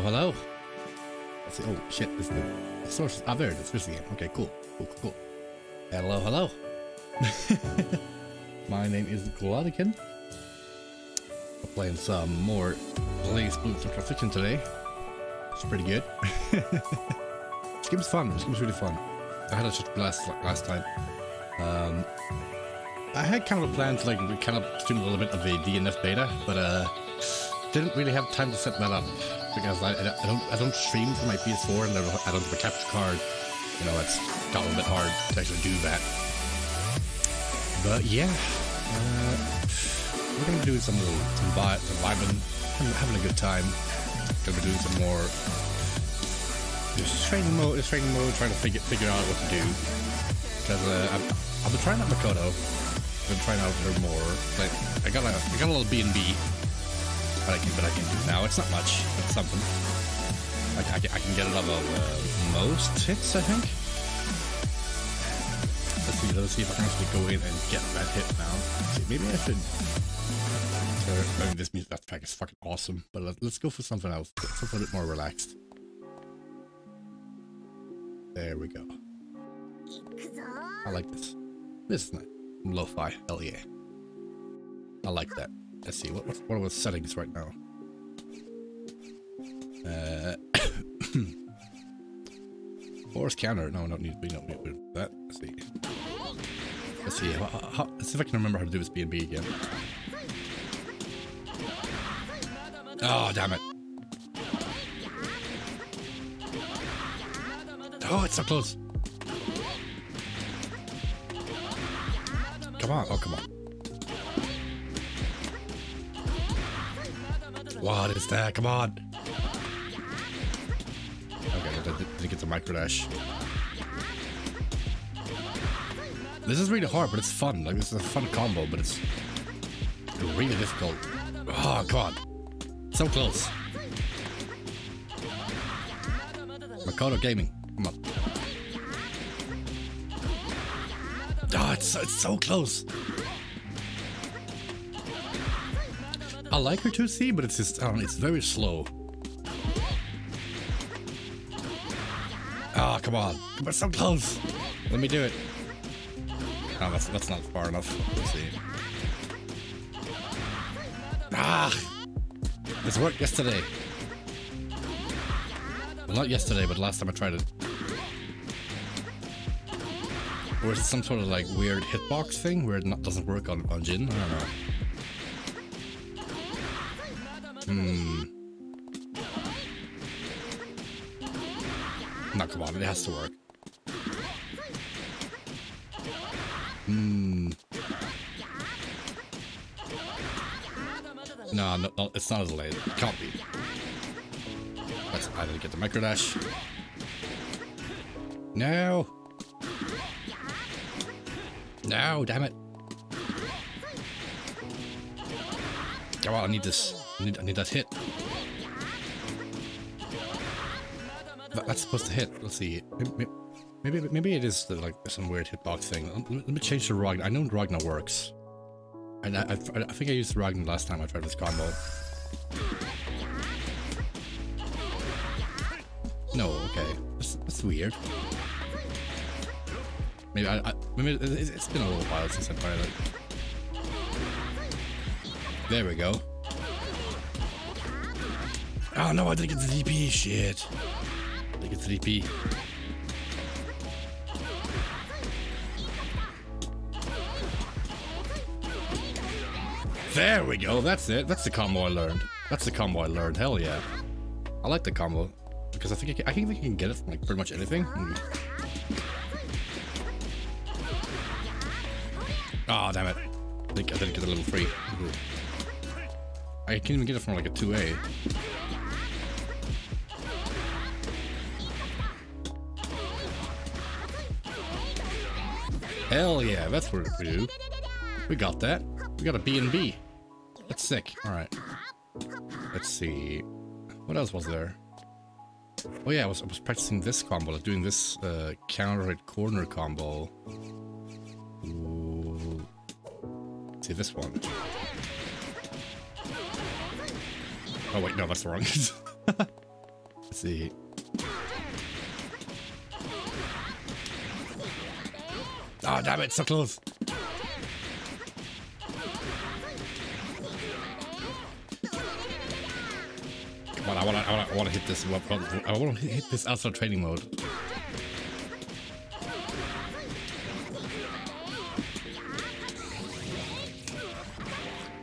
Hello, hello. Let's see. Oh shit! This is the, source. Ah, there it is. This is the game. Okay, cool, cool, cool, cool. Hello, hello. My name is Glodican. We're playing some more BlazBlue Central Fiction today. It's pretty good. this game's fun. This game's really fun. I had a just blast last time. Um, I had kind of a plan to like kind of stream a little bit of the DNF beta, but uh, didn't really have time to set that up because I, I don't I don't stream from my PS4 and I don't, I don't have a capture card. You know, it's got a little bit hard to actually do that. But yeah, uh, we're gonna do some little some, vi some vibing, having, a good time. Gonna be doing some more just training mode, just training mode, trying to figure figure out what to do. Because uh, I've, I've been trying out Makoto. Been trying out her more. Like I got a I got a little B and B but I can but I can do now. It's not much, it's something. I, I, I can get it above uh, most hits, I think. Let's see. Let's see if I can actually go in and get that hit now. See, maybe I should. I mean, this music that track is fucking awesome, but let, let's go for something else, something a bit more relaxed. There we go. I like this. This is nice. Lo-fi. Hell yeah. I like that. Let's see, what, what are the settings right now? Uh, force counter. No, no, need we don't need that. Let's see. Let's see. How, how, let's see if I can remember how to do this B and B again. Oh, damn it! Oh, it's so close. Come on! Oh, come on! What is that? Come on. Okay, did, did get the micro dash. This is really hard, but it's fun. Like, this is a fun combo, but it's really difficult. Ah, oh, God. So close. Makoto Gaming. Come on. Oh, it's, it's so close. I like her 2C, but it's just, I don't know, it's very slow. Ah, oh, come on. Come on, so close. Let me do it. Oh, that's, that's not far enough. Let's see. Ah! This worked yesterday. Well, not yesterday, but last time I tried it. Or is it some sort of like weird hitbox thing where it not, doesn't work on, on Jin? I don't know. Hmm. No, come on, it has to work. Hmm. No, no, no, it's not as late. It can't be. Let's, I didn't get the micro dash. No. No, damn it. Come on, I need this. I need, I need that hit. That, that's supposed to hit. Let's see. Maybe, maybe, maybe it is the, like some weird hitbox thing. Um, let me change to Ragna. I know Ragna works. And I, I, I think I used Ragna last time I tried this combo. No, okay. That's, that's weird. Maybe I, I maybe it's been a little while since I tried it. There we go. Oh no, I didn't get the DP. Shit. I didn't get the DP. There we go. That's it. That's the combo I learned. That's the combo I learned. Hell yeah. I like the combo because I think I, can, I think I can get it from like pretty much anything. Oh damn it! I think I didn't get a little free. Hmm. I can't even get it from like a 2A. Hell yeah, that's what we do. We got that. We got a B and B. That's sick. All right. Let's see. What else was there? Oh yeah, I was, I was practicing this combo, like doing this uh, counter hit corner combo. Let's see this one. Oh wait, no, that's wrong. Let's see. Oh, damn it, so close. Come on, I wanna, I wanna, I wanna hit this. I wanna hit this outside training mode.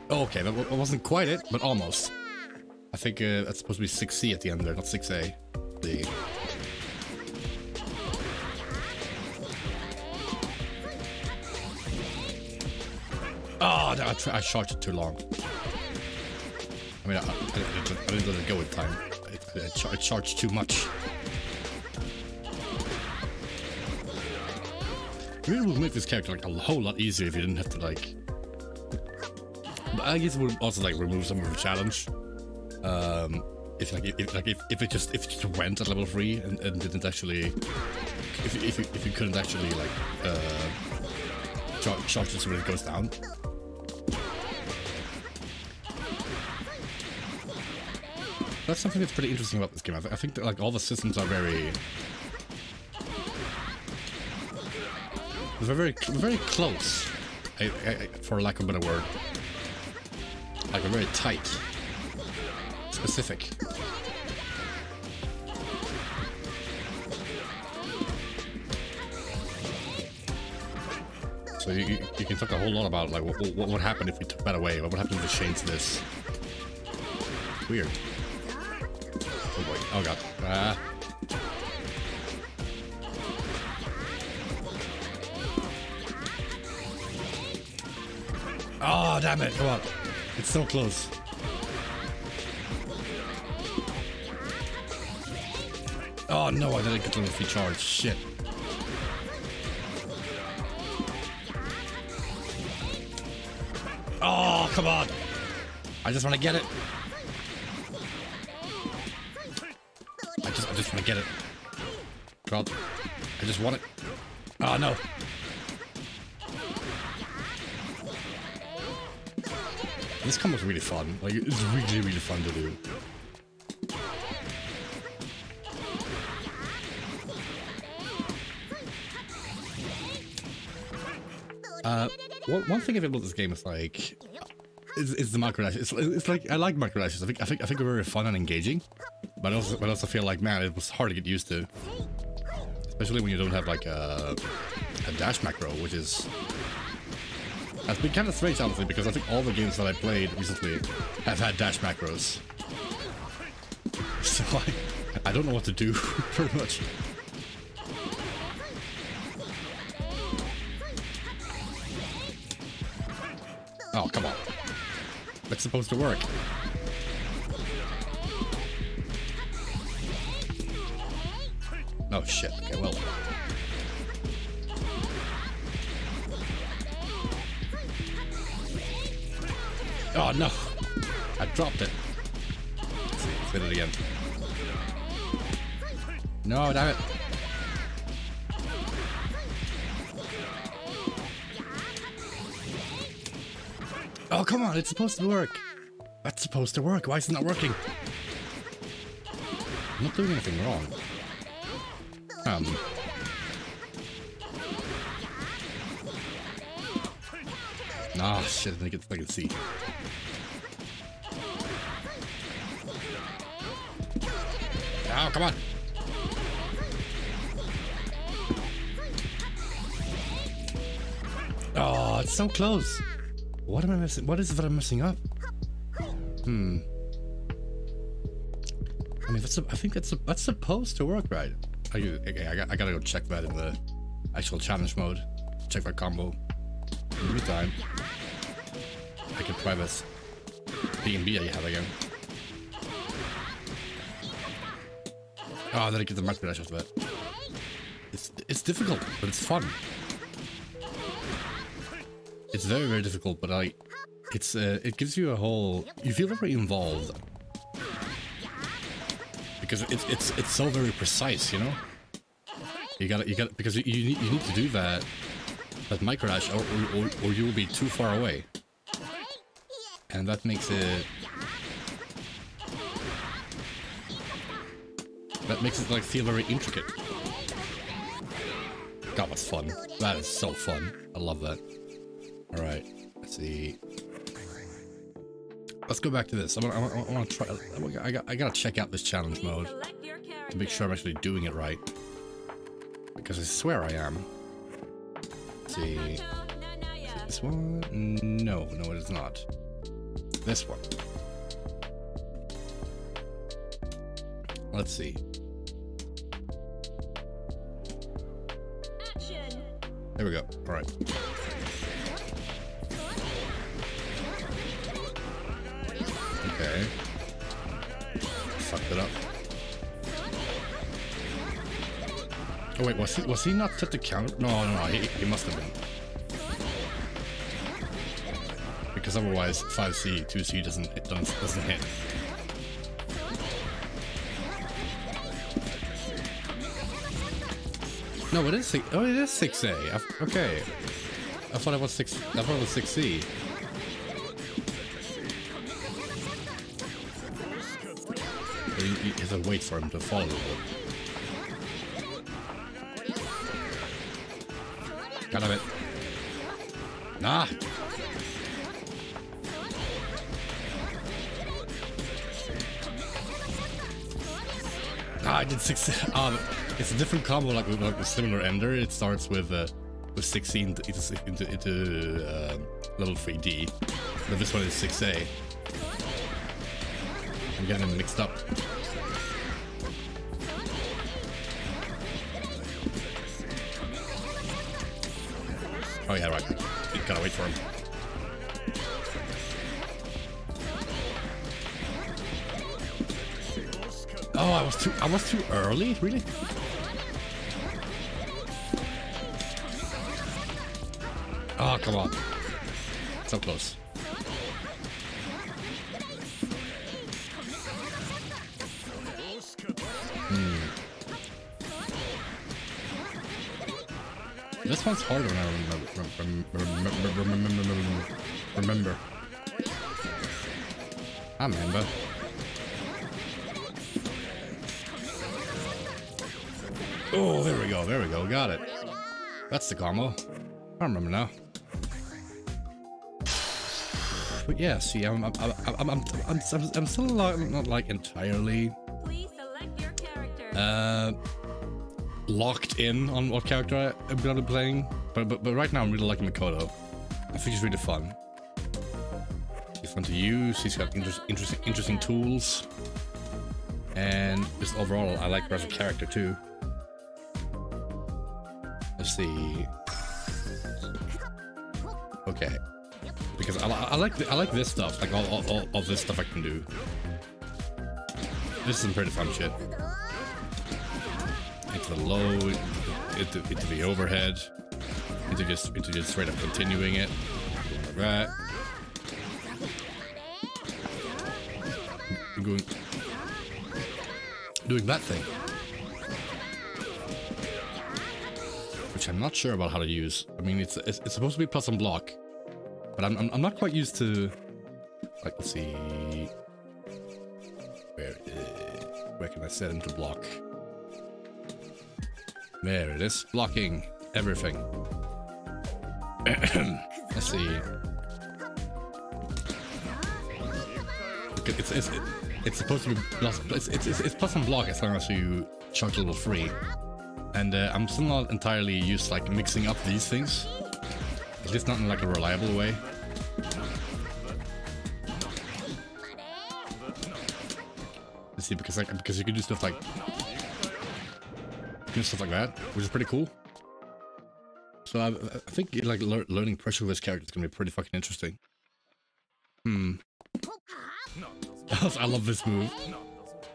Okay, that wasn't quite it, but almost. I think uh, that's supposed to be 6C at the end there, not 6A. The Oh, I, I charged it too long. I mean, I, I, I didn't let it go in time. I, I, I charged too much. It really would make this character like a whole lot easier if you didn't have to like but I guess it would also like remove some of the challenge. Um, if like if like if, if it just if it just went at level three and, and didn't actually if if you, if you couldn't actually like uh charge, charge it when it goes down. That's something that's pretty interesting about this game. I, th I think that like all the systems are very they're very very close, I, I, for lack of a better word. Like a very tight, specific. So you, you, you, can talk a whole lot about like what, what would happen if we took that away. What would happen if we changed this? Weird. Oh. God. Ah. Oh damn it! Come on. It's so close. Oh no, I didn't get the free charge. Shit. Oh, come on. I just want to get it. Get it. God, I just want it. Oh no. This combo's really fun. Like, it's really, really fun to do. Uh, one, thing about this game is like, is, is the micro dashes. It's, it's like I like macro dashes. I think I think I think they're very fun and engaging, but I also but I also feel like man, it was hard to get used to, especially when you don't have like a, a dash macro, which is that's been kind of strange, honestly, because I think all the games that I played recently have had dash macros. So I, I don't know what to do, pretty much. Oh, come on. That's supposed to work. Shit. Okay, well... Oh no! I dropped it. Let's see, let's hit it again. No, damn it. Oh, come on, it's supposed to work. That's supposed to work. Why is it not working? I'm not doing anything wrong. Um. Ah, oh, shit, I think it's I can see. Oh, come on. Oh, it's so close. What am I missing? What is it that I'm messing up? Hmm. I mean, that's a, I think that's a, that's supposed to work, right? I, okay, I, got, I gotta go check that in the actual challenge mode. Check that combo. In the meantime, I can try this B&B I have again. Oh, then I get the mark dash after that. It's, it's difficult, but it's fun. It's very, very difficult, but I... It's, uh, it gives you a whole... You feel very involved. Because it's, it's, it's so very precise, you know? You gotta, you gotta, because you need, you need to do that, that micro dash, or, or, or you'll be too far away. And that makes it That makes it like feel very intricate. God, that's fun. That is so fun. I love that. All right, let's see. Let's go back to this. I want, I want, I want to try. I, got, I gotta check out this challenge mode to make sure I'm actually doing it right. Because I swear I am. Let's see. This one? No, no, it is not. This one. Let's see. There we go. All right. Wait, was he was he not set to count? No, no, no, he, he must have been. Because otherwise, 5C, 2C doesn't hit, doesn't, doesn't hit. No, it is six. Oh, it is six A. I, okay. I thought it was six. I thought it was six C. You have to wait for him to fall a little bit. Nah. Ah, I did six. Um, it's a different combo, like with like a similar ender. It starts with uh, with 16 into into, into uh, level 3D, but this one is 6A. I'm getting mixed up. Oh, I was too I was too early? Really? Oh, come on. So close. One's harder I remember. I remember. Oh, there we go. There we go. Got it. That's the combo. I remember now. But yeah, see, I'm I'm I'm I'm I'm, I'm, I'm still not, not like entirely uh locked in on what character I'm gonna be playing, but but but right now I'm really liking Makoto. I think he's really fun. He's fun to use. He's got inter interesting interesting tools, and just overall, I like her as a character too. Let's see. Okay. Because I, I like I like this stuff, like all, all, all, all this stuff I can do. This is some pretty fun shit. Into the low, into, into the overhead, into just into just straight up continuing it, like that. Going, doing that thing. Which I'm not sure about how to use. I mean, it's it's, it's supposed to be plus and block, but I'm, I'm, I'm not quite used to... Like, let's see... Where, uh, where can I set him to block? There it is. Blocking everything. let's see. It's, it's, it's supposed to be plus, it's, it's, it's plus and block as long as you chunk level free. And uh, I'm still not entirely used to like mixing up these things. At least not in like a reliable way. Let's see, because like because you can do stuff like do stuff like that, which is pretty cool. So I, I think like le learning pressure with this character is gonna be pretty fucking interesting. Hmm. I love this move.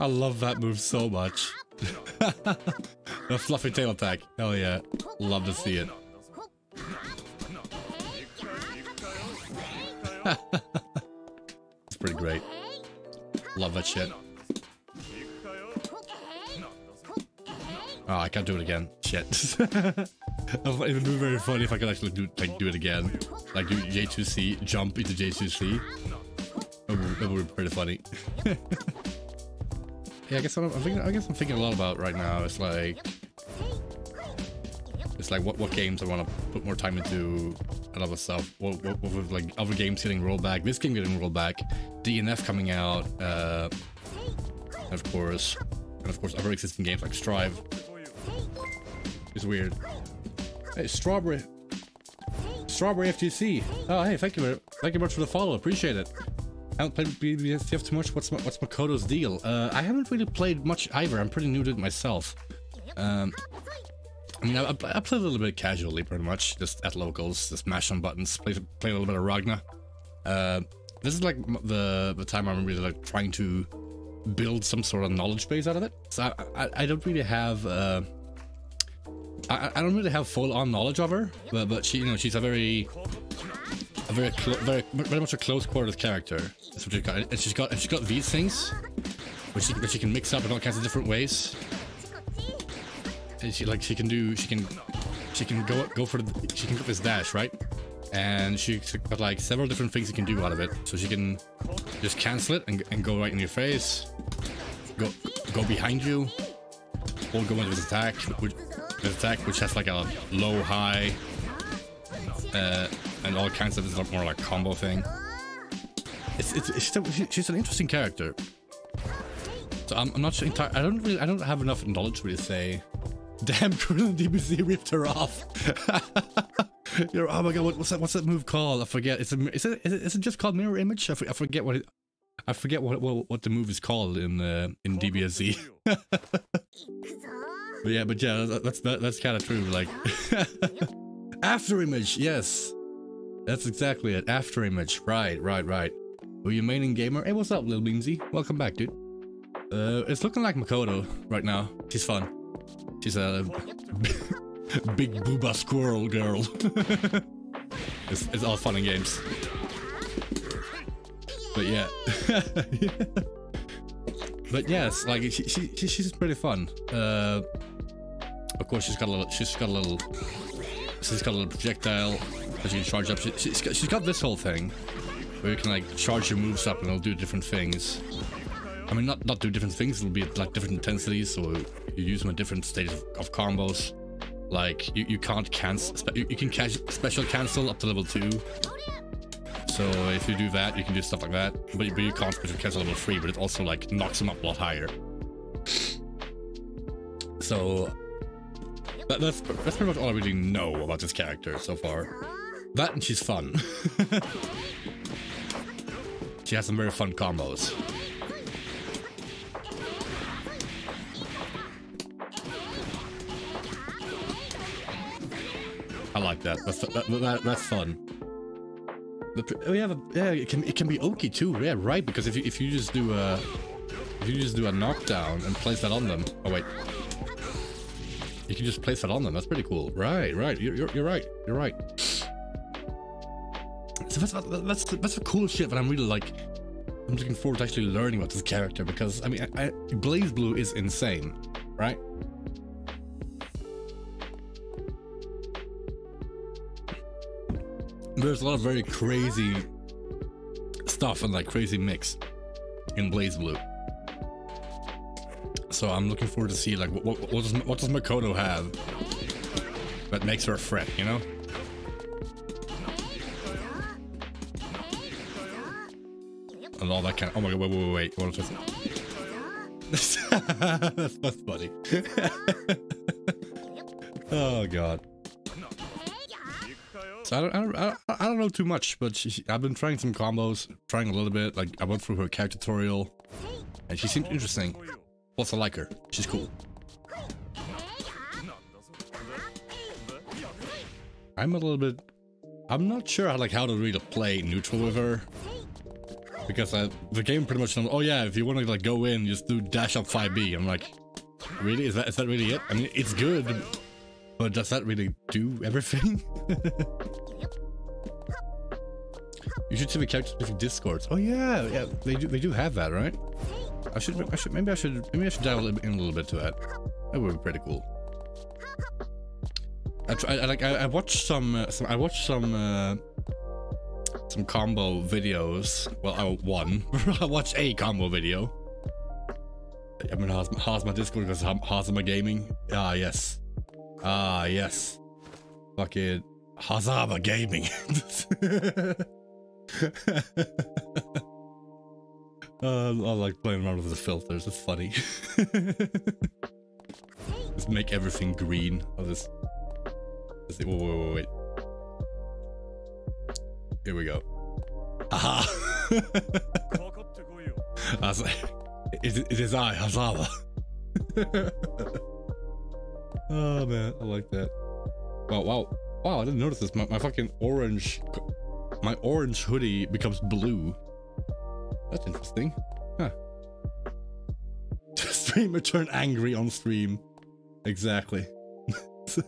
I love that move so much. the fluffy tail attack. Hell yeah. Love to see it. it's pretty great. Love that shit. Oh, I can't do it again. Shit. it would be very funny if I could actually do like do it again. Like do J2C, jump into J2C. That would, would be pretty funny. yeah, I guess I'm, I'm thinking. I guess I'm thinking a lot about right now. It's like, it's like what what games I want to put more time into, and other stuff. What, what, what with like other games getting rolled back. This game getting rolled back. DNF coming out. Uh, and of course, and of course, other existing games like Strive. It's weird. Hey, Strawberry. Strawberry FGC. Oh, hey, thank you, thank you much for the follow. Appreciate it. I haven't played BBSTF too much. What's Ma- what's Makoto's deal? Uh, I haven't really played much either. I'm pretty new to it myself. Um, I mean, I, I, play a little bit casually, pretty much, just at locals, just mash some buttons, play play a little bit of Ragna. Uh, this is like the the time I'm really like trying to build some sort of knowledge base out of it. So I I, I don't really have. Uh, I, I don't really have full on knowledge of her, but but she you know she's a very a very very very much a close quarters character. That's what she got, and she's got and she's got these things, which she which she can mix up in all kinds of different ways. And she like she can do she can she can go go for she can go this dash right, and she's got like several different things you can do out of it. So she can just cancel it and, and go right in your face, go go behind you, or go into this attack, which attack which has like a low high uh, and all kinds of it's more like combo thing. It's it's, it's she- she's an interesting character. So I'm, I'm not sure. Entire, I don't really I don't have enough knowledge to really say. Damn, Krillin DBZ ripped her off. You're, oh my god, what, what's that? What's that move called? I forget. It's a. Is it? Is it, is it just called mirror image? I, I forget what it. I forget what, what what the move is called in uh, in DBSZ. But yeah, but yeah, that's that, that's kind of true. Like after image, yes, that's exactly it. After image, right, right, right. Were you maining gamer? Hey, what's up, Lil Beansy? Welcome back, dude. Uh, it's looking like Makoto right now. She's fun. She's a big booba squirrel girl. it's, it's all fun and games. But yeah. But yes, like she, she, she she's pretty fun. Uh, of course, she's got a little. She's got a little. She's got a little projectile that you can charge up. She, she's, got, she's got this whole thing where you can like charge your moves up and it'll do different things. I mean, not not do different things. It'll be at like different intensities, so you use them at different stages of, of combos. Like you, you can't cancel. You, you can catch special cancel up to level two. So if you do that, you can do stuff like that. But, but you can't because special cancel level three. But it also like knocks them up a lot higher. So that, that's that's pretty much all I really know about this character so far. That and she's fun. she has some very fun combos. I like that. That's that, that, that's fun. The, oh, yeah, the, yeah, it can it can be Oki too. Yeah, right. Because if you if you just do a if you just do a knockdown and place that on them. Oh wait, you can just place that on them. That's pretty cool. Right, right. You're you're, you're right. You're right. So that's that's that's the cool shit. But I'm really like I'm looking forward to actually learning about this character because I mean I, I, BlazBlue is insane, right? There's a lot of very crazy stuff and like crazy mix in BlazBlue. So I'm looking forward to see like what what, what does what does Makoto have that makes her a threat, you know? And all that kind of. Oh my god! Wait, wait, wait! wait. What was this? that's, that's funny. oh god. So I don't, I don't, I don't, know too much, but she, I've been trying some combos, trying a little bit. Like I went through her character tutorial, and she seemed interesting. Plus, I like her. She's cool. I'm a little bit. I'm not sure how like how to really play neutral with her. Because I, the game pretty much, oh yeah, if you want to like go in, just do dash up 5B. I'm like, really? Is that is that really it? I mean, it's good, but does that really do everything? you should see the characters with discords. Oh yeah, yeah, they do they do have that, right? I should I should maybe I should maybe I should dive a little bit in a little bit to that. That would be pretty cool. I try, I, like I, I watched some, uh, some I watched some uh, some combo videos. Well, I one I watched a combo video. I mean, how's, how's my Discord because how's my gaming? Ah, yes. Ah, yes. Fucking Hazama Gaming. uh, I like playing around with the filters. It's funny. Just make everything green. I'll just... just wait, wait. Here we go. Aha! I was like, it, it is I, Hazama. oh man, I like that. Wow, wow, wow! I didn't notice this. My, my fucking orange, my orange hoodie becomes blue. That's interesting. Huh. Streamer turned angry on stream. Exactly.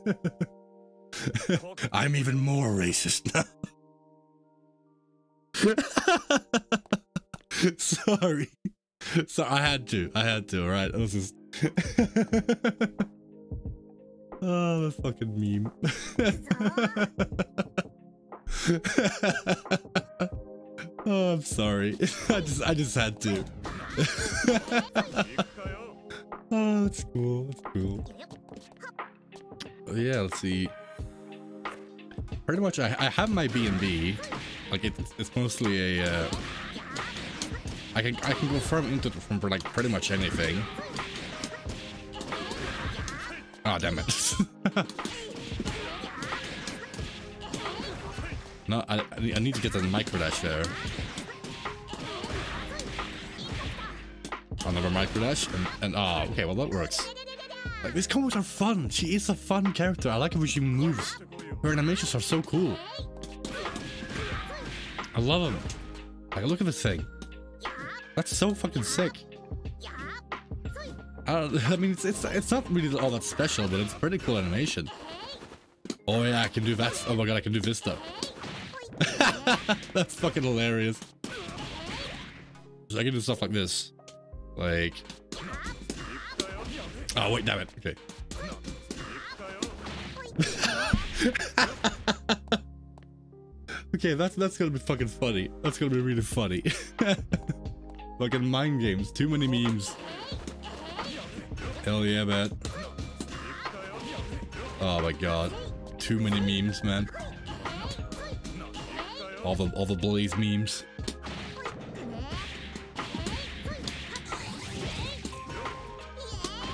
I'm even more racist now. Sorry. So I had to. I had to, alright? This is Oh, the fucking meme. oh, I'm sorry. I just I just had to. oh, that's cool. That's cool. Oh, yeah, let's see. Pretty much, I, I have my B&B. Like, it's, it's mostly a... Uh, I can I can confirm into from like pretty much anything. Oh damn it! no, I I need to get the micro dash there. Another micro dash and and ah oh, okay well that works. Like these combos are fun. She is a fun character. I like how she moves. Her animations are so cool. I love them. Like look at this thing. That's so fucking sick. I, uh, I mean, it's, it's it's not really all that special, but it's pretty cool animation. Oh yeah, I can do that. Oh my god, I can do this stuff. That's fucking hilarious. So I can do stuff like this. Like... Oh, wait, damn it. Okay. okay, that's that's gonna be fucking funny. That's gonna be really funny. Fucking mind games. Too many memes. Hell yeah, man. Oh my god. Too many memes, man. All the all the Blaze memes.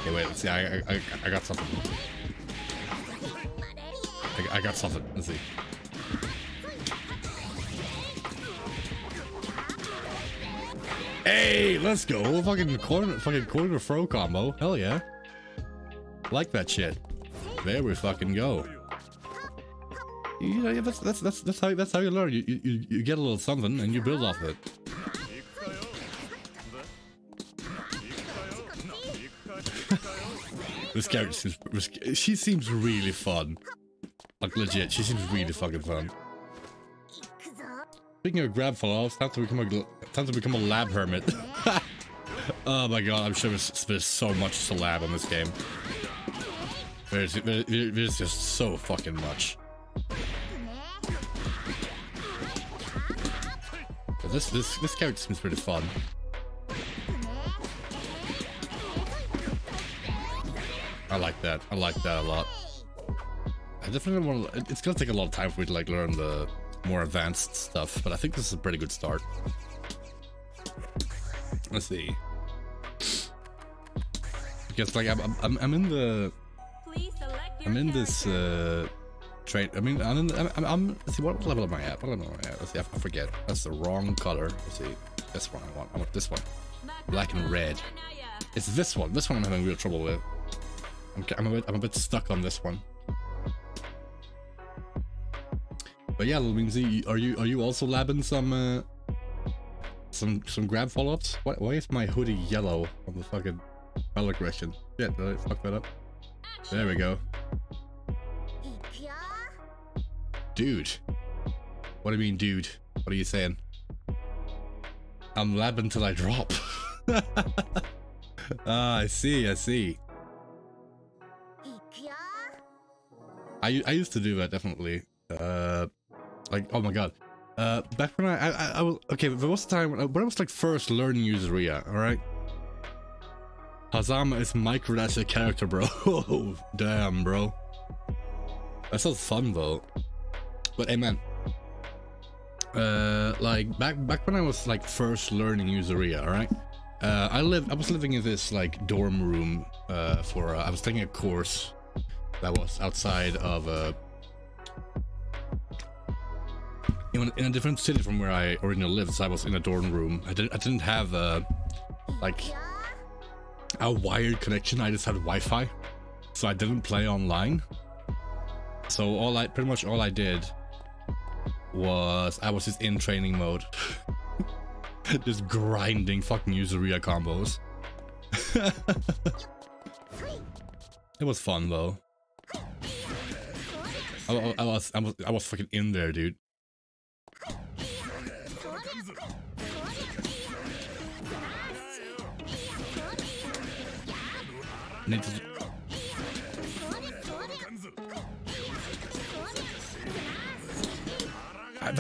Okay, wait, let's see. I I, I got something. I, I got something. Let's see. Hey, let's go. Fucking corner, fucking corner throw combo. Hell yeah. Like that shit. There we fucking go. You know, that's that's that's that's how that's how you learn. You you you get a little something and you build off it. this character seems she seems really fun. Like legit, she seems really fucking fun. Speaking of grab follows, time to become a time to become a lab hermit. oh my god, I'm sure there's, there's so much to lab on this game. There's, there's just so fucking much. This this this character seems pretty fun. I like that. I like that a lot. I definitely want. To, it's gonna take a lot of time for me to like learn the more advanced stuff, but I think this is a pretty good start. Let's see. Because like I'm I'm I'm in the I'm in this uh trade. I mean I'm in the, I'm, I'm let's see what level am I at? What level am I at? Let's see. I, I forget. That's the wrong color. Let's see. This one I want. I want this one. Black and red. It's this one. This one I'm having real trouble with. I'm I'm a bit I'm a bit stuck on this one. But yeah, Lumingsy, are you are you also labbing some uh, some some grab follow-ups? Why, why is my hoodie yellow on the fucking spell aggression? Shit, did I fuck that up? There we go. Dude. What do you mean, dude? What are you saying? I'm labbing till I drop. ah, I see, I see. I, I used to do that, definitely. Uh, like, oh my god. Uh, back when I, I, I was, okay, there was a time when I, when I was like first learning Useria, alright? Hazama is microdash a character, bro. Damn, bro. That sounds fun though. But hey, amen. Uh, like back back when I was like first learning Useria, alright? Uh, I lived I was living in this like dorm room uh, for uh, I was taking a course that was outside of a in, in a different city from where I originally lived. So I was in a dorm room. I didn't I didn't have a like a wired connection. I just had Wi-Fi, so I didn't play online. So all I pretty much all I did was I was just in training mode. just grinding fucking Yuzuriha combos. it was fun though. I, I, was I was I was fucking in there, dude.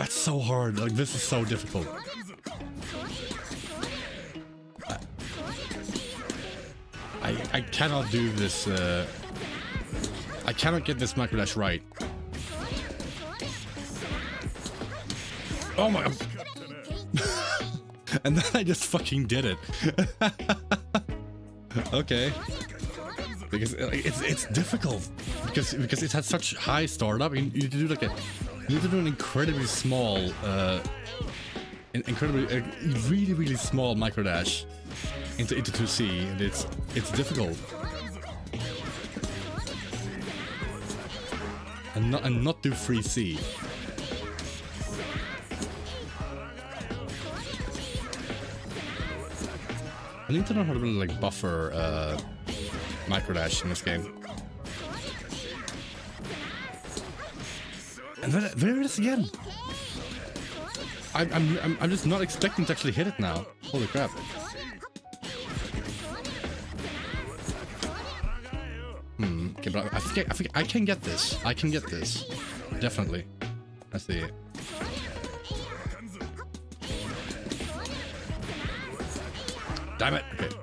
That's so hard. Like, this is so difficult. I, I cannot do this. Uh, I cannot get this micro dash right. Oh my god. and then I just fucking did it. okay. Because it's it's difficult because because it has such high startup. You, you do like a you need to do an incredibly small, uh, incredibly, really, really small micro dash into into 2C, and it's it's difficult. And not and not do 3C. I need to know how to really like buffer uh, micro dash in this game. And then there it is again. I'm, I'm, I'm just not expecting to actually hit it now. Holy crap. Hmm. Okay, but I think I, I think I can get this. I can get this. Definitely. Let's see. Damn it. Okay.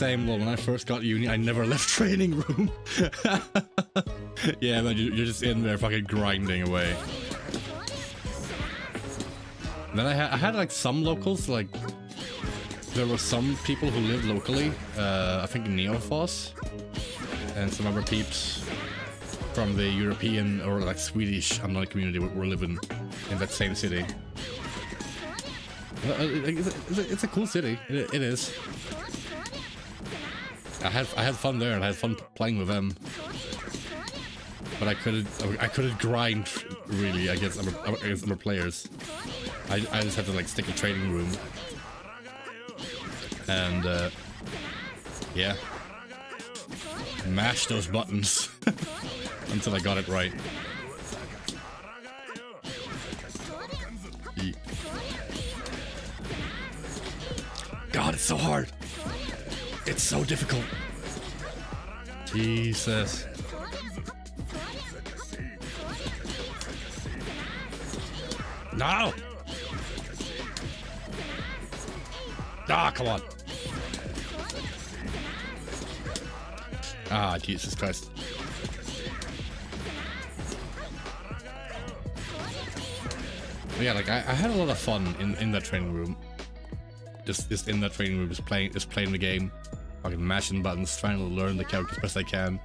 Same, well, when I first got uni, I never left training room. yeah, man, you're just in there fucking grinding away. then I had, I had like some locals, like there were some people who lived locally. Uh, I think Neophos and some other peeps from the European or like Swedish online community were living in that same city. Uh, it's a cool city. it, it is. I had I had fun there and I had fun playing with them but I couldn't I couldn't grind really against other, against other players. I, I just had to like stick a training room. And uh, yeah. Mash those buttons until I got it right. God, it's so hard. It's so difficult. Jesus. No! Ah, come on. Ah, Jesus Christ. But yeah, like I, I, had a lot of fun in, in that training room. Just just in that training room, just playing just playing the game, fucking mashing buttons, trying to learn the characters best I can.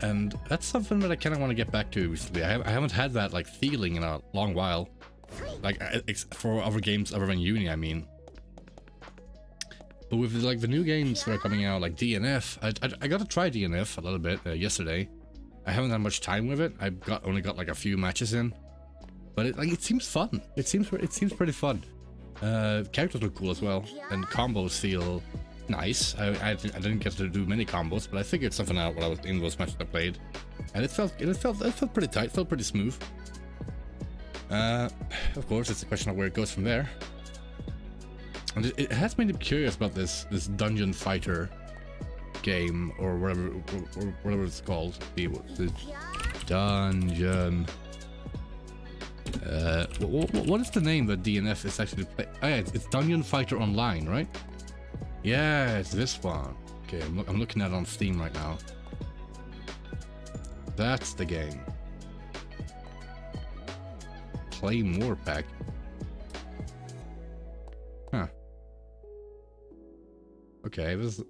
And that's something that I kind of want to get back to recently. I, I haven't had that like feeling in a long while. Like, for other games other than Uni, I mean. But with, like, the new games that are coming out, like DNF, I, I, I got to try DNF a little bit uh, yesterday. I haven't had much time with it. I've got only got, like, a few matches in. But it, like, it seems fun. It seems, it seems pretty fun. Uh, characters look cool as well. And combos feel nice. I, I, I, didn't get to do many combos, but I figured something out while I was in those matches I played, and it felt it felt it felt pretty tight, it felt pretty smooth. Uh, of course, it's a question of where it goes from there. And it, it has made me curious about this this dungeon fighter game or whatever or whatever it's called. The, the dungeon Uh, what, what is the name that DNF is actually play? Oh yeah, it's Dungeon Fighter Online, right? Yeah, it's this one. Okay, I'm, lo I'm looking at it on Steam right now. That's the game. Play more pack. Huh. Okay, this is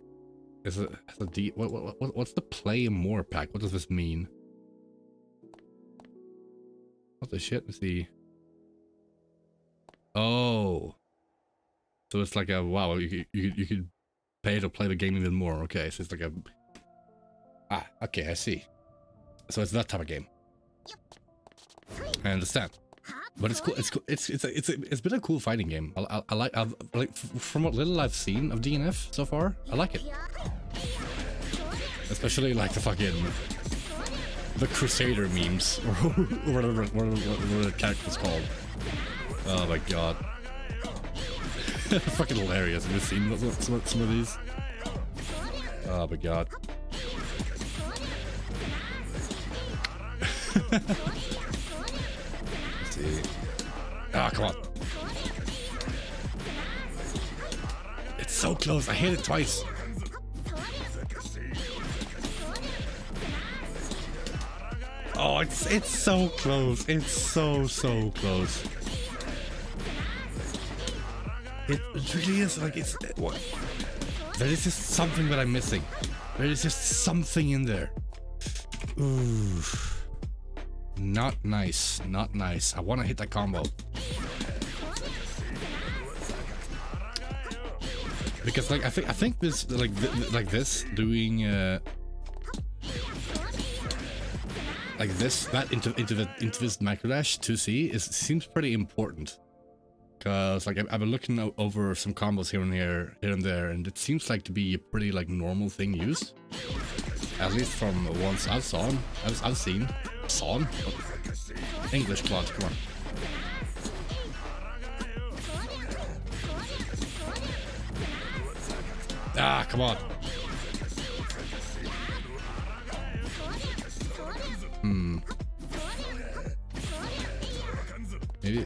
a, is D. What, what, what, what's the play more pack? What does this mean? What the shit the... Oh. So it's like a, wow, you, you, you could pay to play the game even more. Okay, so it's like a... Ah, okay, I see. So it's that type of game. I understand. But it's cool. It's cool. It's it's a, it's a, it's been a cool fighting game. I, I, I like I've, like from what little I've seen of DNF so far, I like it. Especially like the fucking the Crusader memes, or whatever, whatever, whatever the character's called. Oh my god. Fucking hilarious. Have you seen some, some of these? Oh my god. See. Ah, come on. It's so close. I hit it twice. Oh, it's it's so close. It's so so close. It, really is like it's what? There is just something that I'm missing. There is just something in there. Ooh, not nice. Not nice. I want to hit that combo. Because like I think I think this like th like this doing uh like this, that into into the into this micro dash 2C is seems pretty important. Cause like I've been looking over some combos here and there, here and there, and it seems like to be a pretty like normal thing used. At least from once I've saw, I've, I've seen, saw. English class, come on. Ah, come on. Hmm. Maybe...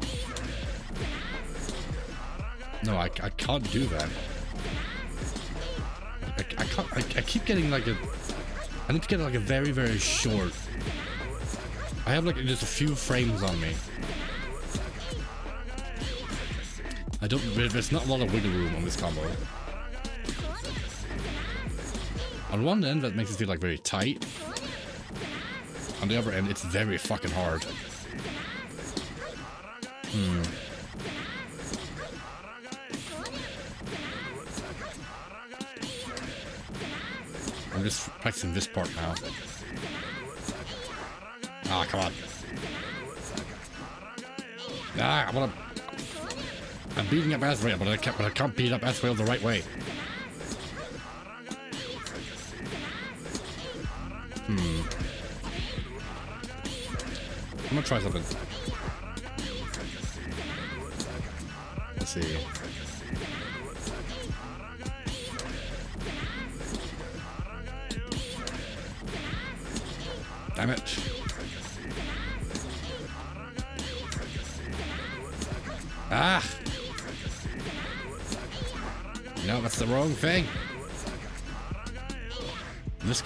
No, I, I can't do that. I, I can't... I, I keep getting like a... I need to get like a very, very short... I have like just a few frames on me. I don't... There's not a lot of wiggle room on this combo. On one end, that makes it feel like very tight on the other end, it's very fucking hard. Hmm. Practicing this part now. Ah, come on. Ah, I wanna... I'm beating up Azrael, but I can't, but I can't beat up Azrael the right way. Hmm. I'm gonna try something.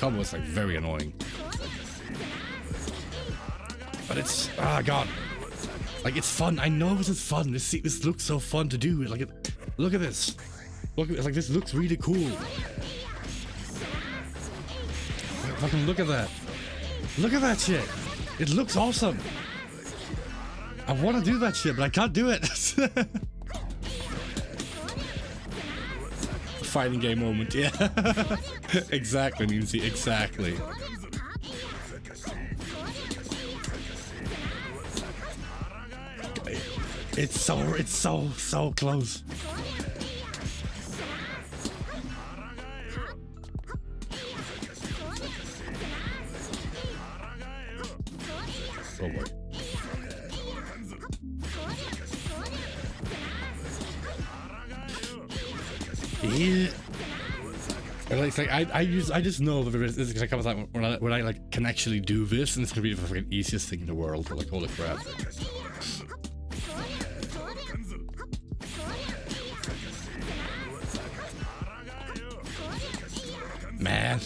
Combo is like very annoying. But it's, ah, oh God. Like, it's fun. I know this is fun. This, this looks so fun to do. Like, it, look at this. Look at this. like, this looks really cool. Fucking look at that. Look at that shit. It looks awesome. I want to do that shit, but I can't do it. Fighting game moment, yeah. exactly, Nimsy, exactly. It's so, it's so, so close. I, I use I just know that this is gonna come when I, when I like can actually do this, and it's gonna be the fucking easiest thing in the world. Like holy crap. Man.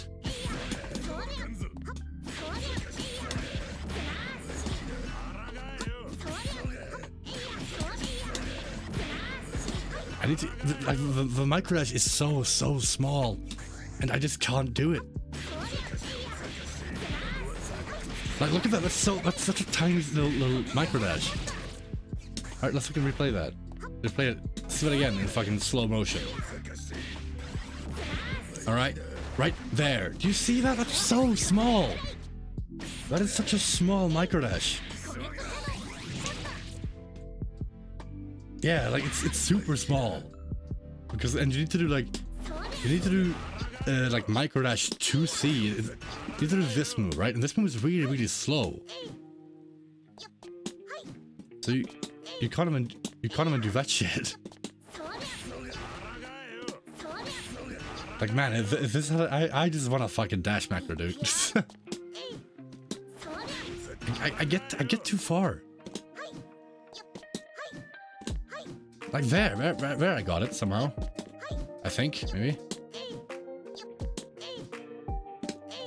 I need to. The, the, the, the micro dash is so so small. And I just can't do it. Like, look at that. That's so. That's such a tiny little, little micro dash. Alright, let's fucking replay that. Replay it. Let's it again in fucking slow motion. Alright? Right there. Do you see that? That's so small. That is such a small micro dash. Yeah, like it's it's super small. Because and you need to do like you need to do uh, like micro dash 2C. You need to do this move, right? And this move is really, really slow. So you you can't even you can't even do that shit. Like man, if, if this I I just want to fucking dash macro, dude. I, I get I get too far. Like there, there, there, there I got it somehow. I think, maybe.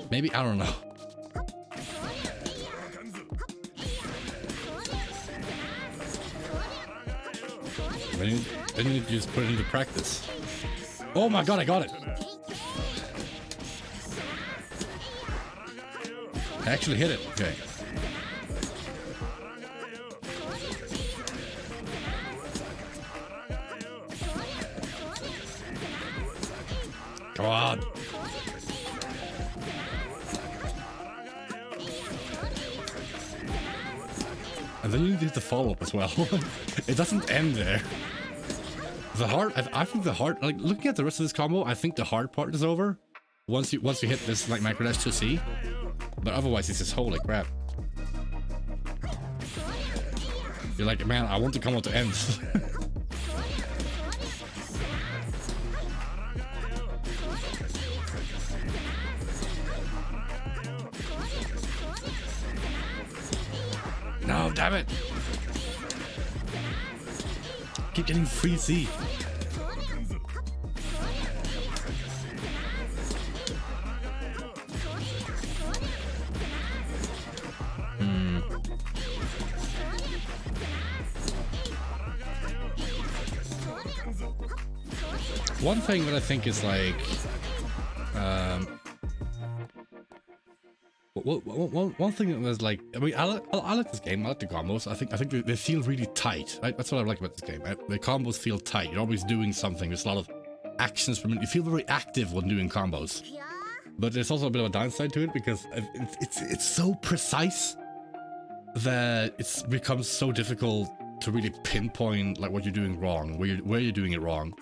Maybe, I don't know. Then you, then you just put it into practice. Oh my god, I got it! I actually hit it. Okay. Come on. And then you need the follow-up as well. it doesn't end there. The hard, I, think the hard, like looking at the rest of this combo, I think the hard part is over. Once you once you hit this like micro dash 2C, but otherwise it's just holy crap. You're like, man, I want to come out to end. damn it. Keep getting free C. Hmm. One thing that I think is like, one, one, one thing that was like, I mean, I like, I like this game. I like the combos. I think I think they, they feel really tight. That's what I like about this game. The combos feel tight. You're always doing something. There's a lot of actions per minute. You feel very active when doing combos. But there's also a bit of a downside to it because it's it's, it's so precise that it becomes so difficult to really pinpoint like what you're doing wrong, where you're where you're doing it wrong.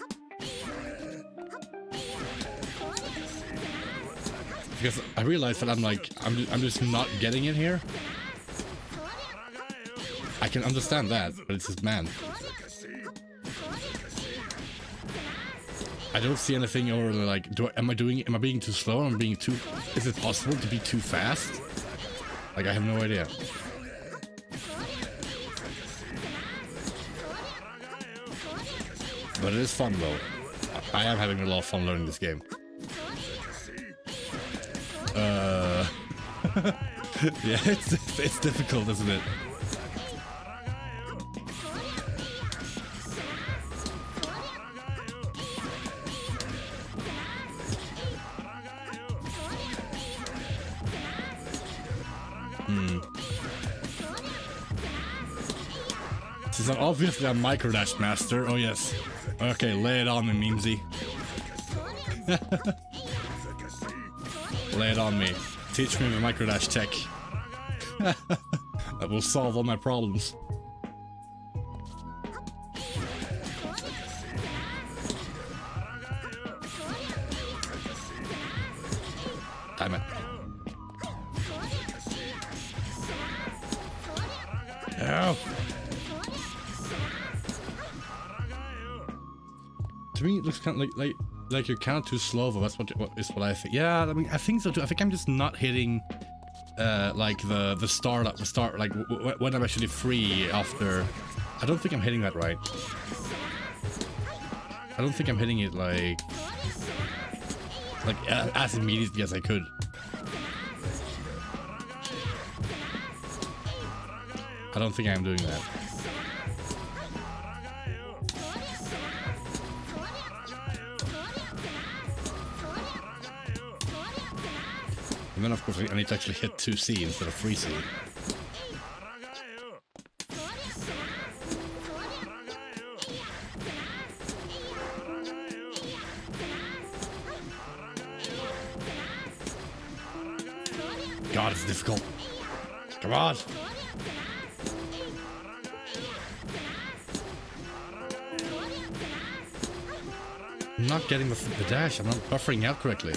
Because I realize that I'm like, I'm, I'm just not getting it here. I can understand that, but it's just, man. I don't see anything over like, do I, am I doing, am I being too slow? Am I being too, is it possible to be too fast? Like, I have no idea. But it is fun though. I am having a lot of fun learning this game. yeah, it's it's difficult, isn't it? Hmm. This is obviously a micro dash master. Oh yes. Okay, lay it on me, Memesy. Lay it on me. Teach me the microdash tech. that will solve all my problems. Damn it. Oh. To me, it looks kind of like, like like you're kind of too slow. That's what, what is what I think. Yeah, I mean, I think so too. I think I'm just not hitting uh, like the the start the start like when I'm actually free after. I don't think I'm hitting that right. I don't think I'm hitting it like Like, as immediately as I could. I don't think I'm doing that. Then of course I need to actually hit 2C instead of 3C. God, it's difficult. Come on. I'm not getting the, the dash. I'm not buffering out correctly.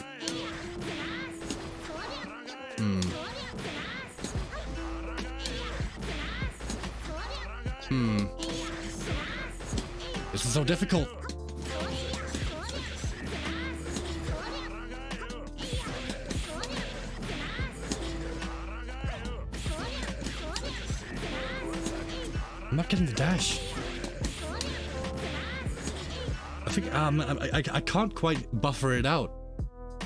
Can't quite buffer it out.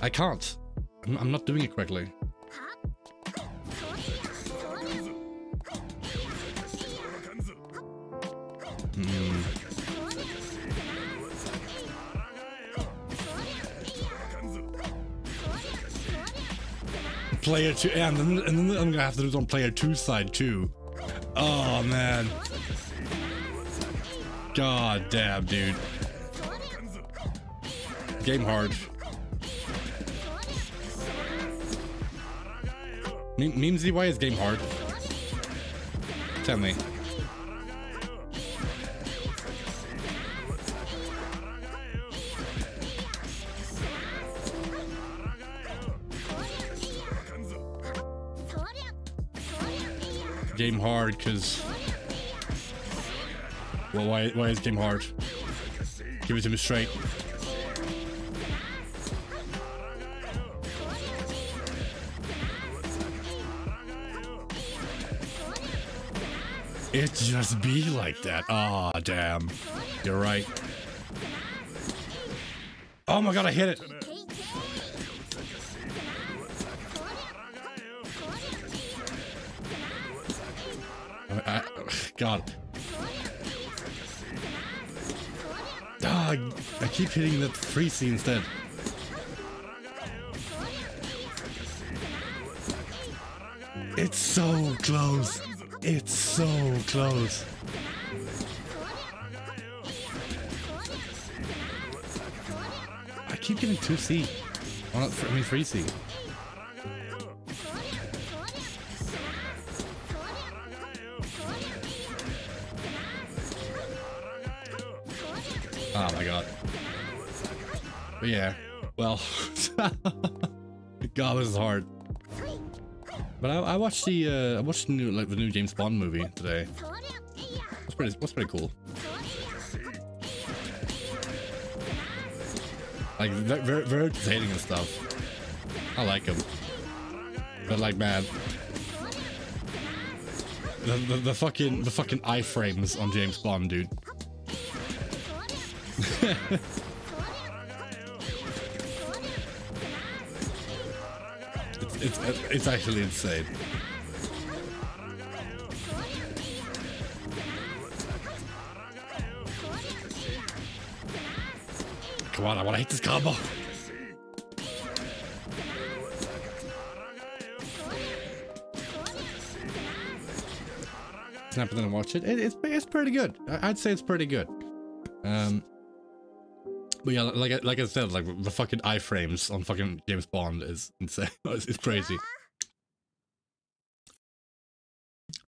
I can't. I'm, I'm not doing it correctly. Hmm. Player two, and then, and then I'm gonna have to do it on player two side too. Oh man. God damn, dude. Game hard. Meme Memesy, why is game hard? Tell me. Game hard, cause... Well, why, why is game hard? Give it to me straight. It just be like that. Aw, oh, damn. You're right. Oh my god, I hit it. I, god. Ah, I keep hitting the 3C instead. It's so close. It's so close. I keep getting 2C. Well, not, I mean 3C. Oh my god. But yeah, But I, I watched the uh, I watched the new like the new James Bond movie today. That's pretty. That's pretty cool. Like very very entertaining and stuff. I like him. But like man, the, the the fucking the fucking iframes on James Bond, dude. It's, it's actually insane. Come on, I want to hit this combo. Snap it and watch it. it. It's it's pretty good. I'd say it's pretty good. Um, but yeah, like like I said, like the fucking iframes on fucking James Bond is insane. it's, crazy.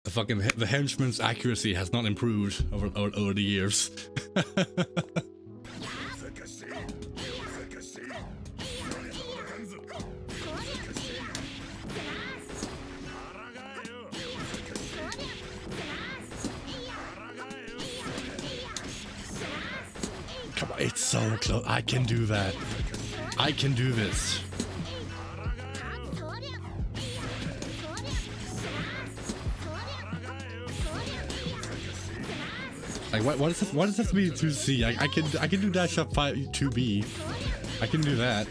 The fucking the henchman's accuracy has not improved over over, over the years. so close. I can do that. I can do this. Like what? What is this? What does this mean to C? I, I can I can do dash up five two B. I can do that.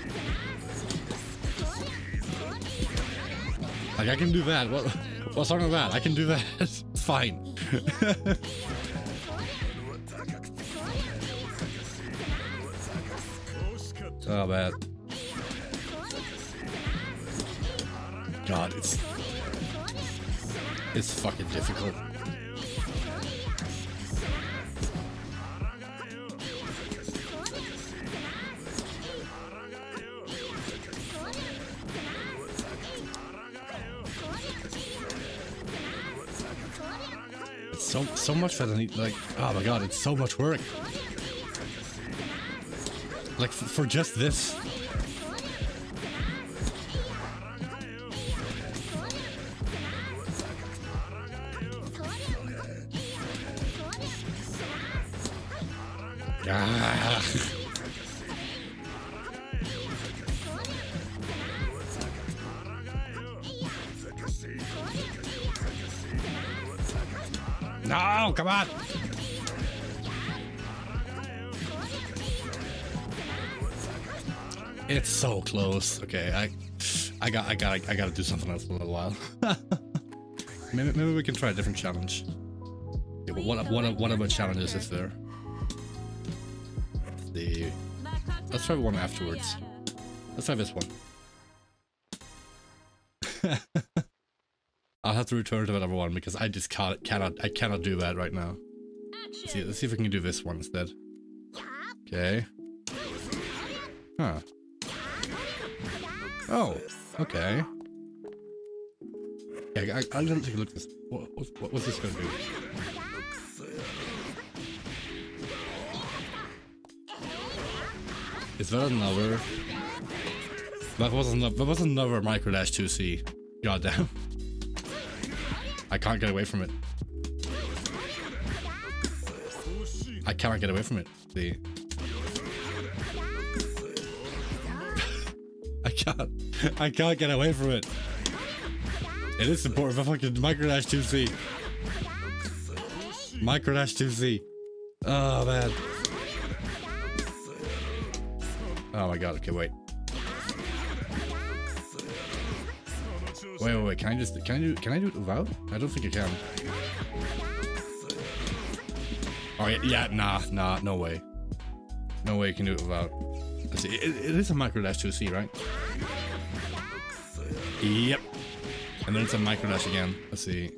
Like I can do that. What? What's wrong with that? I can do that. Fine. oh. God, it's... It's fucking difficult. So so much better than like oh my god, it's so much work. Like for, just this. Close. Okay, I, I got, I got, I got to do something else for a little while. maybe, maybe we can try a different challenge. Yeah, but what, what, what other challenges is there? The, let's try one afterwards. Let's try this one. I'll have to return to that other one because I just can't, cannot, I cannot do that right now. Let's see, let's see if we can do this one instead. Okay. Huh. Oh, okay. Yeah, I, I'm gonna take a look at this. What, what, what's this gonna do? Is that another? That was another. That was another micro dash 2C. Goddamn. I can't get away from it. I can't get away from it. See. Can't. I can't get away from it. It is important for fucking micro dash 2C. Micro dash 2C. Oh man. Oh my god, okay, wait. Wait, wait, wait, can I just, can I do, can I do it without? I don't think I can. Oh yeah, yeah, nah, nah, no way. No way you can do it without. Let's see, it, it is a micro dash 2C, right? Yep. And then it's a micro dash again. Let's see.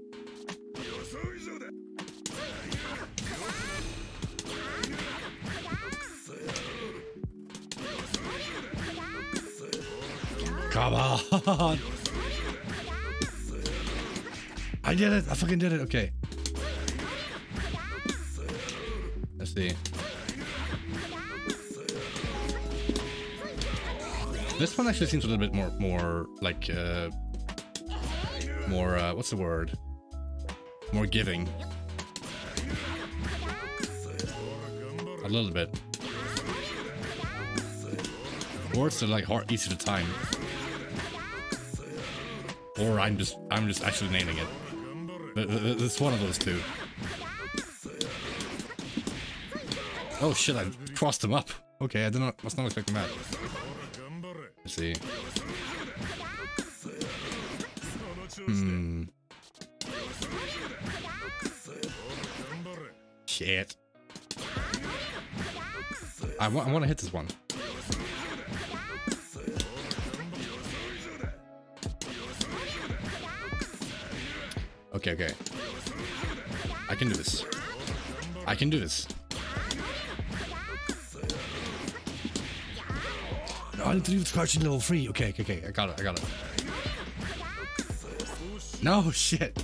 Come on! I did it! I fucking did it! Okay. Let's see. This one actually seems a little bit more, more like, uh, more, uh, what's the word? More giving. A little bit. Or it's like hard, easy to time. Or I'm just, I'm just actually nailing it. It's one of those two. Oh shit, I crossed them up. Okay, I did not, was not expecting that. Let's see. Hmm. Shit. I, wa I want to hit this one. Okay, okay. I can do this. I can do this. Do the crouching level 3. Okay, okay, okay. I got it, I got it. No, shit.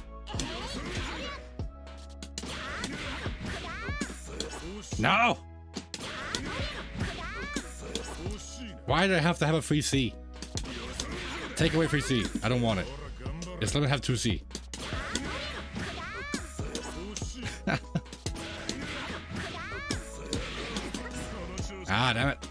No! Why do I have to have a free C? Take away free C. I don't want it. Just let me have 2C. ah, damn it.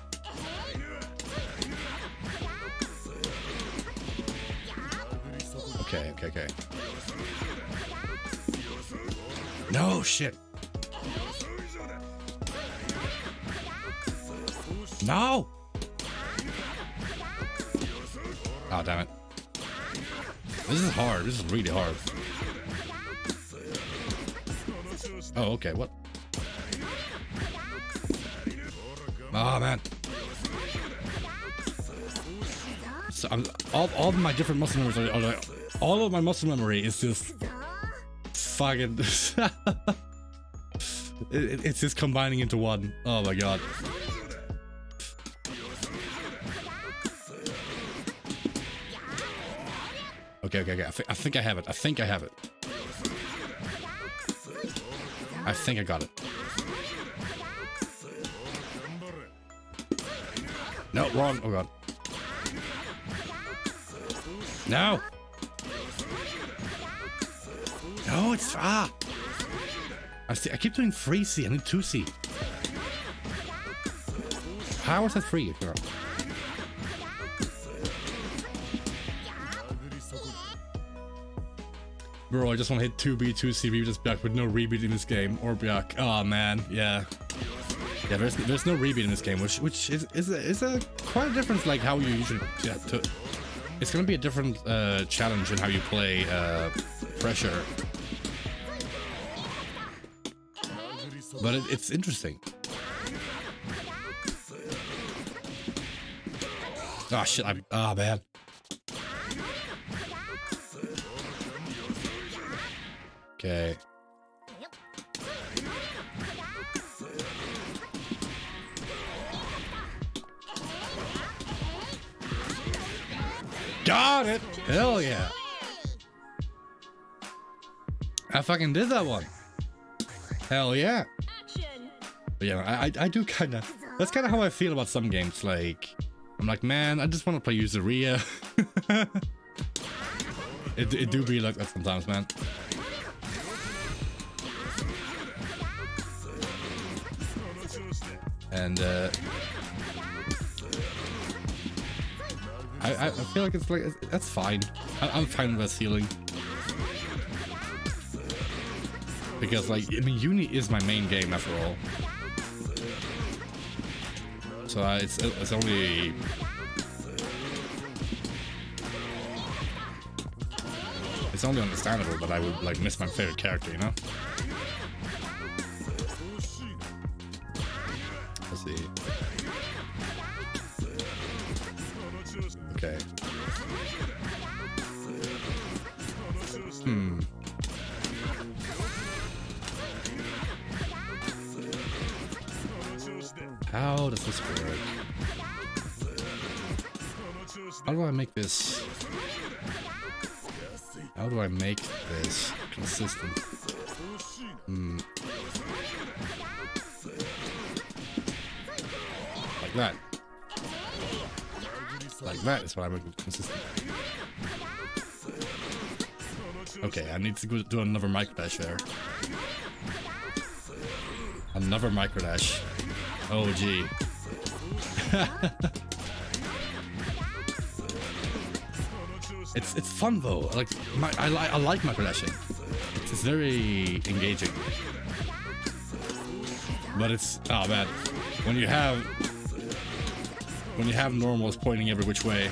Shit. No! Oh, damn it. This is hard. This is really hard. Oh, okay. What? Oh, man. So I'm, all, all of my different muscle memories are, are like, all of my muscle memory is just fucking it, it's just combining into one. Oh my god. Okay, okay, okay. I, th I think I have it. I think I have it. I think I got it. No, wrong. Oh god. No! No, it's ah. I. I keep doing free C. I need two C. How is that free? Bro, I just want to hit 2B, 2C, we just back with no rebeat in this game. Or back. Oh man, yeah. Yeah, there's there's no rebeat in this game, which which is is a, is a quite a difference like how you usually yeah, to, it's gonna be a different uh, challenge in how you play uh, pressure. But it, it's interesting. Oh shit, I'm, oh man. Okay. Got it! Hell yeah. I fucking did that one. Hell yeah. But yeah, I, I do kind of, that's kind of how I feel about some games. Like, I'm like, man, I just want to play Yuzuriha. it, it do be like that sometimes, man. And, uh, I, I feel like it's like, that's fine. I, am fine with that ceiling. Because like, I mean, Uni is my main game after all. So uh, it's, it's only... It's only understandable that I would like miss my favorite character, you know? How does this? How do I make this... How do I make this consistent? Hmm. Like that. Like that is what I make consistent. Okay, I need to go do another micro dash there. Another micro dash. Oh, gee. it's it's fun though. Like my, I like I like dashing. It's, it's very engaging. But it's oh man, when you have when you have normals pointing every which way,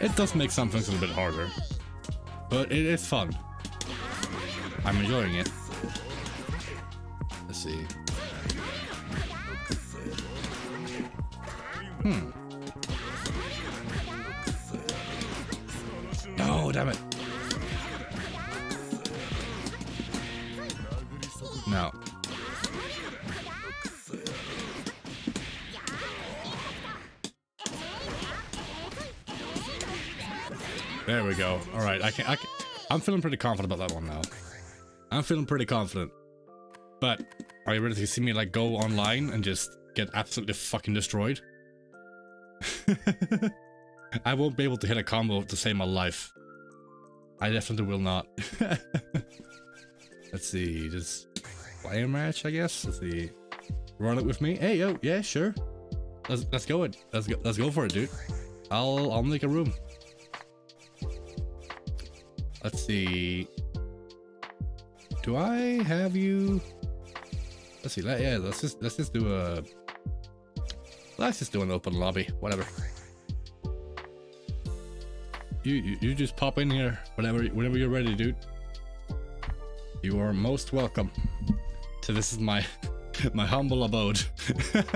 It does make some things a little bit harder. But it is fun. I'm enjoying it. Let's see. Hmm. No, damn it. No. There we go. All right, I can, I can. I'm feeling pretty confident about that one now. I'm feeling pretty confident. But are you ready to see me like go online and just get absolutely fucking destroyed? I won't be able to hit a combo to save my life. I definitely will not. Let's see, just play a match, I guess. Let's see. Run it with me. Hey, yo, yeah, sure. Let's let's go it. Let's go. Let's go for it, dude. I'll I'll make a room. Let's see. Do I have you? let's see. Let, yeah, let's just let's just do a let's just do an open lobby. Whatever. You, you you just pop in here whenever whenever you're ready, dude. You are most welcome. To this is my my humble abode.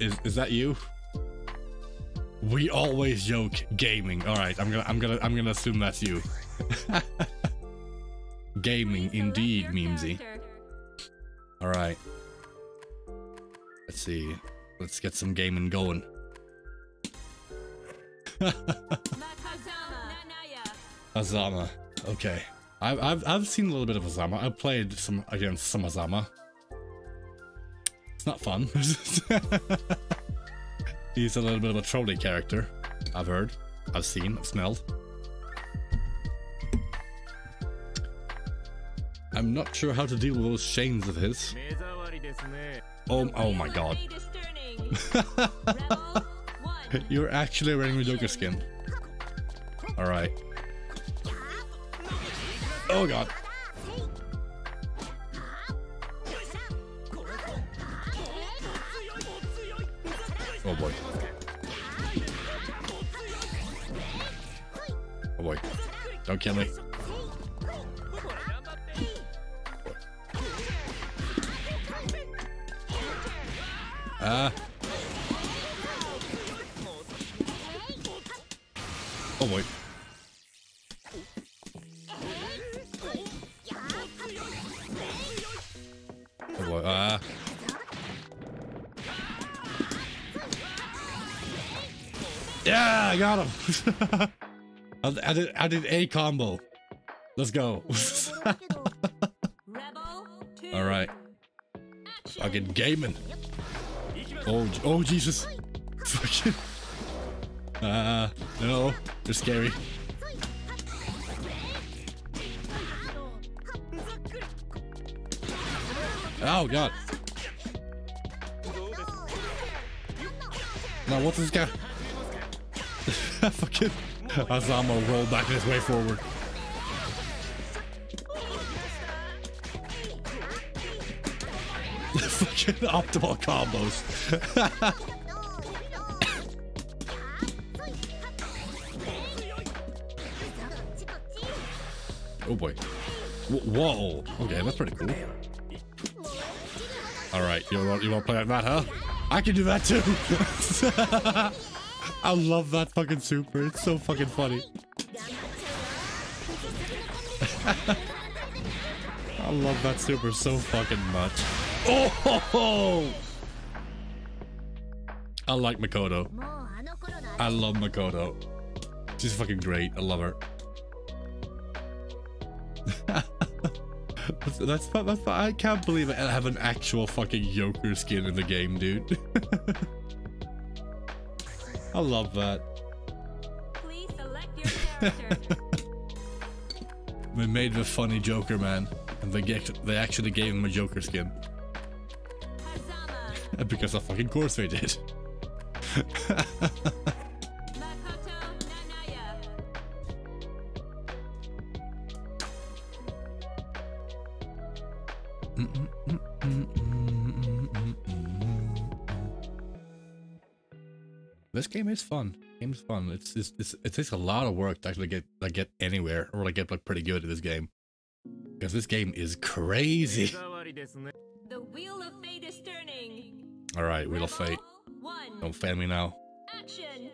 is is that you? We always joke gaming. All right, I'm gonna I'm gonna I'm gonna assume that's you. gaming indeed, Memesy. All right. Let's see. Let's get some gaming going. Hazama. Okay. I've, I've, I've seen a little bit of Hazama. I've played some against some Hazama. It's not fun. He's a little bit of a trolley character. I've heard. I've seen. I've smelled. I'm not sure how to deal with those chains of his. Oh, oh my god. You're actually wearing the Joker skin. Alright. Oh god. Oh boy. Oh boy. Don't kill me. Ah. Oh boy. Got him. I, I did. I did a combo. Let's go. All right. Fucking gaming. Oh, oh Jesus. Fucking. Uh, no. They're scary. Oh god. Now what's this guy? Fucking Hazama rolled back his way forward. Fucking optimal combos. oh boy. Whoa. Okay, that's pretty cool. All right, you want you want to play like that, huh? I can do that too. I love that fucking super. It's so fucking funny. I love that super so fucking much. Oh, ho, ho. I like Makoto. I love Makoto. She's fucking great. I love her. that's, that's, that's, I can't believe I have an actual fucking Joker skin in the game, dude. I love that. Please select your character. they made the funny Joker, man. And they get they actually gave him a Joker skin. Because of fucking course they did. game is fun. Game is fun. It's, it's, it's it takes a lot of work to actually get like get anywhere or like get like pretty good at this game. Because this game is crazy. The wheel of fate is turning. All right, wheel of fate. Don't fail me now. Action.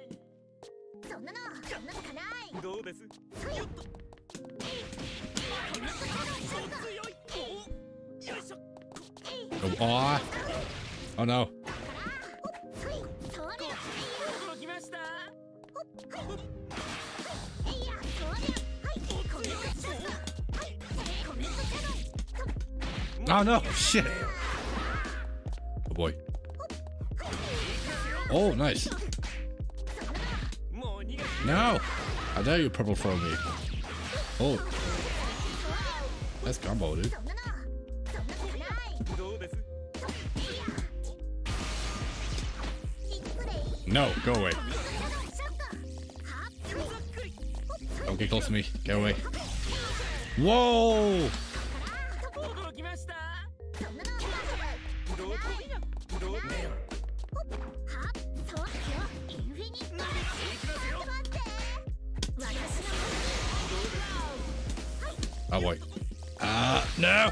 Oh, oh no. Oh no, shit. Oh boy. Oh, nice. No! How dare you purple throw me? Oh. That's combo, dude. No, go away. Don't get close to me. Get away. Whoa! way. Uh, no!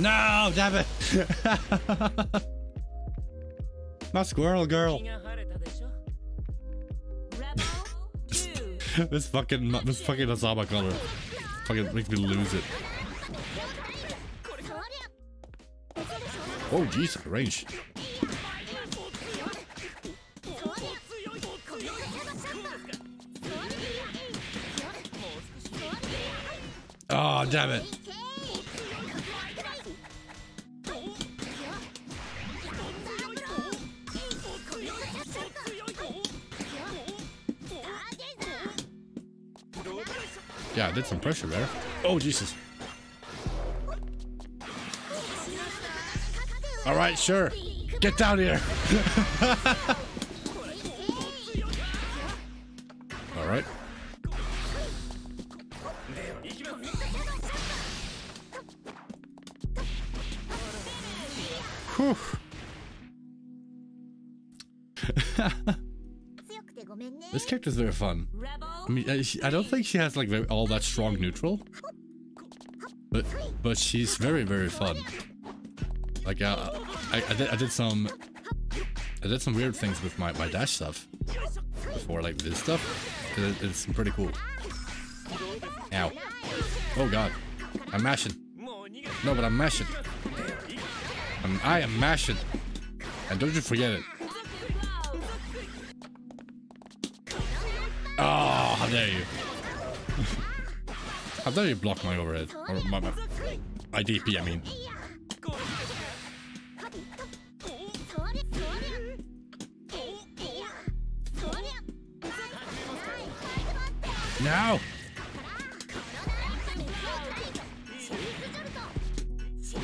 No, damn it! My squirrel girl. this fucking this fucking Hazama color fucking makes me lose it. Oh jeez, range. Oh, damn it. Yeah, I did some pressure there. Oh, Jesus. All right, sure. Get down here. is very fun. I mean, I, I don't think she has like very, all that strong neutral, but but she's very very fun. Like uh, I I did, I did some I did some weird things with my my dash stuff before like this stuff. It, it's pretty cool. Ow! Oh god, I'm mashing. No, but I'm mashing. I'm, I am mashing, and don't you forget it. Oh, how dare you. how dare you block my overhead? Or my, my, my DP, I mean. そ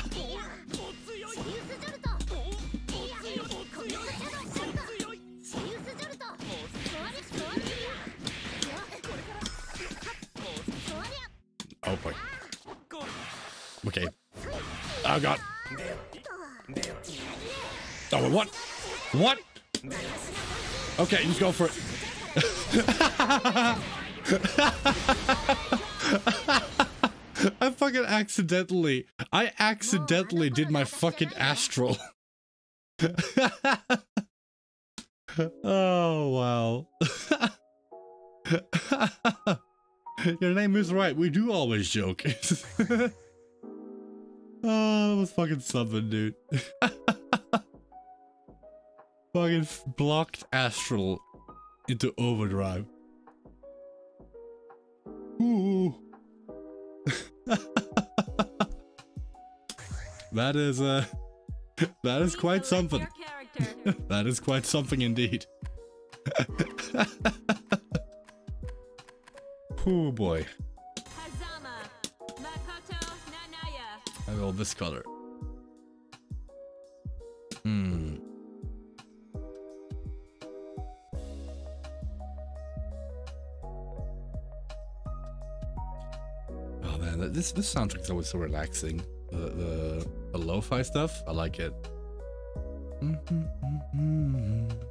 り Oh boy. Okay. Oh god. Oh, what? What? Okay, just go for it. I fucking accidentally. I accidentally did my fucking astral. oh wow. Your name is right. We do always joke. oh, that was fucking something, dude. fucking blocked astral into overdrive. Ooh. that is uh that is quite something. That is quite something indeed. Oh boy. Hazama. Makoto Nanaya. I will this color. Hmm. Oh man, this this soundtrack is always so relaxing. The the, the lo-fi stuff, I like it. Mm-hmm. 目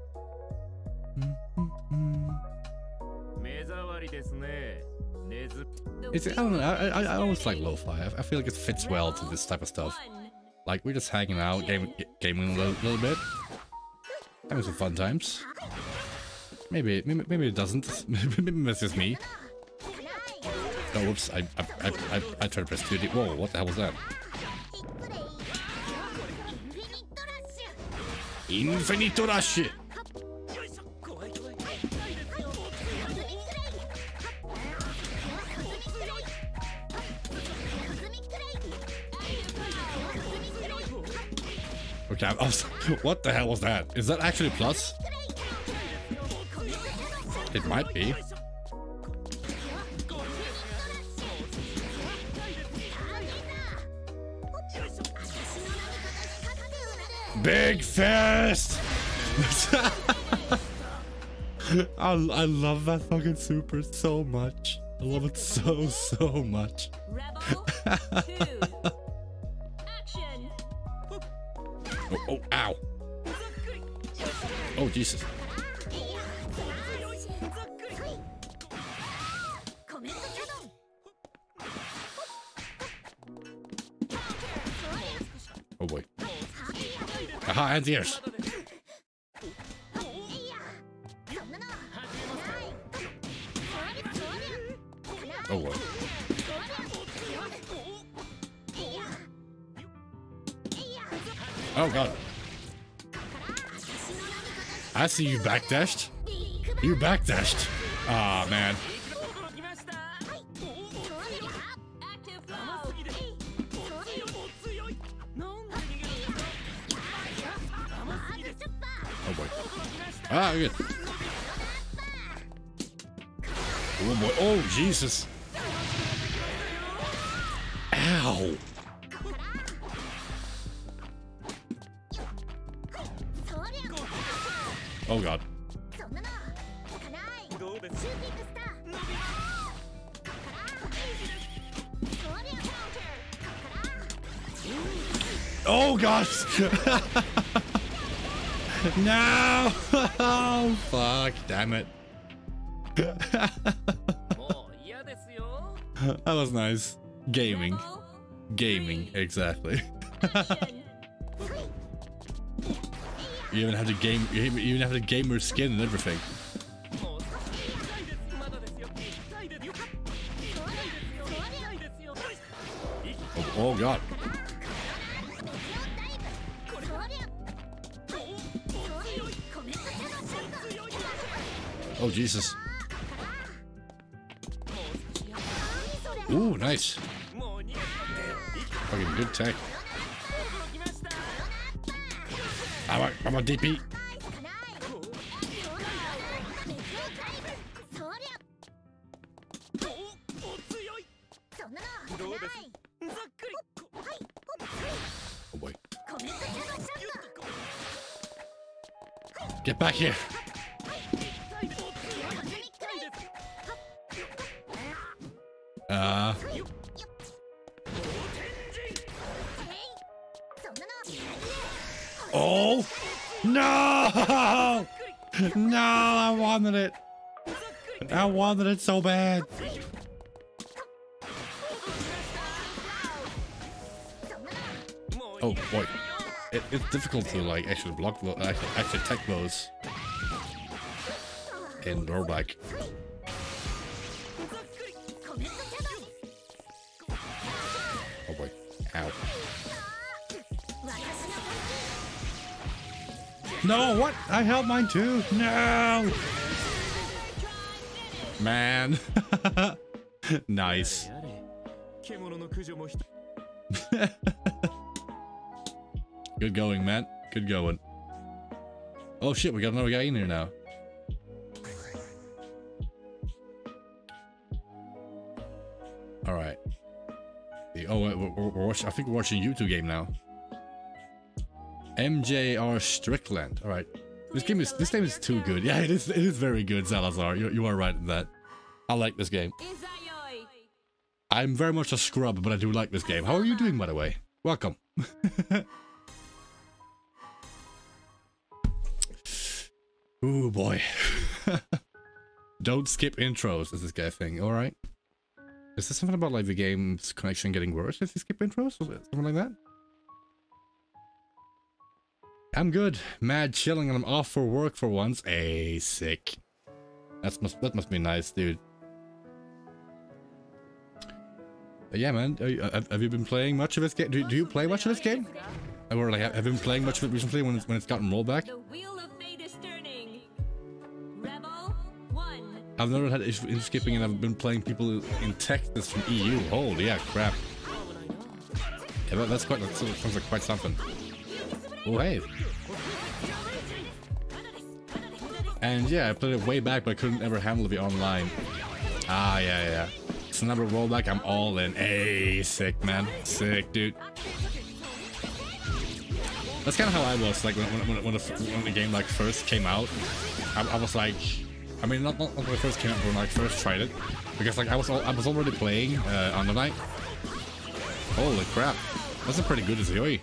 It's, I don't know, I, I, I always like lo-fi. I, feel like it fits well to this type of stuff. Like, we're just hanging out, game, gaming a little, little bit. Having some fun times. Maybe, maybe, maybe it doesn't. maybe it's just me. Oh, whoops, I, I, I, I, I tried to press 2D. Whoa, what the hell was that? Infinito Rush! Was, what the hell was that? Is that actually plus? It might be. Big fist. I, I love that fucking super so much. I love it so, so much. Jesus. Oh boy. Aha, and ears. see you backdashed. You backdashed. Ah, oh, man. Oh boy. Ah, good. Oh boy. Oh, Jesus. no! Oh, fuck, damn it. that was nice. Gaming. Gaming, exactly. you even have to game you even have to gamer skin and everything. Oh, oh god. Oh, Jesus. Ooh, nice. Fucking good tech. I want, I want DP. Oh, Get back here. wanted it's so bad. Oh boy, it, it's difficult to like actually block, those, actually, actually attack those in like, Oh boy, ow. No, what? I held mine too. No! man. nice. Good going, man. Good going. Oh shit, we got another guy in here now. All right. Oh, we're, we're, we're watching, I think we're watching YouTube game now. MJR Strickland. All right. This game is this game is too good. Yeah, it is. It is very good, Salazar. You, you are right in that. I like this game. I'm very much a scrub, but I do like this game. How are you doing, by the way? Welcome. Ooh, boy. Don't skip intros, is this guy thing, alright? Is this something about, like, the game's connection getting worse if you skip intros? It something like that? I'm good. Mad chilling and I'm off for work for once. Hey, sick. That's must, that must be nice, dude. Uh, Yeah, man. Are you- have, have you been playing much of this game? Do, do you play much of this game? Or like, have you been playing much of it recently when it's when it's gotten rollback? The wheel of fate is turning. Rebel 1. I've never had issues in skipping, and I've been playing people in Texas from EU. Holy yeah, crap. Yeah, that, that's quite. That sounds like quite something. Oh hey. And yeah, I played it way back, but I couldn't ever handle the online. Ah, yeah, yeah. It's another rollback. I'm all in. Hey, sick, man. Sick, dude. That's kind of how I was like when when, when, the, when the game like first came out. I, I was like, I mean not, not when it first came out, but when I first tried it, because like I was I was already playing uh, Under Night. Holy crap, that's a pretty good Izayoi.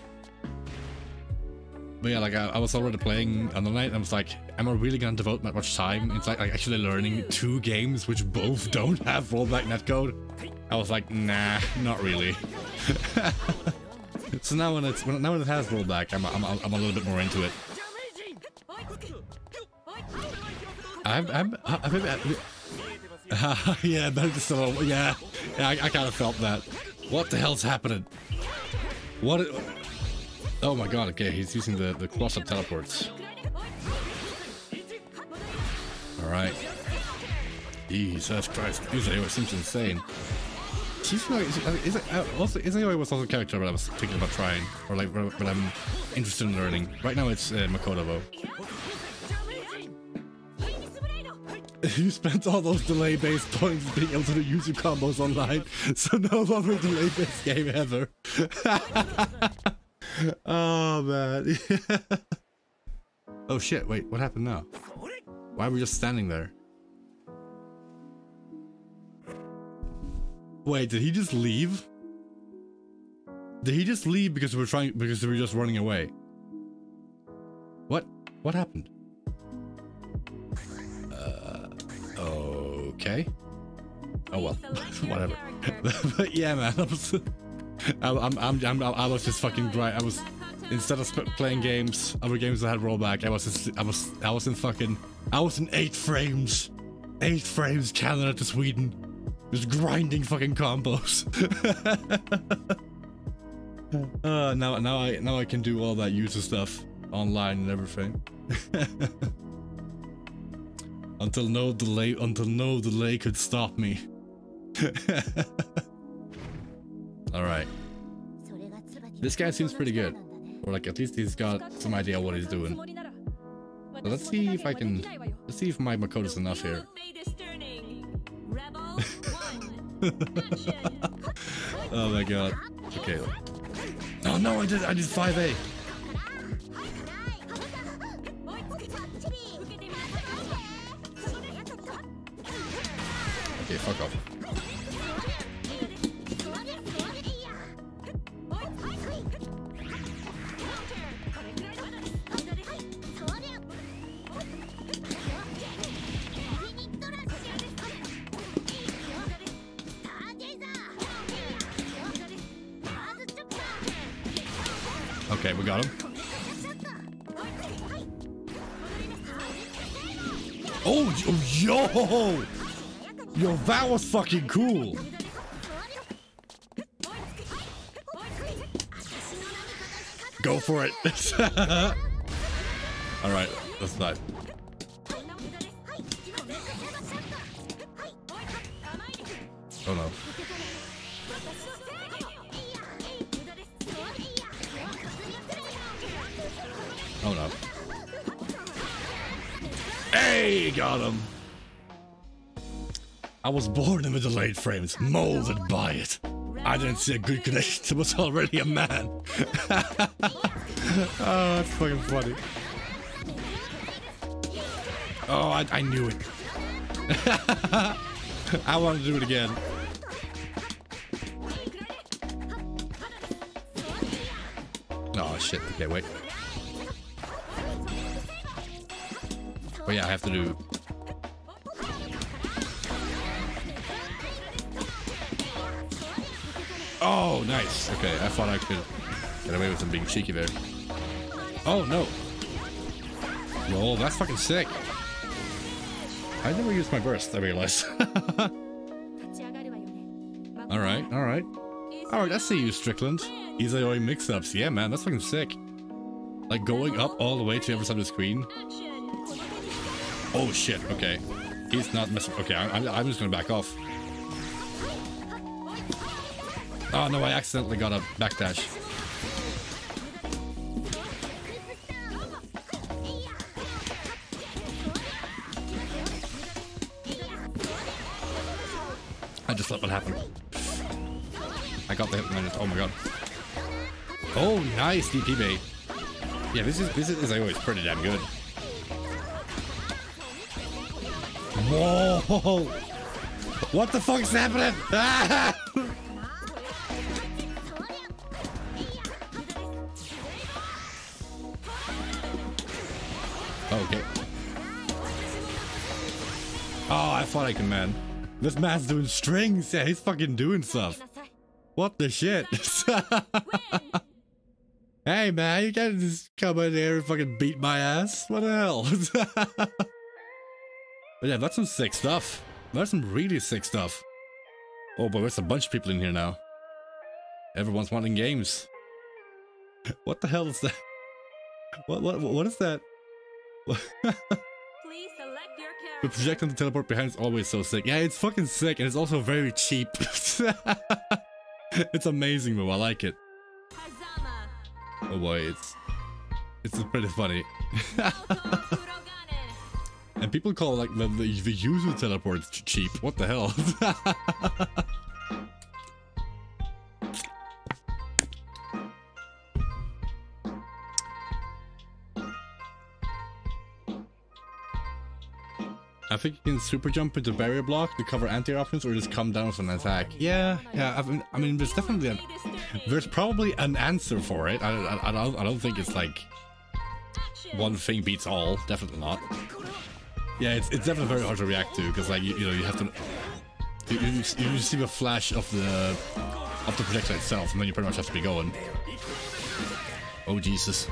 But yeah, like I, I was already playing Under Night, and I was like, am I really gonna devote that much time into like, like actually learning two games which both don't have rollback netcode? I was like, nah, not really. so now when it's when, now when it has rollback, I'm, I'm I'm a little bit more into it. I'm I'm, I'm, yeah, yeah, yeah. I, I kind of felt that. What the hell's happening? What? Oh my god, okay, he's using the, the cross-up teleports. Alright. Jesus Christ, Izayoi seems insane. She's like, is it, uh, also, Izayoi was also a character that I was thinking about trying, or like, but I'm interested in learning. Right now it's uh, Makotovo. You spent all those delay-based points being able to use your combos online, so no longer delay-based game ever. oh man. oh shit, wait, what happened now? Why are we just standing there? Wait, did he just leave? Did he just leave because we're trying because we were just running away? What? What happened? Uh, okay. Oh well, whatever. but yeah, man, I was, I'm, I'm, I'm, I was just fucking dry. I was instead of playing games, other games that had rollback. I was, just, I was, I was in fucking, I was in eight frames, eight frames, Canada to Sweden, just grinding fucking combos. uh, now, now I, now I can do all that user stuff online and everything. until no delay, until no delay could stop me. all right. This guy seems pretty good. Or like at least he's got some idea what he's doing. So let's see if I can let's see if my Makoto's enough here. oh my god. Okay. Oh no, I did I did 5A. Okay, fuck off. Okay, we got him. Oh, yo! Yo, that was fucking cool. Go for it. All right, let's dive. Oh no. Hey, got him. I was born in the delayed frames, molded by it. I didn't see a good connection, was already a man. oh, that's fucking funny. Oh, I, I knew it. I want to do it again. Oh shit, okay, wait. Oh yeah, I have to do... Oh, nice. Okay, I thought I could get away with him being cheeky there. Oh, no. Lol, that's fucking sick. I never used my burst, I realize. alright, alright. Alright, I see you, Strickland. Izayoi mix-ups. Yeah, man, that's fucking sick. Like going up all the way to other side of the screen. Oh shit, okay. He's not messing. Okay, I'm, I'm just gonna back off. Oh no, I accidentally got a backdash. I just let what happened. I got the hit. Oh my god. Oh, nice DP bait. Yeah, this is this is, is always pretty damn good. Whoa! What the fuck's happening? Ah! okay. Oh, I thought I could, man. This man's doing strings. Yeah, he's fucking doing stuff. What the shit? hey, man, you can't just come in here and fucking beat my ass. What the hell? but yeah, that's some sick stuff. That's some really sick stuff. Oh boy, there's a bunch of people in here now. Everyone's wanting games. What the hell is that? What what what is that? Please select your The character. projectile to teleport behind is always so sick. Yeah, it's fucking sick and it's also very cheap. it's amazing though, I like it. Hazama. Oh boy, it's it's pretty funny. And people call like the the, the user teleports cheap. What the hell? I think you can super jump into barrier block to cover anti options or just come down with an attack. Yeah, yeah. I mean, I mean there's definitely a, there's probably an answer for it. I, I, I don't I don't think it's like one thing beats all. Definitely not. Yeah, it's, it's definitely very hard to react to because like you, you know you have to you, you, you receive a flash of the of the projectile itself and then you pretty much have to be going. Oh Jesus!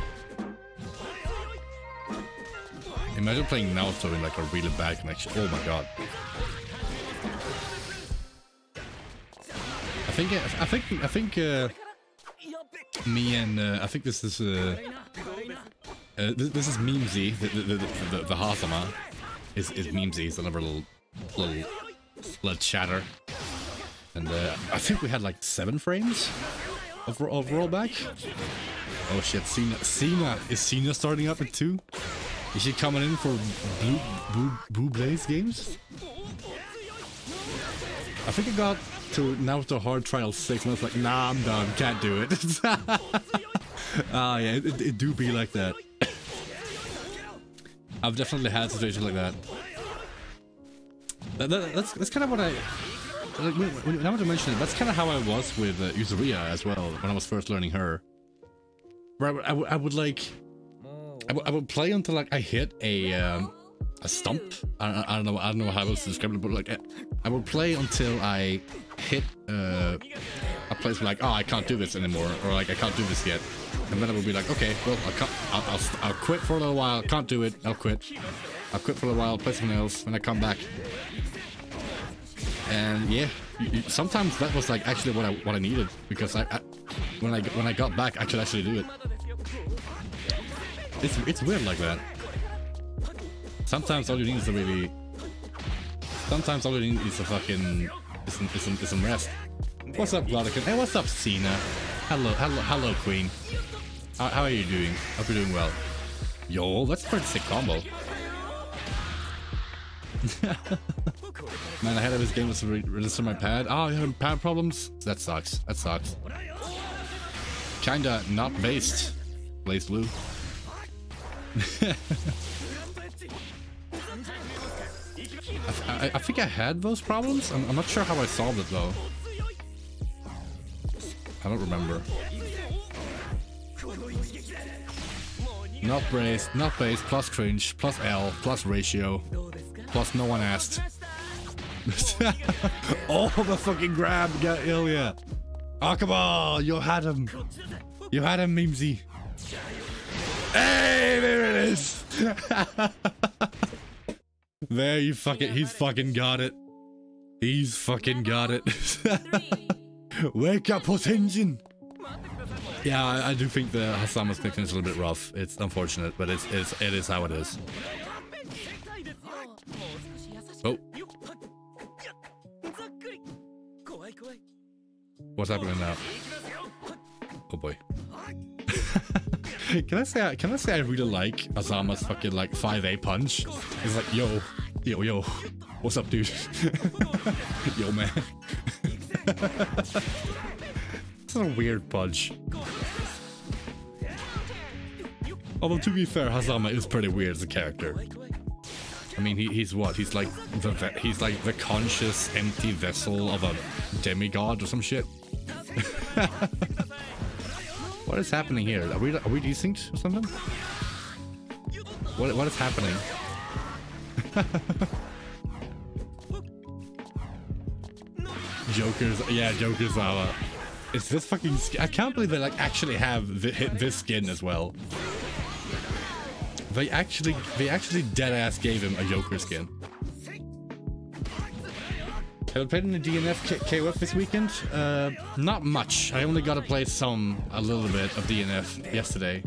Imagine playing Naruto in like a really bad connection. Oh my god! I think I think I think uh, me and uh, I think this is uh, uh, this, this is Memesy, the the the, the, the is is Memesy. It's another little little little chatter, and uh, I think we had like seven frames of of rollback. Oh shit, Cena Cena is Cena starting up at two? Is she coming in for Blue Blue Blue Blaze games? I think I got to Naruto Hard Trial 6 and I was like, nah, I'm done, can't do it. Ah, yeah, it, it do be like that. I've definitely had situations like that. That- that- that's that's kind of what I. Like, when, now that mention it, that's kind of how I was with uh, Yuzuriha as well when I was first learning her. Where I would, I would, like, I would, play until like I hit a um, a stump. I, I- I don't know, I don't know how else to describe it, but like I, I would play until I hit uh, a place where like, oh, I can't do this anymore, or like I can't do this yet, and then I would be like, okay, well, I'll, I'll, I'll, I'll quit for a little while. Can't do it. I'll quit. I'll quit for a little while. Play something else. When I come back, and yeah, sometimes that was like actually what I what I needed because I, I when I when I got back, I could actually do it. It's it's weird like that. Sometimes all you need is to really. Sometimes all you need is a fucking is some, is some, is some rest. What's up, Glodican? Hey, what's up, Cena? Hello, hello, hello, Queen. How, how are you doing? Hope you're doing well. Yo, that's pretty sick combo. Man, I had this game was register my pad. Ah, oh, you having pad problems? That sucks. That sucks. Kinda not based. BlazBlue. I, I, think I had those problems. I'm, I'm not sure how I solved it though. I don't remember. Not brace, not base, plus cringe, plus L, plus ratio, plus no one asked. oh, the fucking grab got Ilya. Ah, come on, you had him. You had him, Memesy. Hey, there it is. there you fucking, he's fucking got it. He's fucking got it. Wake up, hot engine. Yeah, I, I do think the Hazama's connection is a little bit rough. It's unfortunate, but it's, it's it is how it is. Oh, what's happening now? Oh boy. can I say I- can I say I really like Hazama's fucking like 5A punch? It's like yo, yo, yo, what's up, dude? yo, man. It's a weird punch. Although to be fair, Hazama is pretty weird as a character. I mean, he, he's what? He's like the he's like the conscious empty vessel of a demigod or some shit. What is happening here? Are we are we desynced or something? What what is happening? Joker's yeah, Joker's uh Is this fucking I can't believe they like actually have th- hit this skin as well. They actually they actually dead ass gave him a Joker skin. Have you played any DNF KOF this weekend? Uh, not much. I only got to play some, a little bit of DNF yesterday.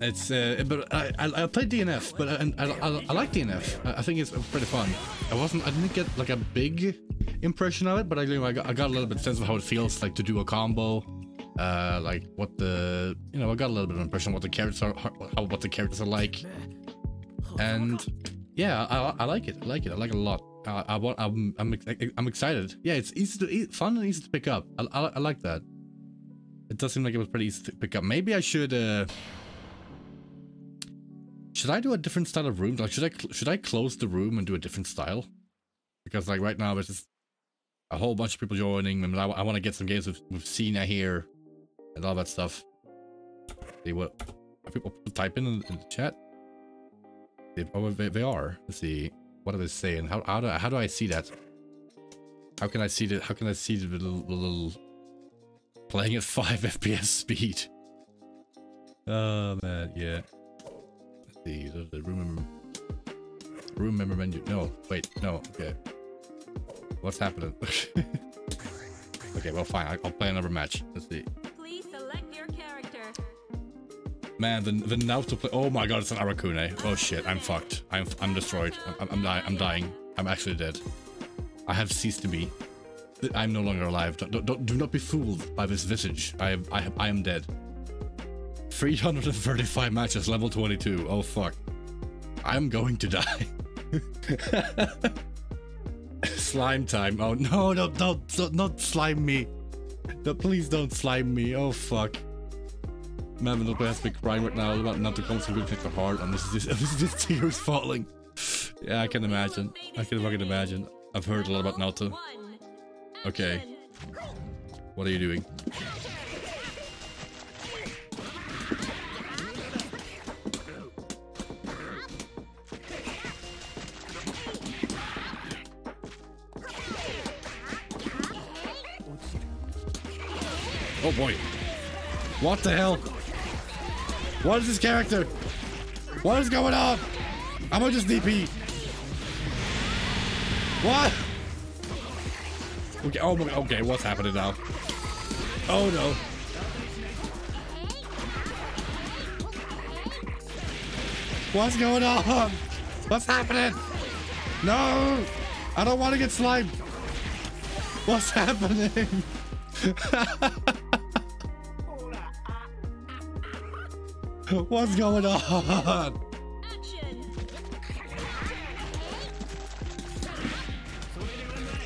It's uh, but I, I I played DNF, but I, I, I, I like DNF. I, I think it's pretty fun. I wasn't I didn't get like a big impression of it, but I you know, I got, I got a little bit sense of how it feels like to do a combo. Uh, like what the you know I got a little bit of impression what the characters are, how what the characters are like, and yeah, I, I like it. I like it. I like it a lot. I, I want. I'm I'm I'm excited. Yeah, it's easy to e- fun and easy to pick up. I, I, I like that. It does seem like it was pretty easy to pick up. Maybe I should. uh should I do a different style of room? Like, should I should I close the room and do a different style? Because like right now, there's just a whole bunch of people joining, and I, I want to get some games with with Cena here and all that stuff. See what people typing in, in the chat? They, oh, they, they are. Let's see. What are they saying? How how do how do I see that? How can I see that? How can I see the little, the little playing at five FPS speed? Oh man, yeah the, the, the room room member menu. No, wait, no. Okay, what's happening? okay, well, fine. I'll play another match. Let's see. Man, the the now to play. Oh my god, it's an Arakune. Oh shit, I'm fucked. I'm I'm destroyed. I'm I'm, dying. I'm dying. I'm actually dead. I have ceased to be. I'm no longer alive. Don't, don't, do not be fooled by this visage. I I, I am dead. 335 matches, level 22. Oh fuck. I'm going to die. slime time. Oh no, no, no, don't, not slime me. No, please don't slime me. Oh fuck. The has been crying right now about not to come good hit the heart, and this is just, this is just tears falling. Yeah, I can imagine. I can fucking imagine. I've heard a lot about. One. Okay. What are you doing? Oh boy. What the hell? What is this character? What is going on? I'm gonna just DP. What? Okay, oh my, okay, what's happening now? Oh no. What's going on? What's happening? No! I don't want to get slimed. What's happening? What's going on?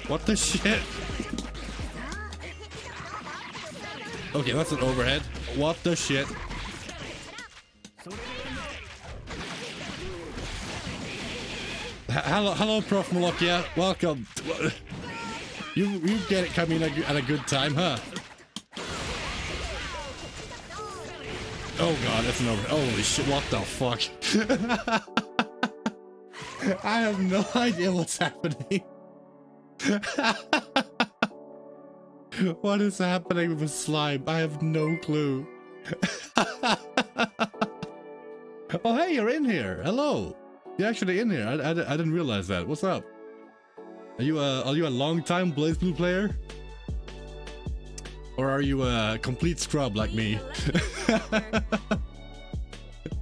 What the shit? Okay, that's an overhead. What the shit? Hello, hello, Prof. Molokia. Welcome. You you get it coming at a good time, huh? Oh god, that's an over. Holy shit! What the fuck? I have no idea what's happening. what is happening with slime? I have no clue. oh, hey, you're in here. Hello. You're actually in here. I, I, I didn't realize that. What's up? Are you a are you a long time BlazBlue player? Or are you a complete scrub like me?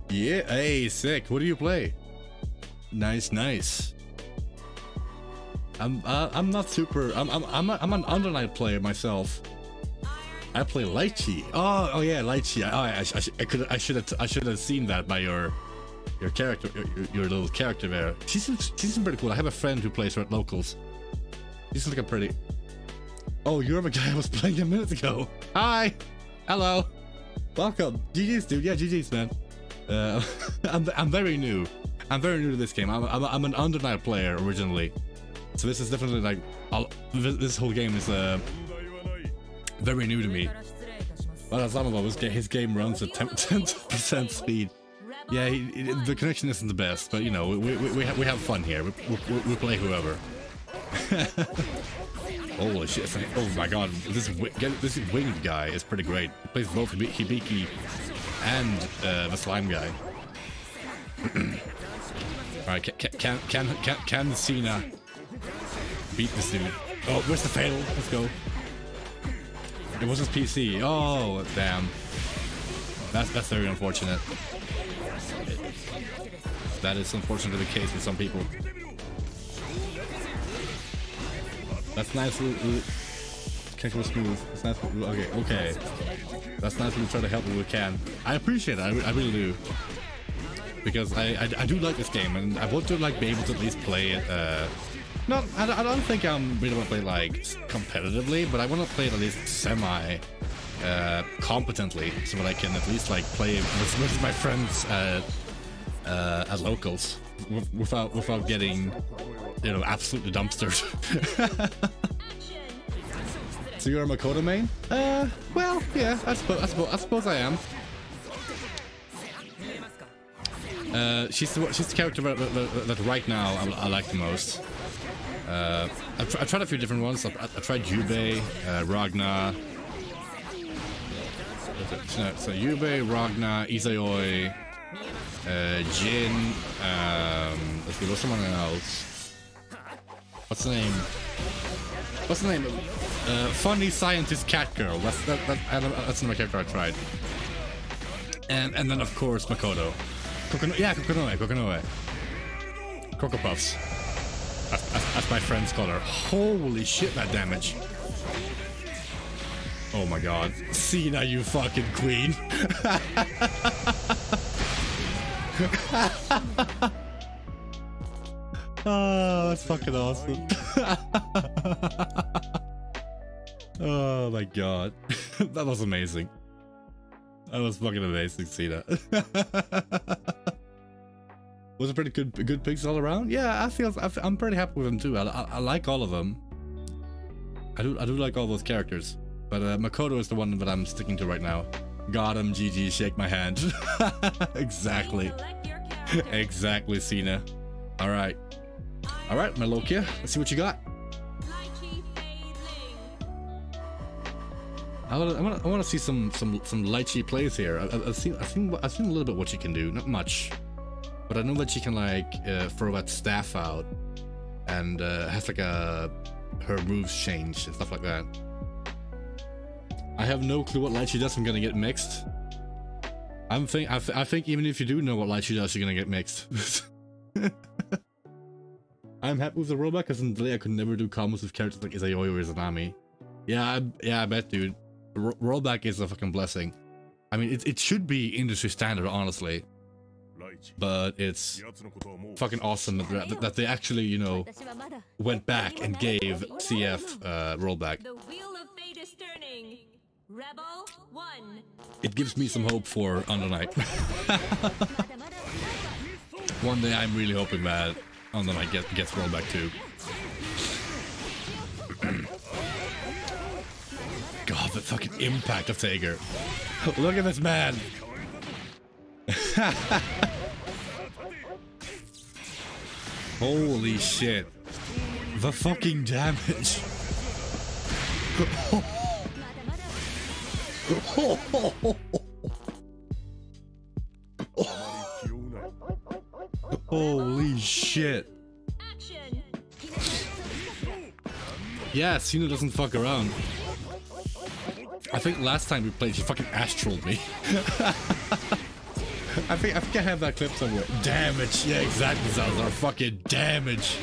Yeah. Hey, sick. What do you play? Nice, nice. I'm uh, I'm not super. I'm I'm I'm, a, I'm an Undernight player myself. I play Litchi. Oh oh yeah, Litchi. Oh, I, I, I could I should have I should have seen that by your your character your, your- little character there. She's seems she seems pretty cool. I have a friend who plays her at locals. She's like a pretty. Oh, you're the guy I was playing a minute ago. Hi. Hello. Welcome. GG's, dude. Yeah, GG's, man. Uh, I'm, I'm very new. I'm very new to this game. I'm, I'm, I'm an Under Night player originally. So this is definitely like, I'll, this, whole game is uh, very new to me. But as Amaba, his, his game runs at 10, 10% speed. Yeah, he, he- the connection isn't the best, but you know, we, we, we, have, we have fun here. We, we, we play whoever. Holy shit. Oh my god, this this winged guy is pretty great. He plays both Hibiki and uh, the slime guy. Alright, can, can, can, can, Cena beat this dude? Oh, where's the fatal? Let's go. It was his PC. Oh, damn. That's, that's very unfortunate. That is unfortunately the case with some people. That's nice. Kick was smooth. That's nice. Okay, okay. That's nice. We try to help when we can. I appreciate it. I, I really do. Because I, I I do like this game, and I want to like be able to at least play it. Uh, not I, don't- I don't think I'm really want to play like competitively, but I want to play it at least semi uh, competently, so that I can at least like play with, with my friends uh, uh, at locals without without getting you know absolutely dumpstered. so you're a Makoto main? Uh, well, yeah, I suppose I suppose I, suppose I am. Uh, she's the she's the character that, that, that right now I, I like the most. Uh, I, tr- I tried a few different ones. I, I I tried Yubei, uh, Ragna. So, so Yubei, Ragna, Izayoi, uh, Jin. Um, let's what's someone else? What's the name? What's the name? Uh, funny scientist cat girl. That's that, that, that's another character I tried. And and then of course Makoto. Kokono- yeah, Kokonoe, Kokonoe. Cocoa Puffs. As, as, my friends call her. Holy shit, that damage. Oh my god. Cena, you fucking queen. oh, that's fucking awesome. oh my god. that was amazing. That was fucking amazing, Cena. was a pretty good good picks all around? Yeah, I feel I I'm pretty happy with them too. I, I, I like all of them. I do I do like all those characters, but uh, Makoto is the one that I'm sticking to right now. Got him, GG, shake my hand. exactly, exactly, Cena. All right, all right, my Lokia. Let's see what you got. I want to I want to see some some some Litchi plays here. I, I, I've seen I've seen I've seen a little bit what she can do, not much, but I know that she can like uh, throw that staff out and uh, has like a her moves change and stuff like that. I have no clue what light she does. I'm gonna get mixed. I'm think I, th I think even if you do know what light she does, you're gonna get mixed. I'm happy with the rollback because in delay I could never do combos with characters like Izayoi or Izanami. Yeah, I, yeah, I bet, dude. R rollback is a fucking blessing. I mean, it, it should be industry standard, honestly. But it's fucking awesome that, that they actually, you know, went back and gave CF uh, rollback. The. Rebel one. It gives me some hope for Under Night. One day I'm really hoping that Under Night get, gets rollback too. God, the fucking impact of Tager. Look at this man. Holy shit. The fucking damage. Oh. Holy shit. Yeah, Cena doesn't fuck around. I think last time we played, she fucking astraled me. I think I think I have that clip somewhere. Damage, yeah, exactly, Salazar. Fucking damage.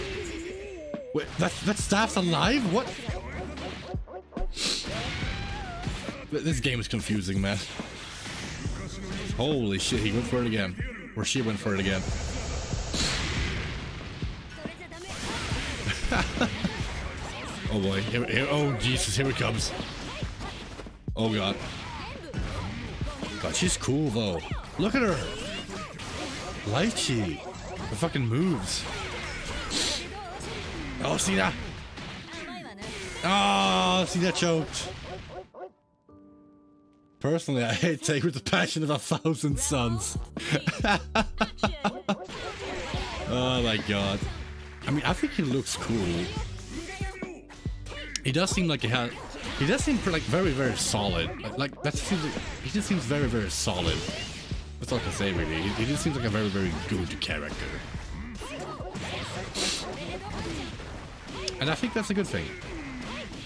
Wait, that that staff's alive? What? Th- This game is confusing, man. Holy shit, he went for it again. Or she went for it again. Oh boy, here, here, oh Jesus, here it comes. Oh god. God, she's cool though. Look at her. Litchi. The fucking moves. Oh, see that? Oh, see that choked. Personally, I hate Tager with the passion of a thousand suns. Oh my god. I mean, I think he looks cool. He does seem like he has. He does seem like very, very solid. Like, that seems. Like, he just seems very, very solid. That's all I can say, really. He, he just seems like a very, very good character. And I think that's a good thing.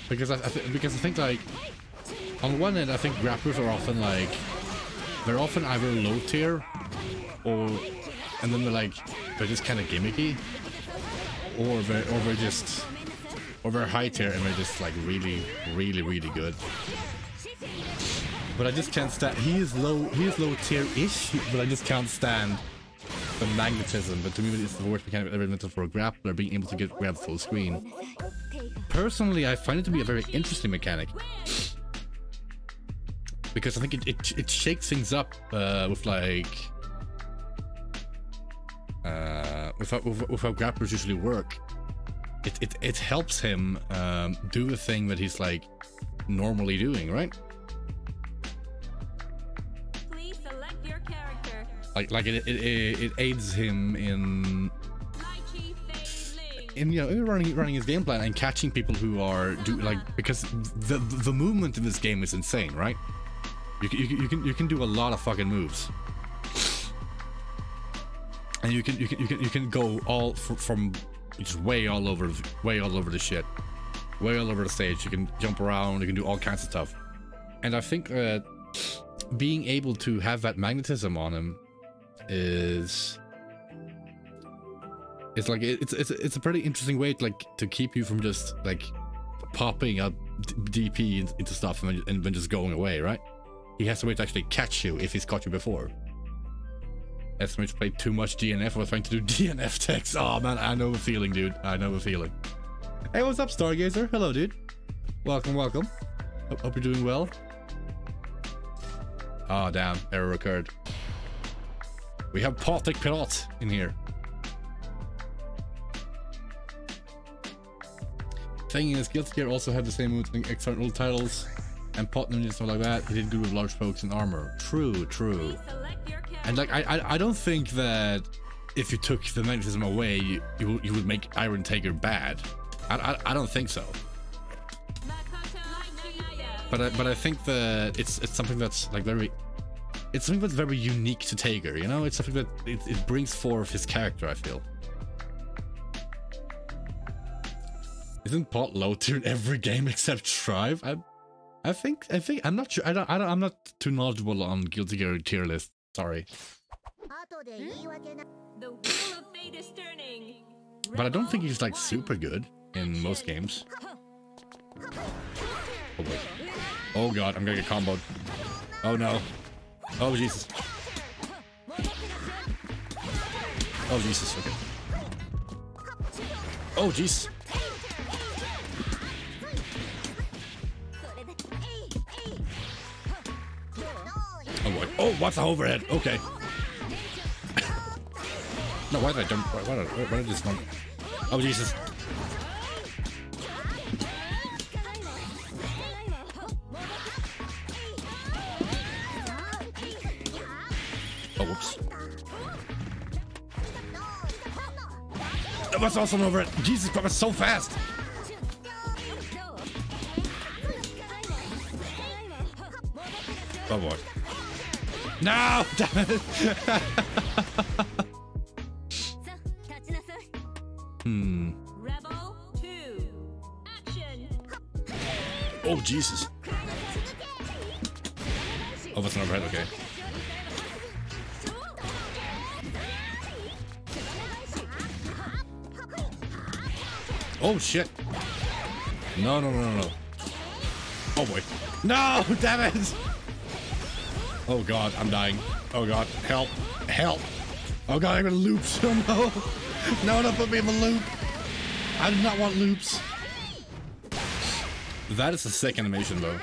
Because I, I because I think like on one end I think grapplers are often like they're often either low tier or and then they're like they're just kind of gimmicky or they're or they're just or they're high tier and they're just like really really really good. But I just can't stand. He is low. He is low tier ish, but I just can't stand the magnetism. But to me, it's the worst mechanic ever invented for a grappler, being able to get grab full screen. Personally, I find it to be a very interesting mechanic because I think it it, it shakes things up uh, with like uh, with, how, with, with how grapplers usually work. It it it helps him um, do the thing that he's like normally doing, right? Please select your character. Like like it it, it, it aids him in Lychee Fei Ling. in you know running running his game plan and catching people who are do like because the the movement in this game is insane, right? You can you, you can you can do a lot of fucking moves, and you can you can you can you can go all fr from just way all over way all over the shit, way all over the stage. You can jump around, you can do all kinds of stuff, and I think uh, being able to have that magnetism on him is it's like it's it's it's a pretty interesting way to like to keep you from just like popping up DP into stuff and and then just going away, right? He has a way to actually catch you if he's caught you before. That's me to play too much DNF. Was trying to do DNF text. Oh man, I know the feeling, dude. I know the feeling. Hey, what's up, Stargazer? Hello, dude. Welcome, welcome. Hope, hope you're doing well. Oh damn, error occurred. We have Patrick Pirat in here. Thing is, Guilty Gear also had the same moves like external titles and ninja and stuff like that. He did good with large pokes and armor. True, true. And like, I, I, I don't think that if you took the magnetism away, you, you, would- you would make Iron Tager bad. I, I, I don't think so. But I, but I think that it's it's something that's like very, it's something that's very unique to Tager. You know, it's something that it, it brings forth his character. I feel. Isn't Pot low tier in every game except Strive? I, I think I think I'm not sure. I don't. I don't. I'm not too knowledgeable on Guilty Gear tier list. Sorry. but I don't think he's like super good in most games. Oh wait. Oh god, I'm gonna get comboed. Oh no. Oh Jesus. Oh Jesus. Okay. Oh Jesus. Oh, what's the overhead? Okay. no, why did I jump? Why, why did, why did I just jump? Oh Jesus. Oh whoops. Oh, what's awesome over it? Jesus, was so fast. Oh boy. No! Damn it! hmm. Rebel 2. Action. Oh, Jesus. Oh, that's not right. Okay. Oh, shit. No, no, no, no, no. Oh, boy. No! Damn it! Oh god, I'm dying. Oh god, help, help. Oh god, I'm in loops. Oh no. No, don't put me in the loop. I do not want loops. That is a sick animation though.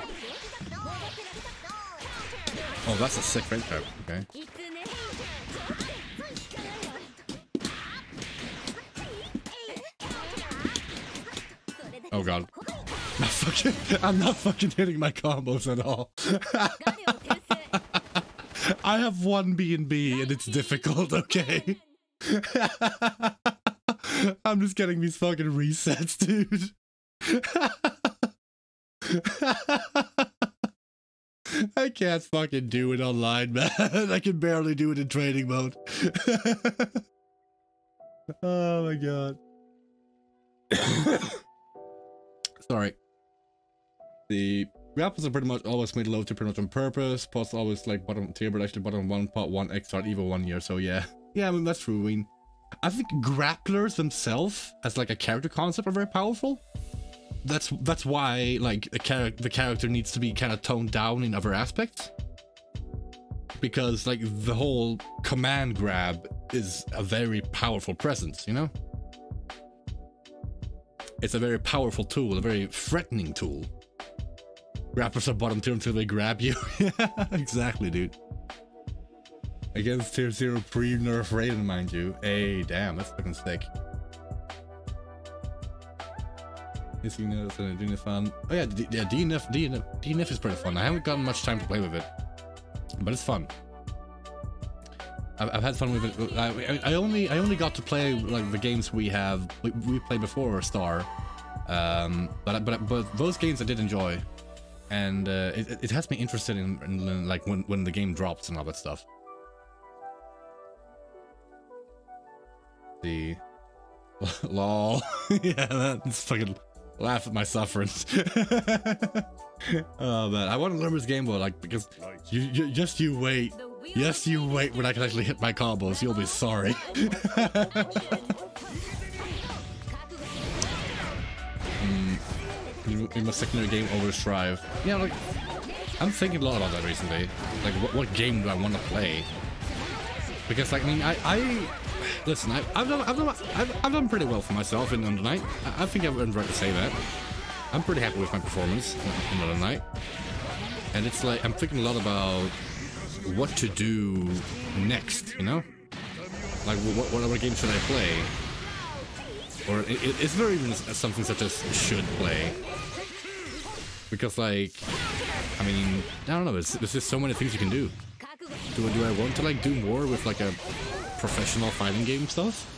Oh, that's a sick intro. Okay. Oh god. I'm not fucking, I'm not fucking hitting my combos at all. I have one B and B, and it's difficult. Okay. I'm just getting these fucking resets, dude. I can't fucking do it online, man. I can barely do it in training mode. oh my god. Sorry. The rappers are pretty much always made low to pretty much on purpose. Pots always like bottom tier, but actually bottom one pot one X start Evo one year. So yeah, yeah, I mean that's true. I mean, I think grapplers themselves as like a character concept are very powerful. That's that's why like a character the character needs to be kind of toned down in other aspects. Because like the whole command grab is a very powerful presence, you know? It's a very powerful tool, a very threatening tool. Rappers are bottom tier until they grab you. exactly, dude. Against tier 0 pre-nerf Raiden, mind you. Hey, damn, that's fucking sick. Is he knows and DNF fun? Oh yeah, D yeah, DNF, DNF, DNF is pretty fun. I haven't gotten much time to play with it, but it's fun. I've, I've had fun with it. I, I- I only I only got to play like the games we have we, we played before Star, um, but but but those games I did enjoy, and uh, it it- it has me interested in, in like when when the game drops and all that stuff. The lol, yeah, that's fucking laugh at my sufferance. oh man, I want to learn this game though, like because you, you just you wait. The Yes, you wait when I can actually hit my combos. You'll be sorry. In my secondary game, over Strive. Yeah, like I'm thinking a lot about that recently. Like, what, what game do I want to play? Because, like, I mean, I, I listen. I, I've done, I've done, I've, I've done pretty well for myself in Under Night. I, I think I've earned right to say that. I'm pretty happy with my performance in Under Night. And it's like I'm thinking a lot about what to do next. You know, like what, what other game should I play? Or i- i- is there even something such as should play? Because like, I mean, I don't know. There's, there's just so many things you can do. Do I, do I want to like do more with like a professional fighting game stuff?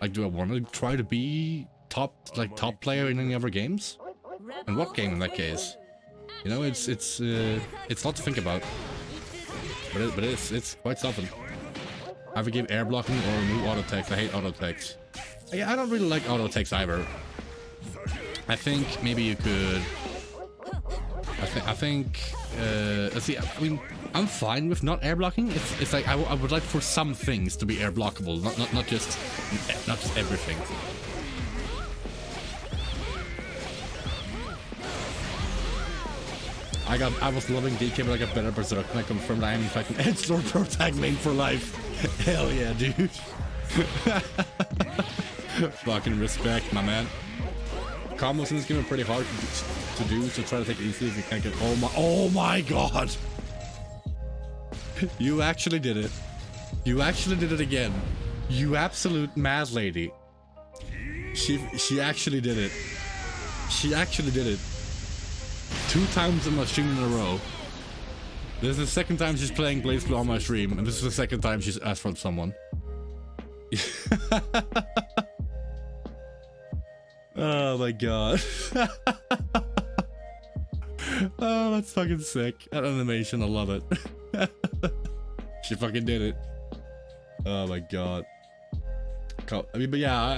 Like, do I want to try to be top like top player in any other games? And what game in that case? You know, it's it's uh, it's a lot to think about, but it, but it's it's quite something. Either give air blocking or new auto attacks. I hate auto attacks. Yeah, I don't really like auto attacks either. I think maybe you could. I, th- I think. Uh, see. I mean, I'm fine with not air blocking. It's it's like I, would like for some things to be air blockable, not not not just not just everything. I got I was loving DK, but I got better Berserk, and I confirmed I am in fact an Edge Lord Pro Tag main for life. Hell yeah, dude. Fucking respect, my man. Combos in this game are pretty hard to, to do, so try to take it easy if you can't get. Oh my! Oh my God! You actually did it. You actually did it again. You absolute mad lady. She she actually did it. She actually did it. Two times in my stream in a row. This is the second time she's playing BlazBlue on my stream, and this is the second time she's asked from someone. oh my god. oh, that's fucking sick. That animation, I love it. she fucking did it. Oh my god. I mean, but yeah, I,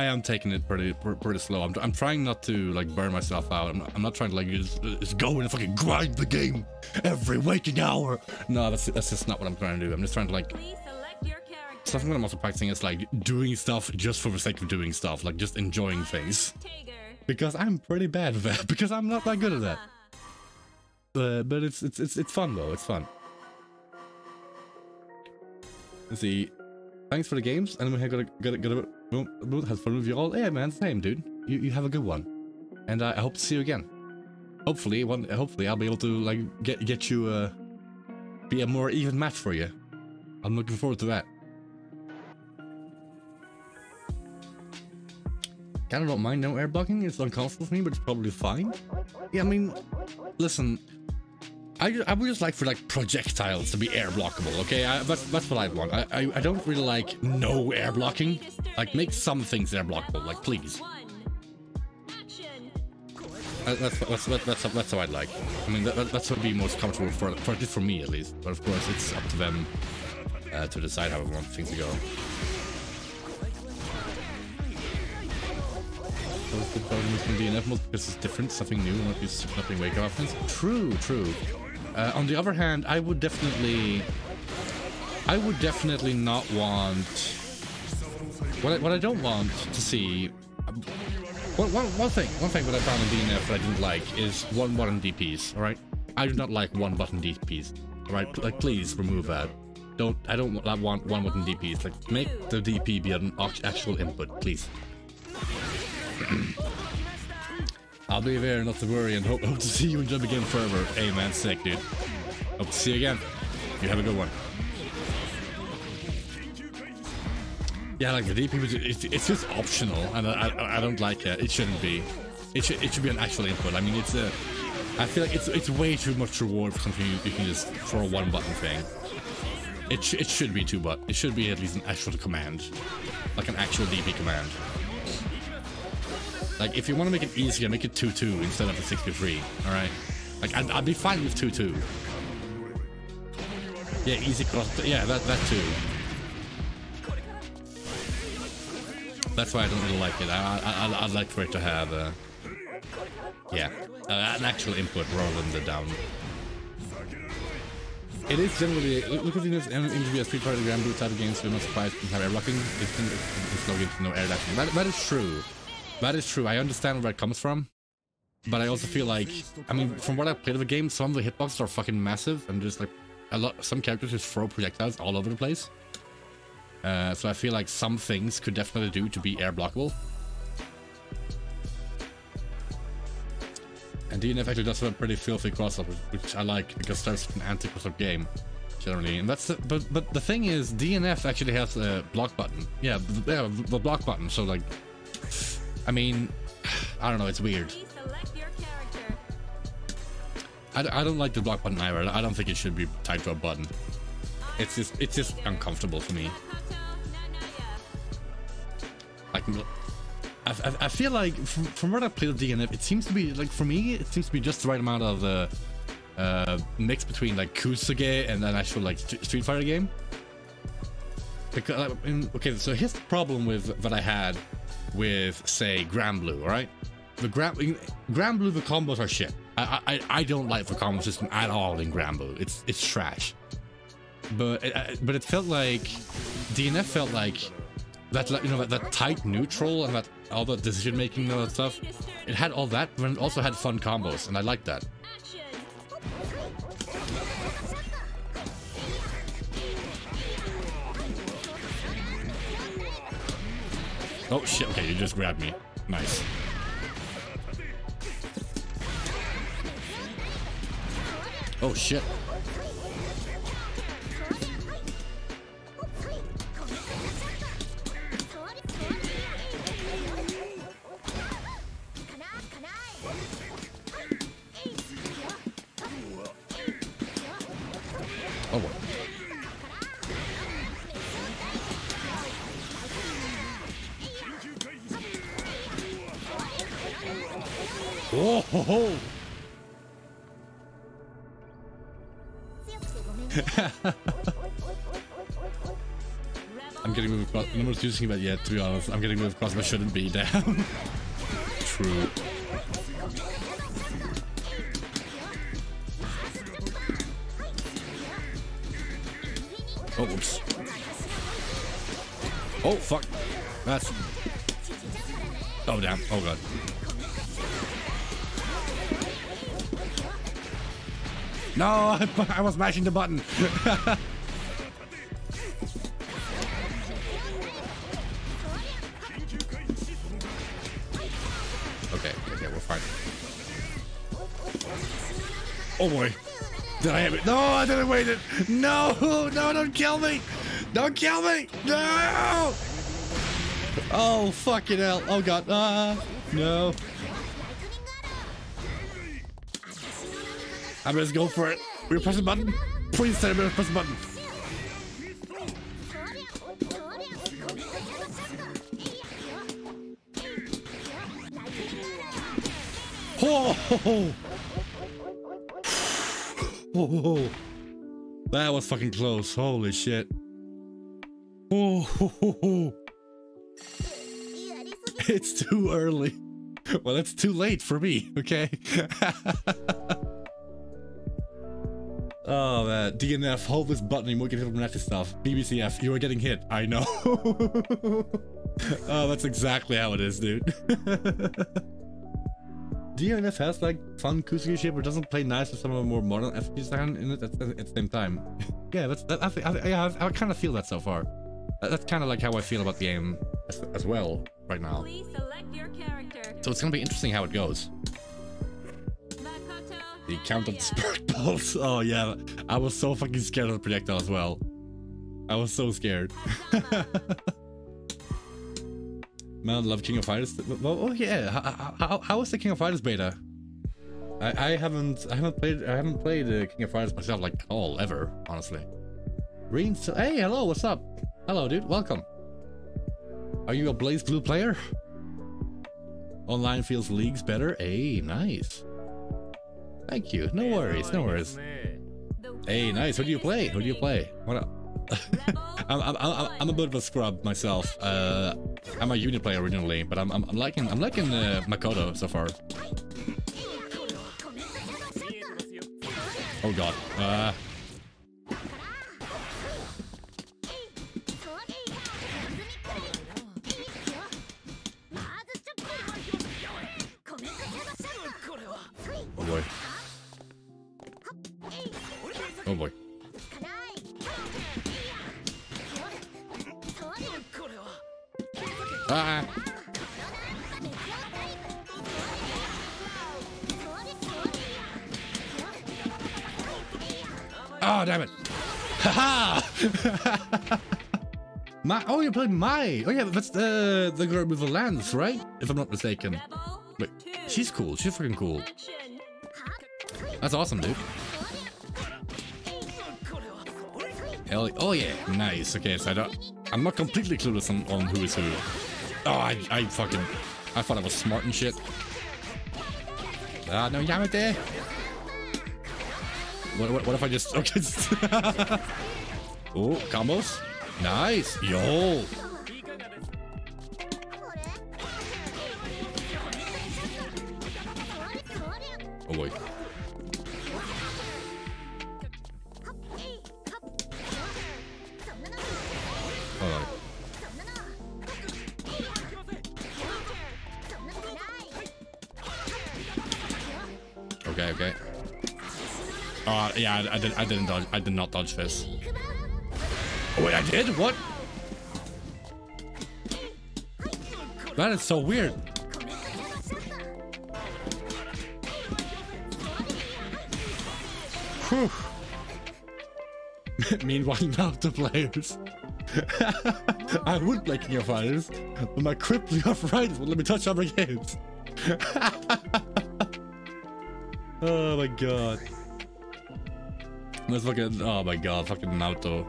I I am taking it pretty pretty slow. I'm, I'm trying not to like burn myself out. I'm not, I'm not trying to like just, just go and fucking grind the game every waking hour. No, that's that's just not what I'm trying to do. I'm just trying to like Please select your character. something that I'm also practicing is like doing stuff just for the sake of doing stuff, like just enjoying things. Because I'm pretty bad at that. Because I'm not that good at that. Uh, but it's it's it's it's fun though. It's fun. Let's see. Thanks for the games. And have got a got a, got a, fun with you all. Yeah, man, same, dude. You you have a good one. And uh, I hope to see you again. Hopefully, one. Hopefully, I'll be able to like get get you uh be a more even match for you. I'm looking forward to that. Kind of don't mind no air blocking. It's uncomfortable for me, but it's probably fine. Yeah, I mean, listen, I, I would just like for like projectiles to be air blockable. Okay, I, that's that's what I want. I, I I don't really like no air blocking. Like make some things air blockable. Like please. Uh, That's that's that's that's, how I'd like. I mean, that, that- that's what would be most comfortable for for for me at least. But of course, it's up to them uh, to decide how they want things to go. Both the problems from DNF mode because it's different, something new, not just nothing wake up offense. True, true. Uh, on the other hand, I would definitely, I would definitely not want. What I, what I don't want to see one, one, one thing, one thing that I found in DNF that I didn't like is one button DPs. All right, I do not like one button DPs. All right, like please remove that. Don't I don't want- want one button DPs. Like make the DP be an actual input, please. I'll be there, not to worry, and hope, hope to see you in Jump Again forever. Hey man, sick dude. Hope to see you again. You have a good one. Yeah, like the DP, it's, it's just optional, and I, I, I don't like it. It shouldn't be. It should it should be an actual input. I mean, it's a. I feel like it's it's way too much reward for something you, you can just for a one button thing. It sh it should be two but it should be at least an actual command, like an actual DP command. Like if you want to make it easier, make it two two instead of a sixty three. All right. Like I'd, I'd be fine with two two. Yeah, easy cross. Yeah, that that too. That's why I don't really like it. I, I, I'd like for it to have, uh, yeah, uh, an actual input rather than the down. It is generally, look at this interview as Fighter Granblue type games, we're not surprised in have air blocking. It's it's slow into no air dashing. That, that is true. That is true. I understand where it comes from. But I also feel like, I mean, from what I played of the game, some of the hitboxes are fucking massive and just like a lot, some characters just throw projectiles all over the place. Uh, so I feel like some things could definitely do to be air blockable. And DNF actually does have a pretty filthy crossover, which I like because there's an anti-crossover game generally. And that's the, but but the thing is, DNF actually has a block button. Yeah, the, yeah, the block button. So like, I mean, I don't know. It's weird. Please select your character. I, I don't like the block button either. I don't think it should be tied to a button. It's just it's just uncomfortable for me. Like I, I, I feel like from, from what I played with DNF, it seems to be like for me, it seems to be just the right amount of uh, uh, mix between like Kusoge and an actual like St- Street Fighter game. Because okay, so here's the problem with that I had with say Granblue, all right? The Grand Granblue, the combos are shit. I I, I don't like the combo system at all in Granblue. It's it's trash. But it, uh, but it felt like DNF felt like that you know that, that tight neutral and that all the decision making and all that stuff. It had all that, but it also had fun combos, and I liked that. Oh shit! Okay, you just grabbed me. Nice. Oh shit! Oh ho ho! I'm getting moved across. No one's using that yet, to be honest. I'm getting moved across, but shouldn't be. Damn. True. Oh, whoops. Oh, fuck. That's. Oh, damn. Oh, God. No, I, was mashing the button. okay, okay, we're fine. Oh boy. Did I have it? No, I didn't wait it. No, no, don't kill me. Don't kill me. No. Oh, fucking hell. Oh, God. Ah, no. I'm just go for it. We press the button. Please tell me to press the button. Oh, oh, oh. That was fucking close. Holy shit. Oh. It's too early. Well, it's too late for me, okay? oh man, DNF, hold this button and we'll get hit from active stuff. BBCF, you are getting hit. I know. oh, that's exactly how it is, dude. DNF has like fun Kusoge shape, but doesn't play nice with some of the more modern FPGs in it at, at the same time. yeah, that's that, I, think- I, yeah, I, I kind of feel that so far. That- That's kind of like how I feel about the game as, as well right now. Please select your character. So it's gonna be interesting how it goes. The count of spark balls. Oh yeah, I was so fucking scared of the projectile as well. I was so scared. Man, love King of Fighters. Well, oh yeah. How, how, how is the King of Fighters beta? I, I haven't I haven't played I haven't played uh, King of Fighters myself like all ever honestly. Green. So, hey, hello. What's up? Hello, dude. Welcome. Are you a BlazBlue player? Online feels leagues better. Hey, nice. Thank you. No worries. No worries. Hey, nice. Who do you play? Who do you play? What? I'm, I'm, I'm, I'm, a bit of a scrub myself. Uh, I'm a unit player originally, but I'm, I'm, I'm liking I'm liking uh, Makoto so far. Oh god. Uh, Oh boy. Oh boy. Ah. Oh, damn it. Ha My, oh, you're playing Mai. Oh, yeah, that's the, the girl with the lance, right? If I'm not mistaken. Wait, she's cool. She's freaking cool. That's awesome, dude. Oh yeah, nice. Okay, so I don't. I'm not completely clueless on, on who is who. Oh, I, I fucking. I thought I was smart and shit. Ah, no, Yamete. What, what, what if I just. Okay. oh, combos. Nice. Yo. Oh wait. Oh, yeah, I, I did, I didn't dodge, I did not dodge this. Oh, wait, I did? What? That is so weird. Whew. Meanwhile, now the players. I would play King of Fighters, but my crippling arthritis won't let me touch other games. oh my god. That's fucking. Oh my god, fucking Naoto.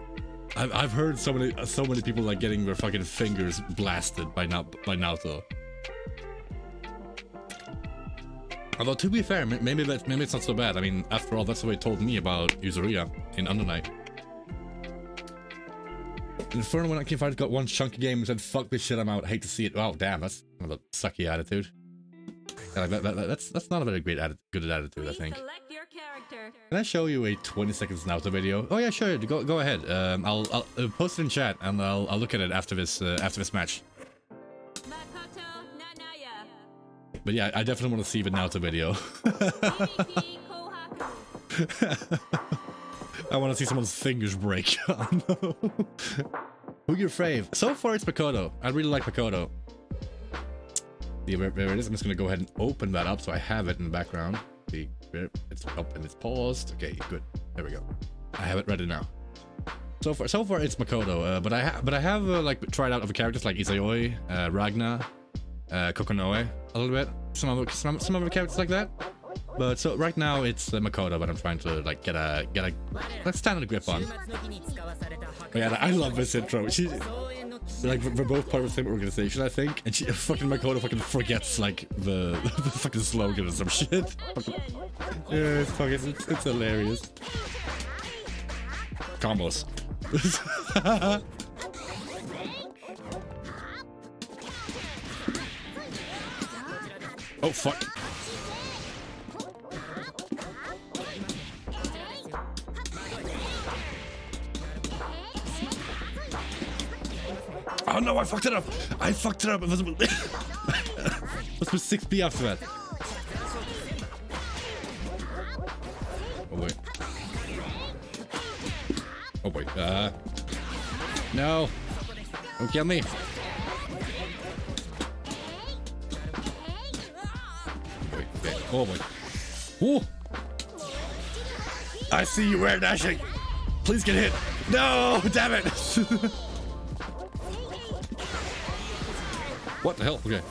I've, I've heard so many so many people like getting their fucking fingers blasted by now by Naoto. Although to be fair, maybe that maybe it's not so bad. I mean, after all, that's what they told me about Yuzuriha in Under Night. Inferno when I came fight got one chunky game and said, "Fuck this shit, I'm out." hate to see it. Oh damn, that's kind of a sucky attitude. Like, that, that- that- that's that's not a very great atti- good attitude, I think. select your character. Can I show you a 20 seconds Naoto video? Oh yeah, sure. Go go ahead. Um, I'll I'll uh, post it in chat and I'll I'll look at it after this uh, after this match. But yeah, I definitely want to see the Naoto video. I want to see someone's fingers break. oh no. Who your fave? So far it's Makoto. I really like Makoto. Where it is. I'm just gonna go ahead and open that up so I have it in the background. See it's up and it's paused. Okay, good. There we go. I have it ready now. So far, so far it's Makoto, uh, but I ha but I have uh, like tried out other characters like Izayoi, uh, Ragna, uh, Kokonoe a little bit. Some other some some other characters like that. But so right now it's uh, Makoto, but I'm trying to like get a get a like the grip on. But yeah, I love this intro. She like we're both part of the same organization, I think, and she fucking Makoto fucking forgets like the, the fucking slogan or some shit. yeah, it's fucking it's, it's hilarious. Combos. oh fuck. Oh no, I fucked it up. I fucked it up. It was Let's put 6B after that. Oh wait. Oh wait. Uh. No. Don't kill me. Wait, okay. Oh wait. Ooh. I see you air dashing. Please get hit. No, damn it. What the hell? Okay.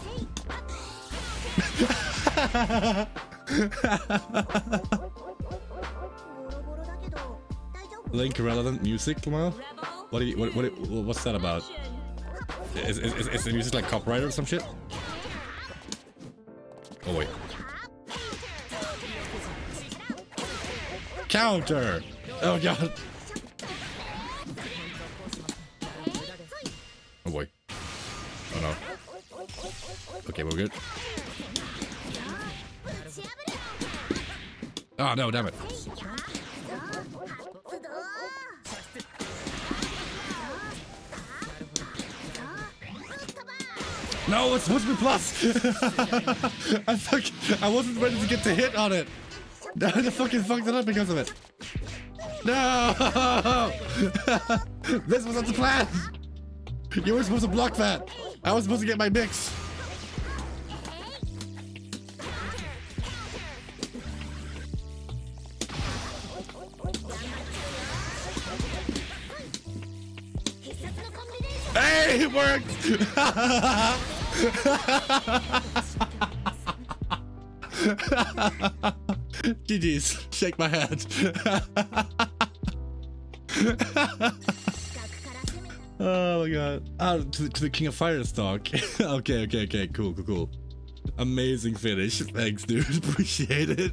Link relevant music, Kumail? What, you, what, what, what's that about? Is, is, is the music like copyright or some shit? Oh wait. Counter! Oh god! Okay, we're good. Oh no, damn it. No, it's supposed to be plus. I fuck, I wasn't ready to get the hit on it. I fucking fucked it up because of it. No! this wasn't the plan. You were supposed to block that. I was supposed to get my mix. GG's. Shake my hand. oh my god. Ah, to, the- to the King of Fire stock. okay, okay, okay. Cool, cool, cool. Amazing finish. Thanks, dude. Appreciate it.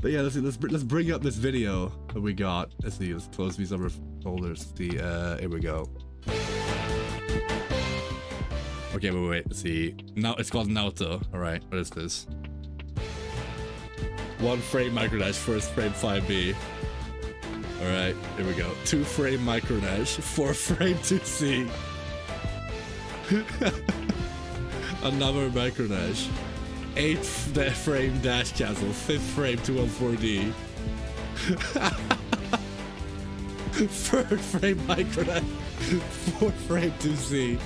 but yeah, let's see. Let's let's bring up this video that we got. Let's see. Let's close these other folders. See. Uh, here we go. Okay, wait, wait. Let's see. Now it's called Naoto. All right. What is this? One frame microdash, first frame 5B. All right, here we go. Two frame microdash, four frame 2C. Another microdash. Eight f- da- frame dash castle, fifth frame 214D. Third frame microdash, fourth frame 2C.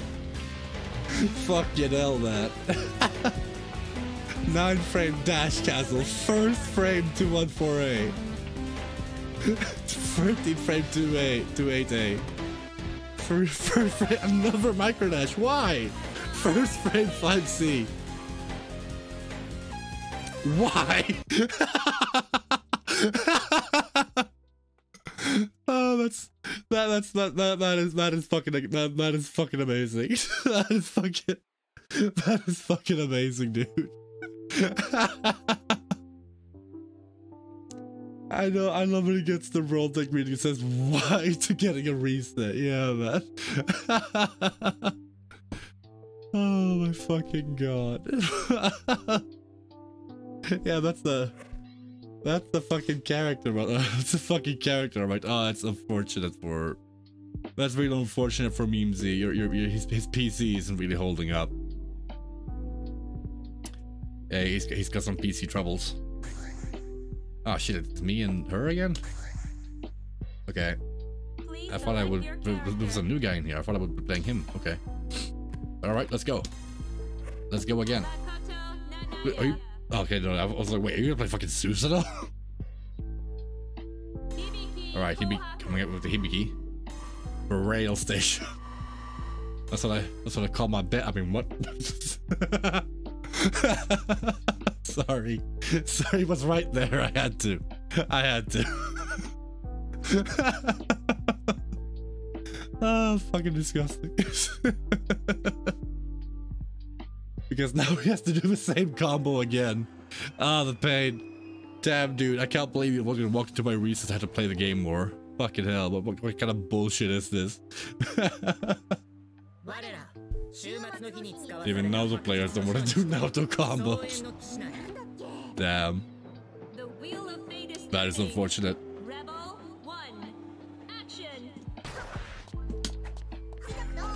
Fucking hell, that. 9 frame dash castle, first frame 2148. 13 frame 28, 28A. First, first frame, another micro dash, why? First frame 5C. Why? Oh, that's that that's that that that is that is fucking that that is fucking amazing. that is fucking that is fucking amazing, dude. I know, I love when he gets the roll tech reading. It says, why to getting a reset? Yeah, man. oh my fucking god. yeah, that's the, that's the fucking character. but- That's the fucking character. I'm like, oh, that's unfortunate for, that's really unfortunate for Memesy. Your, your, your, his, his PC isn't really holding up. Yeah, he's, he's got some PC troubles. Oh shit, it's me and her again? Okay. please I thought I would. There was a new guy in here. I thought I would be playing him. Okay. Alright, let's go. Let's go again. Are you. Okay, no, I was like, wait, are you gonna play fucking Susanoo? Alright, Hibiki coming up with the Hibiki. Rail station. That's what I that's what I call my bit. I mean what? Sorry. Sorry was right there. I had to. I had to. oh, fucking disgusting. Because now he has to do the same combo again. Ah, the pain. Damn, dude. I can't believe he wasn't walked into my recess. I had to play the game more. Fucking hell. What, what, what kind of bullshit is this? Even now, the players don't want to do Naoto combos. Damn. That is unfortunate.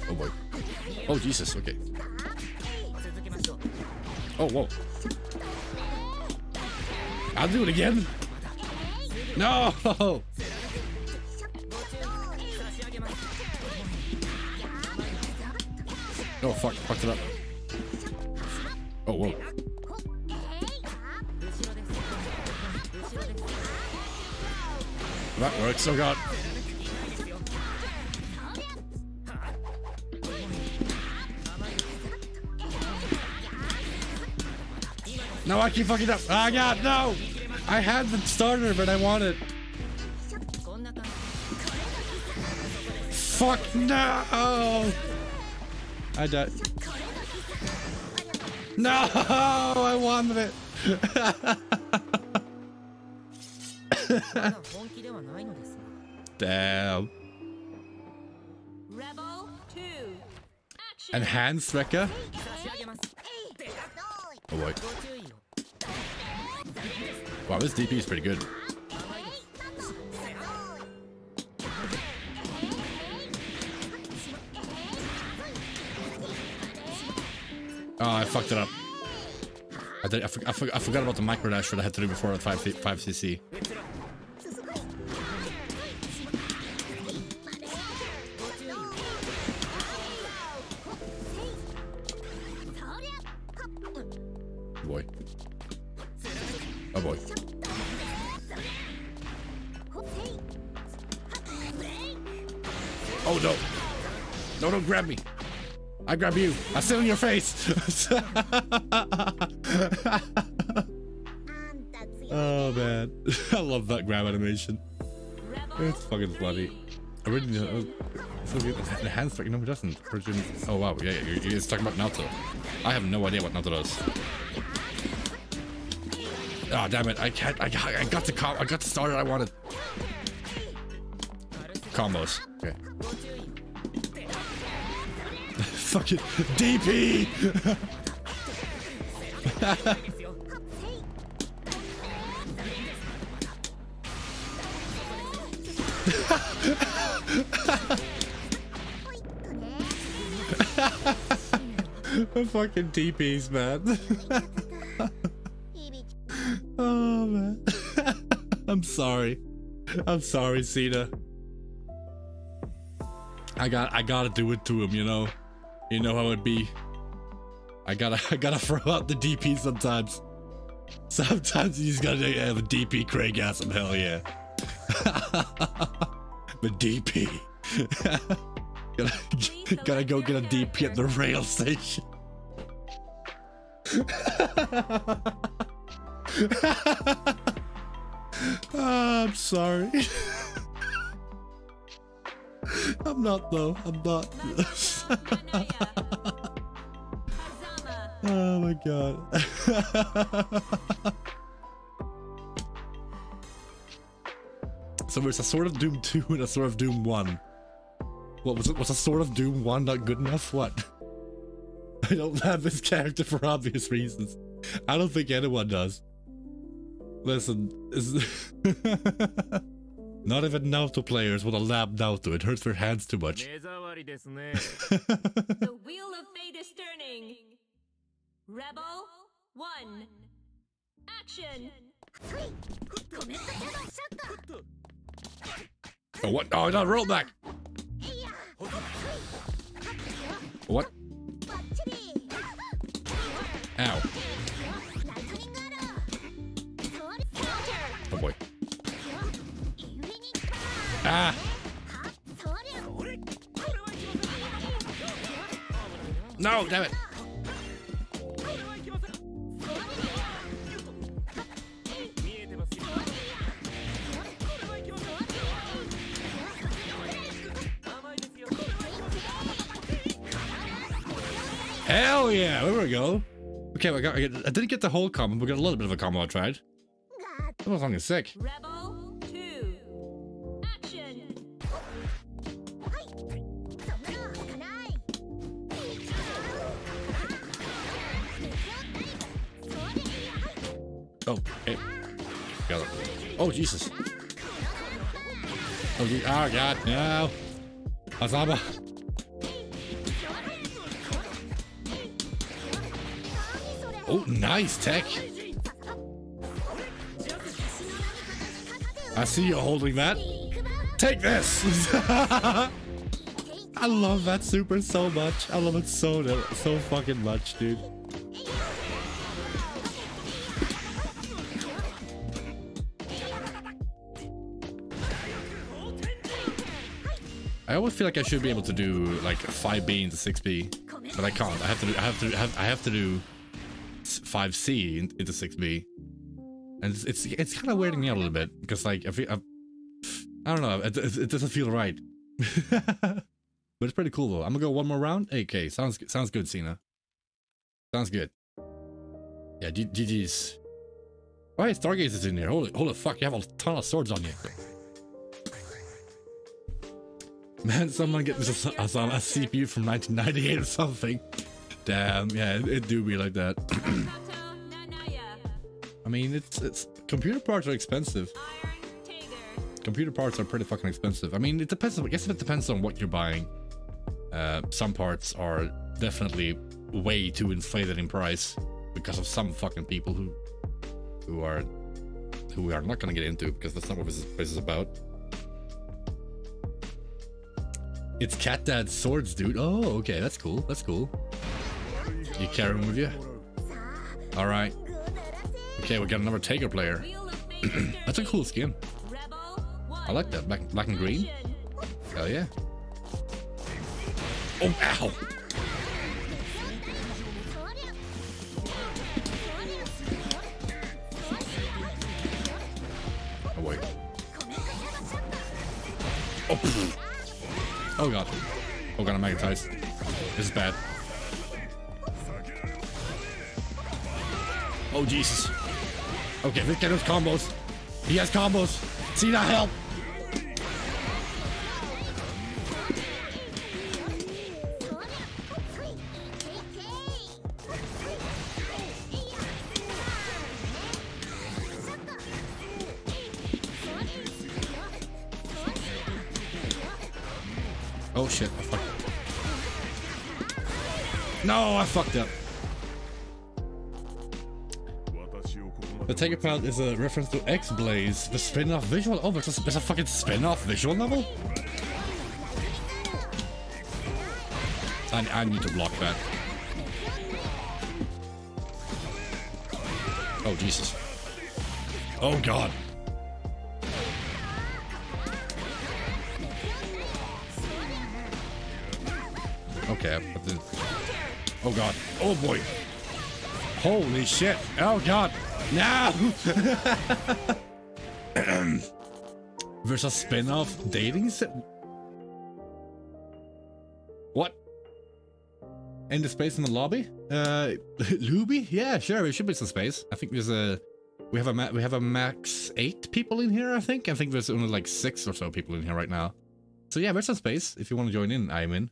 Oh boy. Oh Jesus, okay. Oh, whoa. I'll do it again. No! Oh, fuck. Fucked it up. Oh, whoa. That works. So God. No, I keep fucking up. Oh god, no! I had the starter, but I want it. Fuck no! I died. No, I wanted it. Damn. Enhanced wrecker. Oh wait. Wow, this DP is pretty good. Oh, I fucked it up. I, did, I, for, I, for, I forgot about the micro dash that I had to do before at 5, 5cc. Oh boy. Oh no. No, don't grab me. I grab you. I sit on your face. oh man. I love that grab animation. It's fucking funny. I really know. So the enhanced, like, no, it doesn't. Oh wow, yeah, yeah. You're talking about Naoto. I have no idea what Naoto does. Oh damn it! I can't. I, I got the com. I got the starter I wanted. Combos. Okay. Fuck it. DP. fucking DPs, man. I'm sorry. I'm sorry, Cena. I got I gotta do it to him, you know. You know how it be. I gotta I gotta throw out the DP sometimes. Sometimes you just gotta have a DP Craig Assam, hell yeah. the DP. gotta, gotta go get a DP at the rail station. Ah, I'm sorry. I'm not though. I'm not. Oh my god. so there's a sort of Doom 2 and a sort of Doom 1. What was it? Was a sort of Doom 1 not good enough? What? I don't have this character for obvious reasons. I don't think anyone does. Listen, not even Naoto players would lab Naoto. It hurts their hands too much. the wheel of fate is turning. Rebel one, action. Oh what? Oh, I got rolled back. What? Ow. Ah! No, damn it! Hell yeah, there we go. Okay, I, got, I, didn't get the whole combo, but got a little bit of a combo I tried. That was fucking sick. Rebel. Oh, hey. Oh, Jesus. Oh, je- oh ah, God, no. Azaba. Oh, nice tech. I see you holding that. Take this. I love that super so much. I love it so so fucking much, dude. I always feel like I should be able to do like 5B into 6B, but I can't. I have to do I have to have, I have to do 5C into 6B. And it's it's, it's kind of weirding me out a little bit because like I feel I, I don't know, it, it, doesn't feel right. but it's pretty cool though. I'm gonna go one more round. Okay, sounds sounds good, Cena. Sounds good. Yeah, GG's. Why is Stargaze is in here? Holy, holy fuck! You have a ton of swords on you. Man, someone get this as a, CPU from 1998 or something. Damn, yeah, it, it do be like that. I mean, it's it's computer parts are expensive. Computer parts are pretty fucking expensive. I mean, it depends. I guess it depends on what you're buying. Uh, some parts are definitely way too inflated in price because of some fucking people who who are who we are not gonna get into because that's not what this is, this is about. It's Cat Dad's swords, dude. Oh, okay, that's cool. That's cool. You carry him with you? All right. Okay, we got another Tager player. That's a cool skin. I like that. Black, black and green. Hell yeah. Oh, ow. Oh, wait. Oh. Oh god. Oh god, I'm magnetized. This is bad. Oh, Jesus. Okay, this guy does combos. He has combos. See that help? Oh shit, I fucked up. No, I fucked up. The Tager Pound is a reference to X-Blaze, the spin-off visual. Oh, there's a, there's a fucking spin-off visual novel? I, I need to block that. Oh, Jesus. Oh, God. Okay. Oh, God. Oh, boy. Holy shit. Oh, God. Now. A spin-off dating? What? In the space in the lobby? Uh, Luby? Yeah, sure. There should be some space. I think there's a we have a we have a max eight people in here. I think. I think there's only like six or so people in here right now. So yeah, there's some space if you want to join in. I'm in.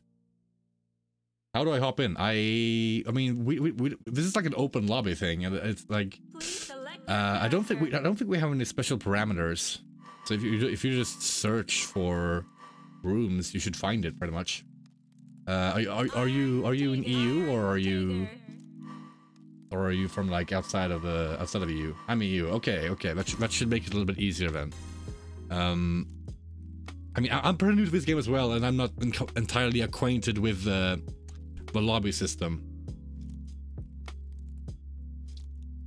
How do I hop in? I I mean, we, we, we this is like an open lobby thing, and it's like uh, I don't think we I don't think we have any special parameters. So if you if you just search for rooms, you should find it pretty much. Uh, are, are, are you are you in EU or are you or are you from like outside of the outside of EU? I'm EU. Okay, okay, that should, that should make it a little bit easier then. Um, I mean, I, I'm pretty new to this game as well, and I'm not entirely acquainted with the the lobby system.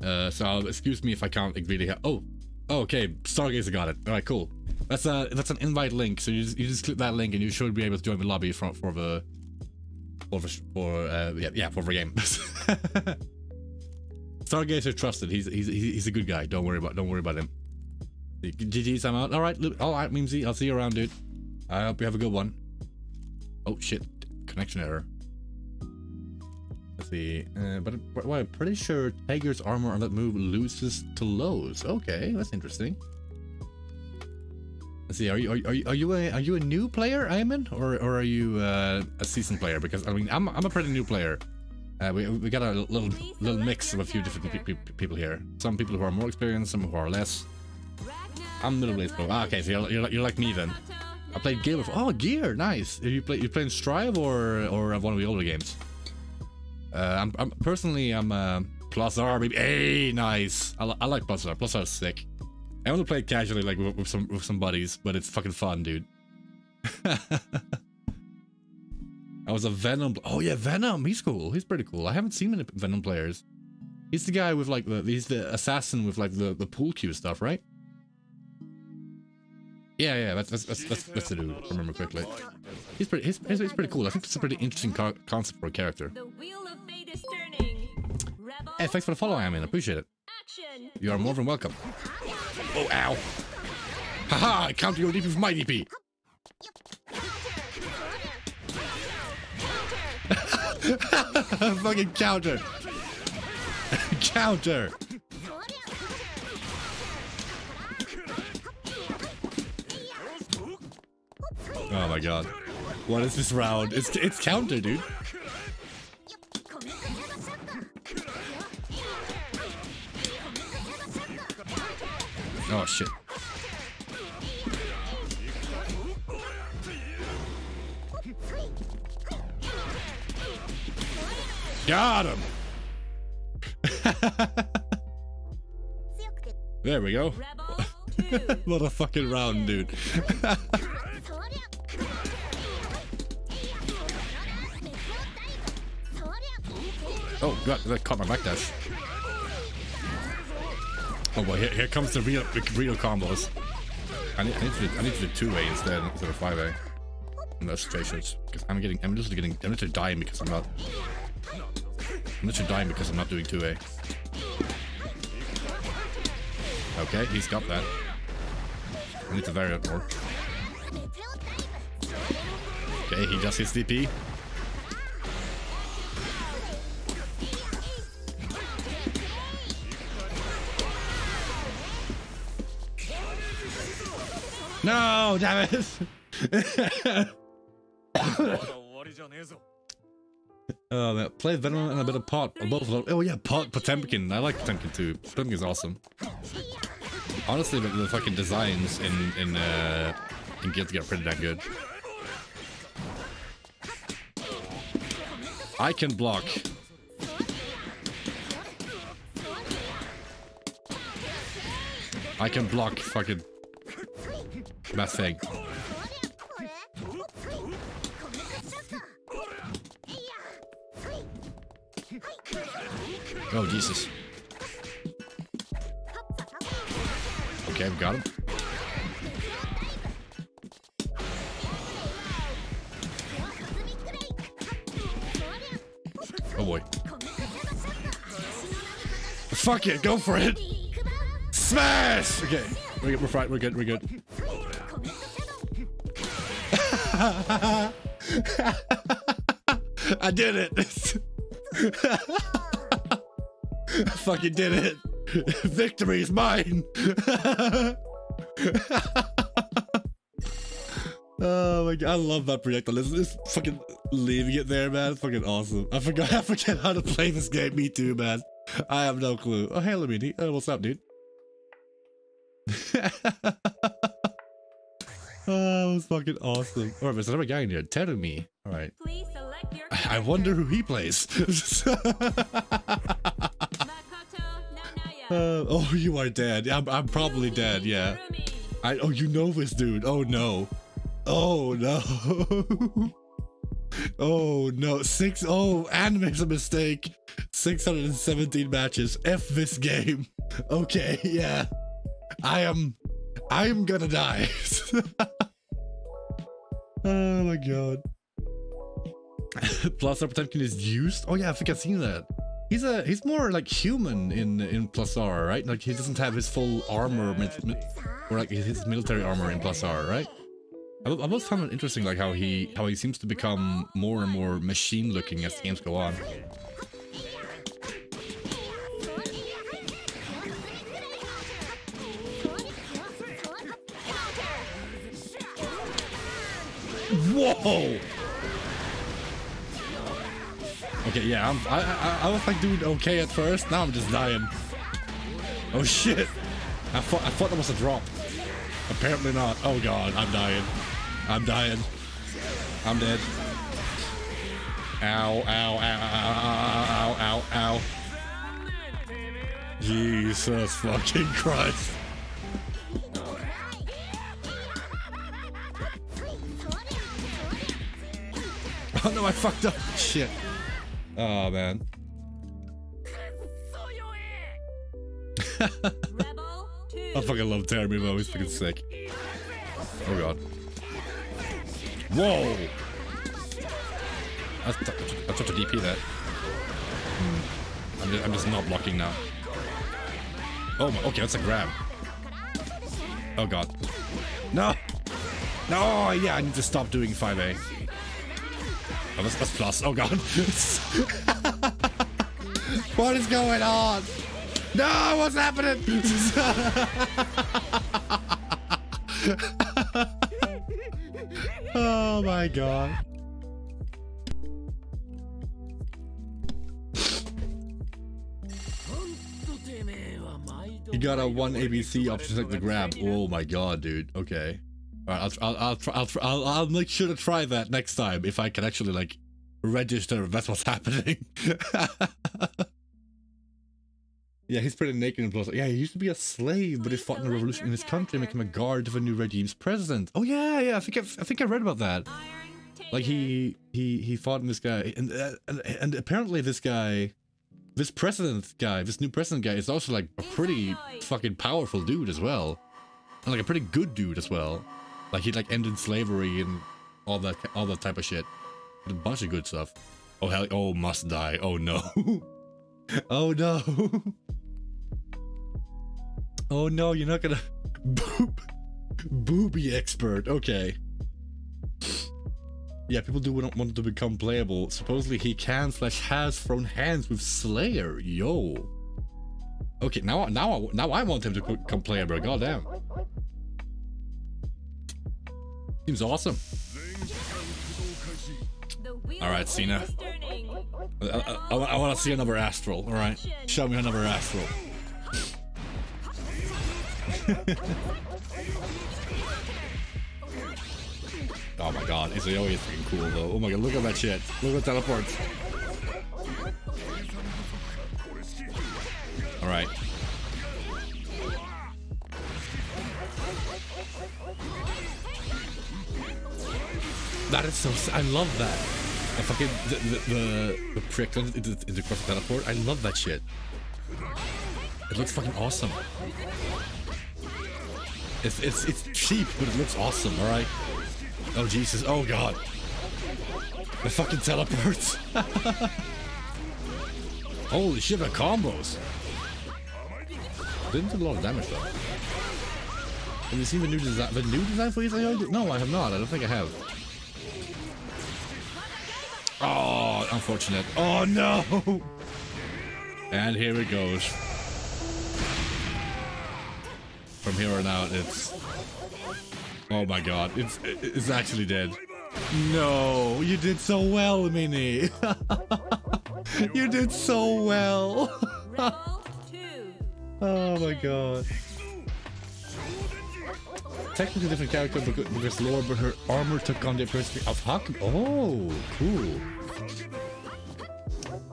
Uh, so excuse me if I can't really. Ha- oh, oh, okay. Stargazer got it. All right, cool. That's a that's an invite link. So you just, you just click that link and you should be able to join the lobby for for the for the, for uh, yeah yeah for the game. Stargazer trusted. He's he's he's a good guy. Don't worry about don't worry about him. GG's, I'm out. All right, all right, Memesy. I'll see you around, dude. I hope you have a good one. Oh shit, connection error. Let's see. Uh, but, well, I'm pretty sure Tager's armor on that move loses to lows. Okay, that's interesting. Let's see. Are you are you are you a are you a new player, Ayman, or or are you uh, a seasoned player? Because I mean, I'm I'm a pretty new player. Uh, we we got a little little mix of a few different pe pe people here. Some people who are more experienced, some who are less. I'm middle blade pro. Ah, okay, so you're, you're, you're like me then. I played Gear. Oh, Gear, nice. You play you playing Strive or or one of the older games? Uh, I'm, I'm personally I'm uh, Plus R, baby. Hey, nice. I, I like Plus R. Plus R is sick. I only play it casually, like with, with some with some buddies, but it's fucking fun, dude. I was a Venom. Oh yeah, Venom. He's cool. He's pretty cool. I haven't seen many Venom players. He's the guy with like the he's the assassin with like the the pool cue stuff, right? Yeah, yeah, that's that's that's that's, that's the dude. Remember quickly. He's pretty he's, he's, he's pretty cool. I think it's a pretty interesting co concept for a character. Hey, thanks for the follow, I mean, appreciate it. You are more than welcome. Oh, ow. Haha, counter your DP with my DP. Fucking counter. counter. Oh my god. What is this round? It's it's counter, dude. Oh shit. Got him. there we go. What a fucking round, dude. oh god, that caught my backdash. Oh boy, here, here comes the real real combos. I need, I need to do, I need to do two A instead instead of five A in those situations because I'm getting I'm literally getting I'm literally dying because I'm not I'm literally dying because I'm not doing two A. Okay, he's got that. I need to vary it more. Okay, he just hits DP. No, damn it. oh, man. Play Venom and a bit of Pot. Oh, yeah, Pot Potemkin. I like Potemkin too. Potemkin's awesome. Honestly, the, the fucking designs in, in, uh, in Guild get pretty damn good. I can block. I can block fucking that thing. Oh Jesus. Okay, we got him. Oh boy. Fuck it, go for it. Smash! Okay, we're we're fine, we're good, we're good. I did it! I fucking did it! Victory is mine! oh my god, I love that projectile. This is fucking leaving it there, man. It's fucking awesome. I forgot I forget how to play this game. Me too, man. I have no clue. Oh hey Lamini. Oh, what's up, dude? oh, it was fucking awesome. Alright, there's another guy in here. Terumi. Select your I wonder who he plays. Uh, oh, you are dead. I'm, I'm probably dead. Yeah. I. Oh, you know this dude. Oh no. Oh no. oh no. Six. Oh, and makes a mistake. 617 matches. F this game. Okay. Yeah. I am. I am gonna die. oh my god. Plus R Potemkin is used? Oh yeah, I think I've seen that. He's a he's more like human in in Plus R, right? Like he doesn't have his full armor, or like his military armor in Plus R, right? I, I always found it interesting, like how he how he seems to become more and more machine looking as the games go on. Whoa! Okay, yeah, I'm, I, I I was like doing okay at first. Now I'm just dying. Oh shit! I thought I thought that was a drop. Apparently not. Oh god, I'm dying. I'm dying. I'm dead. Ow! Ow! Ow! Ow! Ow! Ow! Ow! Jesus fucking Christ! I fucked up. Shit. Oh man. I fucking love Terry though. He's fucking sick. Oh god. Whoa! I, I tried to DP that. I'm, just, I'm just not blocking now. Oh my, okay, that's a grab. Oh god. No! No, yeah, I need to stop doing 5A. Oh, that's, that's plus. Oh god. what is going on? No, what's happening? oh my god. You got a one ABC option the grab. Oh my god, dude. Okay. Alright, I'll, I'll, I'll, try, I'll, I'll, I'll make sure to try that next time if I can actually like register if that's what's happening. yeah, he's pretty naked and plus. Yeah, he used to be a slave, but he fought in the revolution in his country, making him a guard of a new regime's president. Oh yeah, yeah. I think I've, I think I read about that. Like he he he fought in this guy, and uh, and, and apparently this guy, this president guy, this new president guy is also like a pretty fucking powerful dude as well, and like a pretty good dude as well. Like he like ended slavery and all that all that type of shit. A bunch of good stuff. Oh hell! Oh must die! Oh no! oh no! oh no! You're not gonna boob booby expert. Okay. Yeah, people do want want to become playable. Supposedly he can slash has thrown hands with Slayer. Yo. Okay, now now now I want him to become playable. Goddamn. Seems awesome. All right, Cena. I, I, I want to see another astral. All right, show me another astral. oh my god, Izayoi is freaking cool though. Oh my god, look at that shit. Look at the teleports. All That is so. I love that. The fucking the the, the, the prick in the, in the cross teleport. I love that shit. It looks fucking awesome. It's it's it's cheap, but it looks awesome. All right. Oh Jesus! Oh God! The fucking teleports. Holy shit! The combos. Didn't do a lot of damage though. Have you seen the new design? The new design for Izayoi? No, I have not. I don't think I have. Oh, unfortunate. Oh no! And here it goes. From here on out, it's. Oh my god, it's it's actually dead. No, you did so well, Minnie. you did so well. Oh my god. Technically different character because, Laura, but her armor took on the appearance of Huck. Oh, cool.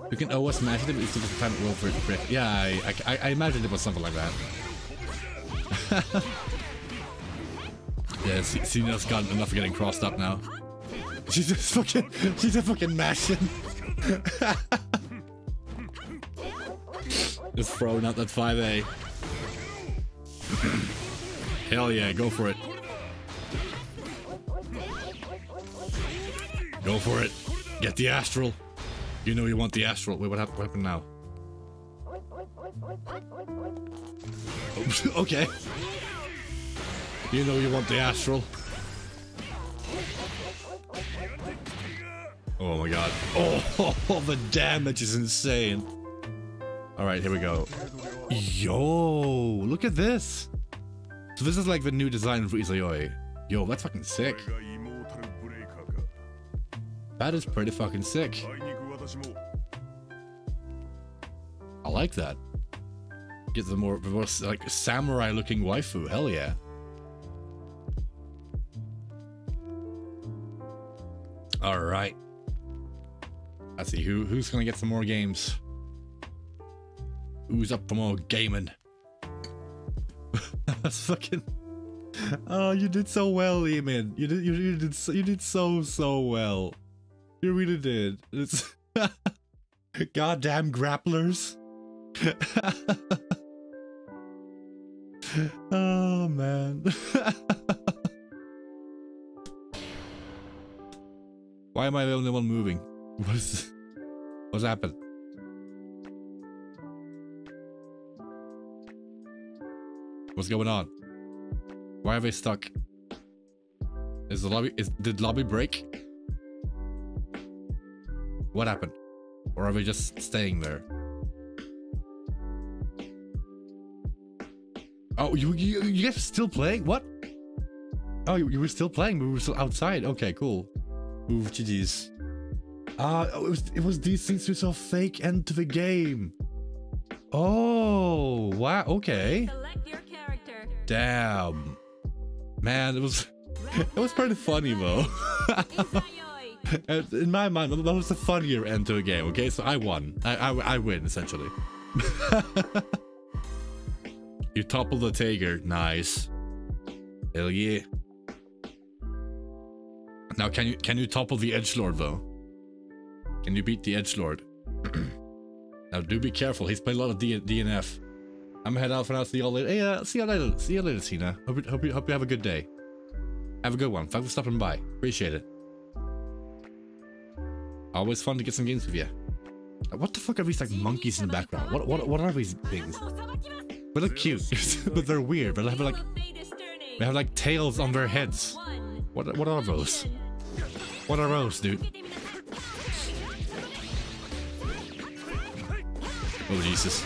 You can always imagine it, it's just a time roll for brick. Yeah, I, I, I imagined it was something like that. yeah, Cena's got enough of getting crossed up now. She's just fucking, she's just fucking mashing. just throwing out that 5A. Hell yeah, go for it. Go for it. Get the astral. You know you want the astral. Wait, what happened, what happened now? Oops, okay. You know you want the astral. Oh my god. Oh, the damage is insane. All right, here we go. Yo, look at this. So this is like the new design for Izayoi. Yo, that's fucking sick. That is pretty fucking sick. I like that. Get the more, the more like samurai looking waifu. Hell yeah. All right. Let's see who who's gonna get some more games. Who's up for more gaming? That's fucking. Oh, you did so well, Eamon. You did you, you did so, you did so so well. You really did. It's goddamn grapplers. oh man. Why am I the only one moving? What's what's happened? What's going on? Why are they stuck? Is the lobby is did lobby break? What happened? Or are we just staying there? Oh, you you, you guys are still playing? What? Oh, you, you were still playing, but we were still outside. Okay, cool. Ooh, GG's. Ah, oh, it was it was these things we saw fake end to the game. Oh, wow. Okay. Damn. Man, it was it was pretty funny though. In my mind, that was the funnier end to a game. Okay, so I won. I I, I win essentially. you topple the Tiger. Nice. Hell yeah. Now, can you can you topple the Edge Lord though? Can you beat the Edge Lord? now, do be careful. He's played a lot of D DNF. I'm gonna head out for now. See y'all later. Hey, uh, see y'all later. See y'all later, Tina. Hope you, hope you hope you have a good day. Have a good one. Thanks for stopping by. Appreciate it. Always fun to get some games with you. What the fuck are these like monkeys in the background? What what what are these things? They look cute, but they're weird. But they have like they have like tails on their heads. What what are those? What are those, dude? Oh Jesus!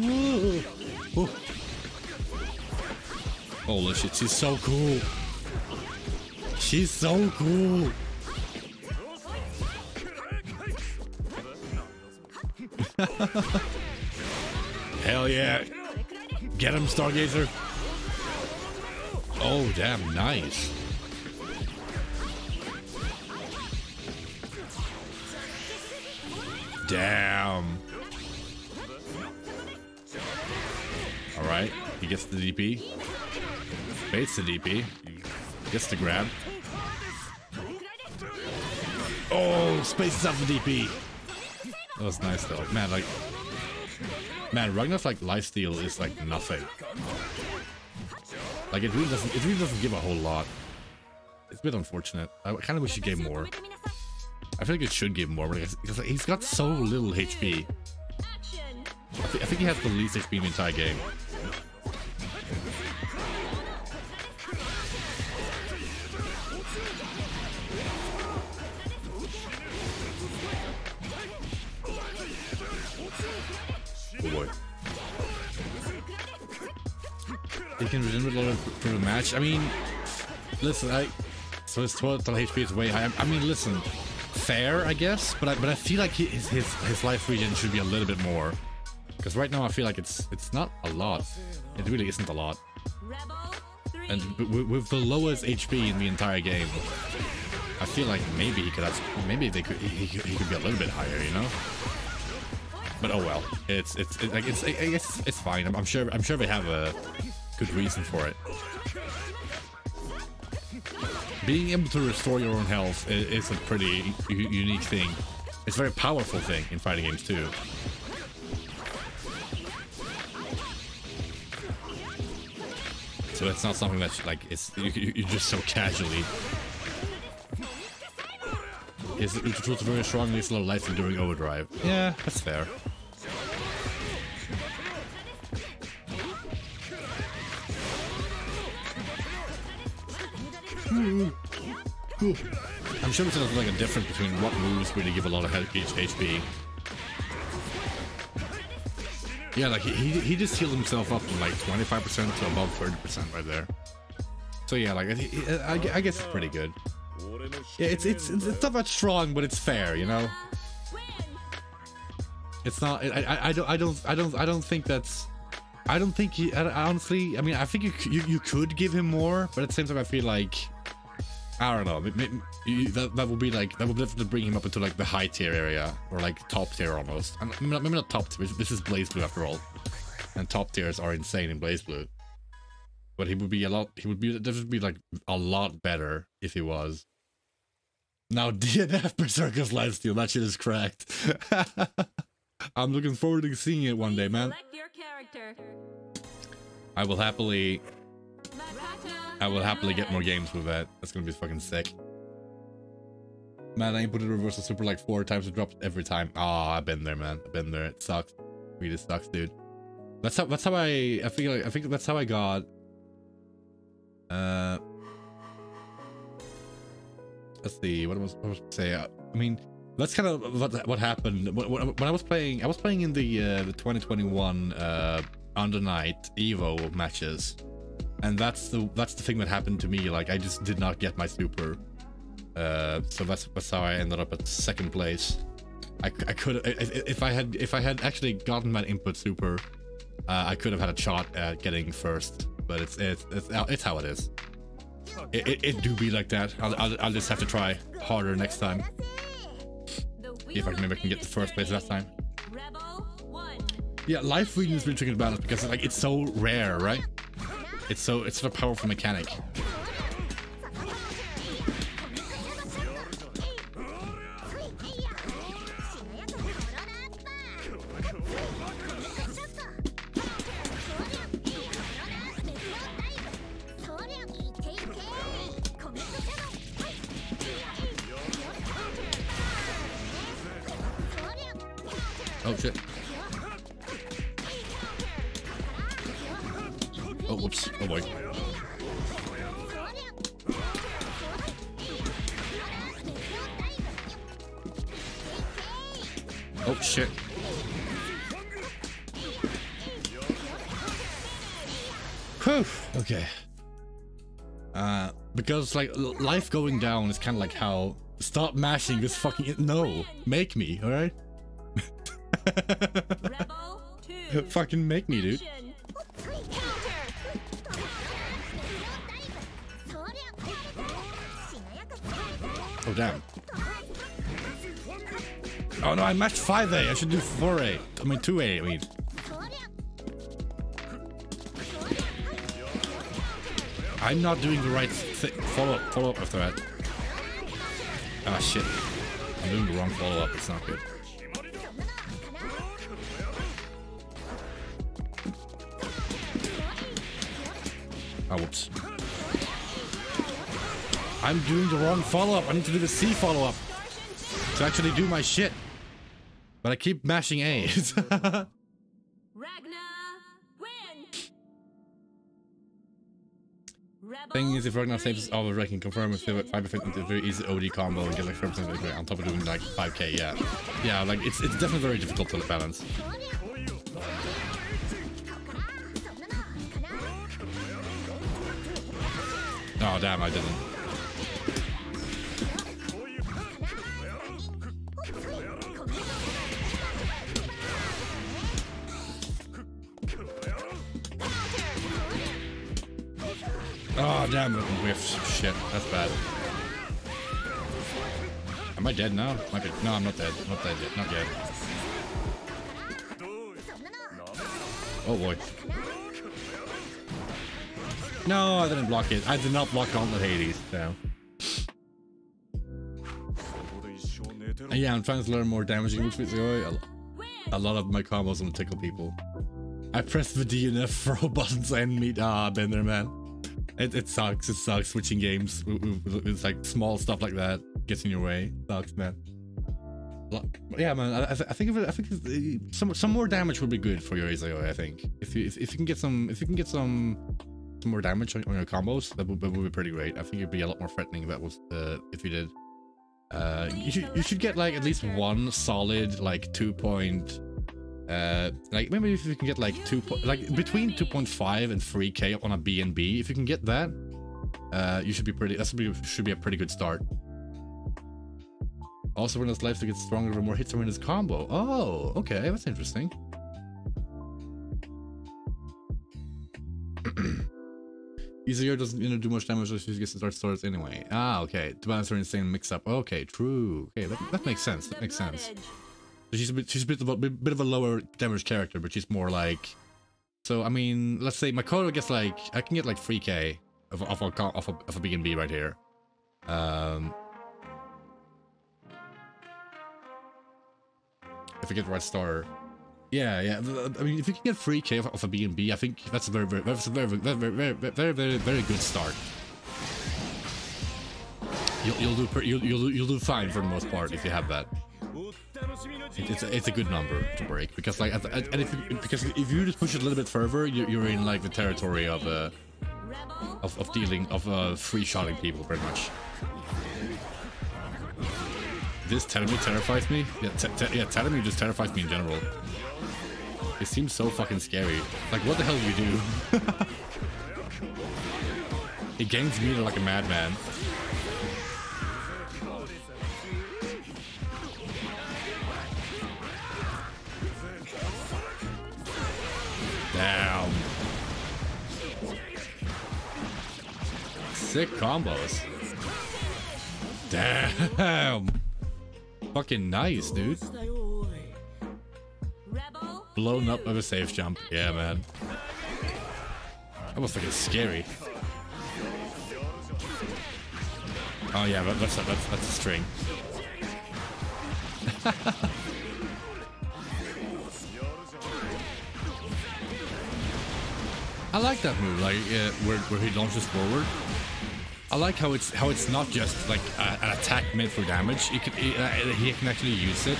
Oh. Holy shit! She's so cool. She's so cool. Hell yeah. Get him, Stargazer. Oh, damn, nice. Damn. Right, he gets the DP. Baits the DP. Gets the grab. Oh, spaces out the DP. That was nice though. Man, like, man, Ragna's like lifesteal is like nothing. Like it really doesn't. It really doesn't give a whole lot. It's a bit unfortunate. I kind of wish he gave more. I feel like it should give more, because he's got so little HP. I, thi- I think he has the least HP in the entire game. He can regenerate a lot for the match. I mean, listen, I so his total HP is way high. I, mean, listen, fair, I guess, but I but I feel like his his his life regen should be a little bit more. Because right now I feel like it's it's not a lot. It really isn't a lot. And with the lowest HP in the entire game, I feel like maybe he could have, maybe they could he, he, could be a little bit higher, you know. But oh well, it's it's it, like it's I guess it's fine. I'm, I'm sure I'm sure they have a good reason for it. Being able to restore your own health is a pretty unique thing. It's a very powerful thing in fighting games too. So it's not something that's like it's you, you, just so casually. Is it controls very strongly slow lights during overdrive? Yeah, that's fair. I'm sure there's like a difference between what moves really give a lot of HP. Yeah, like he, he, just healed himself up from like 25% to above 30% right there. So yeah, like I, I, I guess it's pretty good. Yeah, it's it's it's, it's not that strong, but it's fair, you know. It's not. I, I, I don't. I don't. I don't. I don't think that's. I don't think he. I, honestly. I mean, I think you, you you could give him more, but at the same time, I feel like. I don't know. may- may- you- That that would be like that would definitely bring him up into like the high tier area or like top tier almost. And maybe not, maybe not top tier. This is BlazBlue after all, and top tiers are insane in BlazBlue. But he would be a lot. He would be definitely be like a lot better if he was. Now DNF Berserker's lifesteal. That shit is cracked. I'm looking forward to seeing it one day, man. I will happily, I will happily get more games with that. That's gonna be fucking sick. Man, I inputted reversal super like four times. It dropped every time. Ah, I've been there, man. I've been there. It sucks. really sucks, dude. That's how. That's how I. I feel. Like, I think that's how I got. Uh. Let's see. What was I was to say? I mean, that's kind of what what happened when, when I was playing. I was playing in the uh, the 2021 uh, Under Night Evo matches, and that's the that's the thing that happened to me. Like I just did not get my super. Uh, so that's that's how I ended up at second place. I, I could if I had if I had actually gotten my input super, uh, I could have had a shot at getting first. But it's it's it's, it's how it is. It, it, it do be like that. I'll, I'll, I'll just have to try harder next time. If I can maybe can get the first place last time. Yeah, life reading is really tricky to balance because like it's so rare, right? It's so it's such a powerful mechanic. Oh shit. Oh whoops. Oh boy. Oh shit. Whew. Okay. Uh, because like life going down is kind of like how stop mashing this fucking no make me all right Rebel two. fucking make me dude. Oh damn. Oh no I matched 5A I should do 4A I mean 2A I mean. I'm not doing the right thing follow up follow up after that. Ah shit. I'm doing the wrong follow up it's not good Whoops. I'm doing the wrong follow-up. I need to do the C follow-up to actually do my shit. But I keep mashing A. Win. Thing is, if Ragna saves all I can confirm if 5 effect into a very easy OD combo and get like 5% on top of doing like 5k, yeah. Yeah, like it's it's definitely very difficult to balance. Oh damn, I didn't. Oh damn, it whiffs. Shit, that's bad. Am I dead now? Might be- No, I'm not dead. Not dead yet. Not yet. Oh boy. No, I didn't block it. I did not block Gauntlet Hades, so. And yeah, I'm trying to learn more damaging moves. A lot of my combos will tickle people. I press the D and F buttons and meet. Ah, I've been there, man. It, it sucks. It sucks switching games. It's like small stuff like that gets in your way. It sucks, man. Yeah, man. I, th I think it, I think eh, some some more damage would be good for your Izayoi. I think if you if, if you can get some if you can get some some more damage on, on your combos, that would, that would be pretty great. I think it'd be a lot more threatening if that was uh, if you did. Uh, you should you should get like at least one solid like two point. Uh, like maybe if you can get like two po- like between 2.5 and 3k on a BNB, if you can get that, uh, you should be pretty. That should be should be a pretty good start. Also, when his life to get stronger, the more hits are in his combo. Oh, okay, that's interesting. Easier doesn't you know do much damage she gets to start starts anyway. Ah, okay. To balance her insane mix up. Okay, true. Okay, that, that makes sense. That makes sense. So she's a bit she's a bit of a bit, of a lower damage character, but she's more like. So I mean, let's say Makoto gets like I can get like 3k of of a co- of a, of a BNB right here. Um. If I get the right starter. Yeah, yeah. I mean, if you can get 3k of, of a BNB, I think that's a very, very, that's a very, very, very, very, very, very, good start. You'll, you'll do, you'll, you'll, you'll do fine for the most part if you have that. It, it's, a, it's a good number to break because like, and if you, because if you just push it a little bit further, you're, you're in like the territory of uh, of, of dealing of uh, free shotting people pretty much. This Tenemy terrifies me. Yeah, te- te- yeah, Tenemy just terrifies me in general. It seems so fucking scary. Like, what the hell do you do? it gains meter like a madman. Damn. Sick combos. Damn. Fucking nice, dude. Blown up of a safe jump. Yeah, man. That was fucking scary. Oh yeah, that- that's a, that's that's a string. I like that move, like uh, where where he launches forward. I like how it's how it's not just like a, an attack meant for damage. He can he, uh, he can actually use it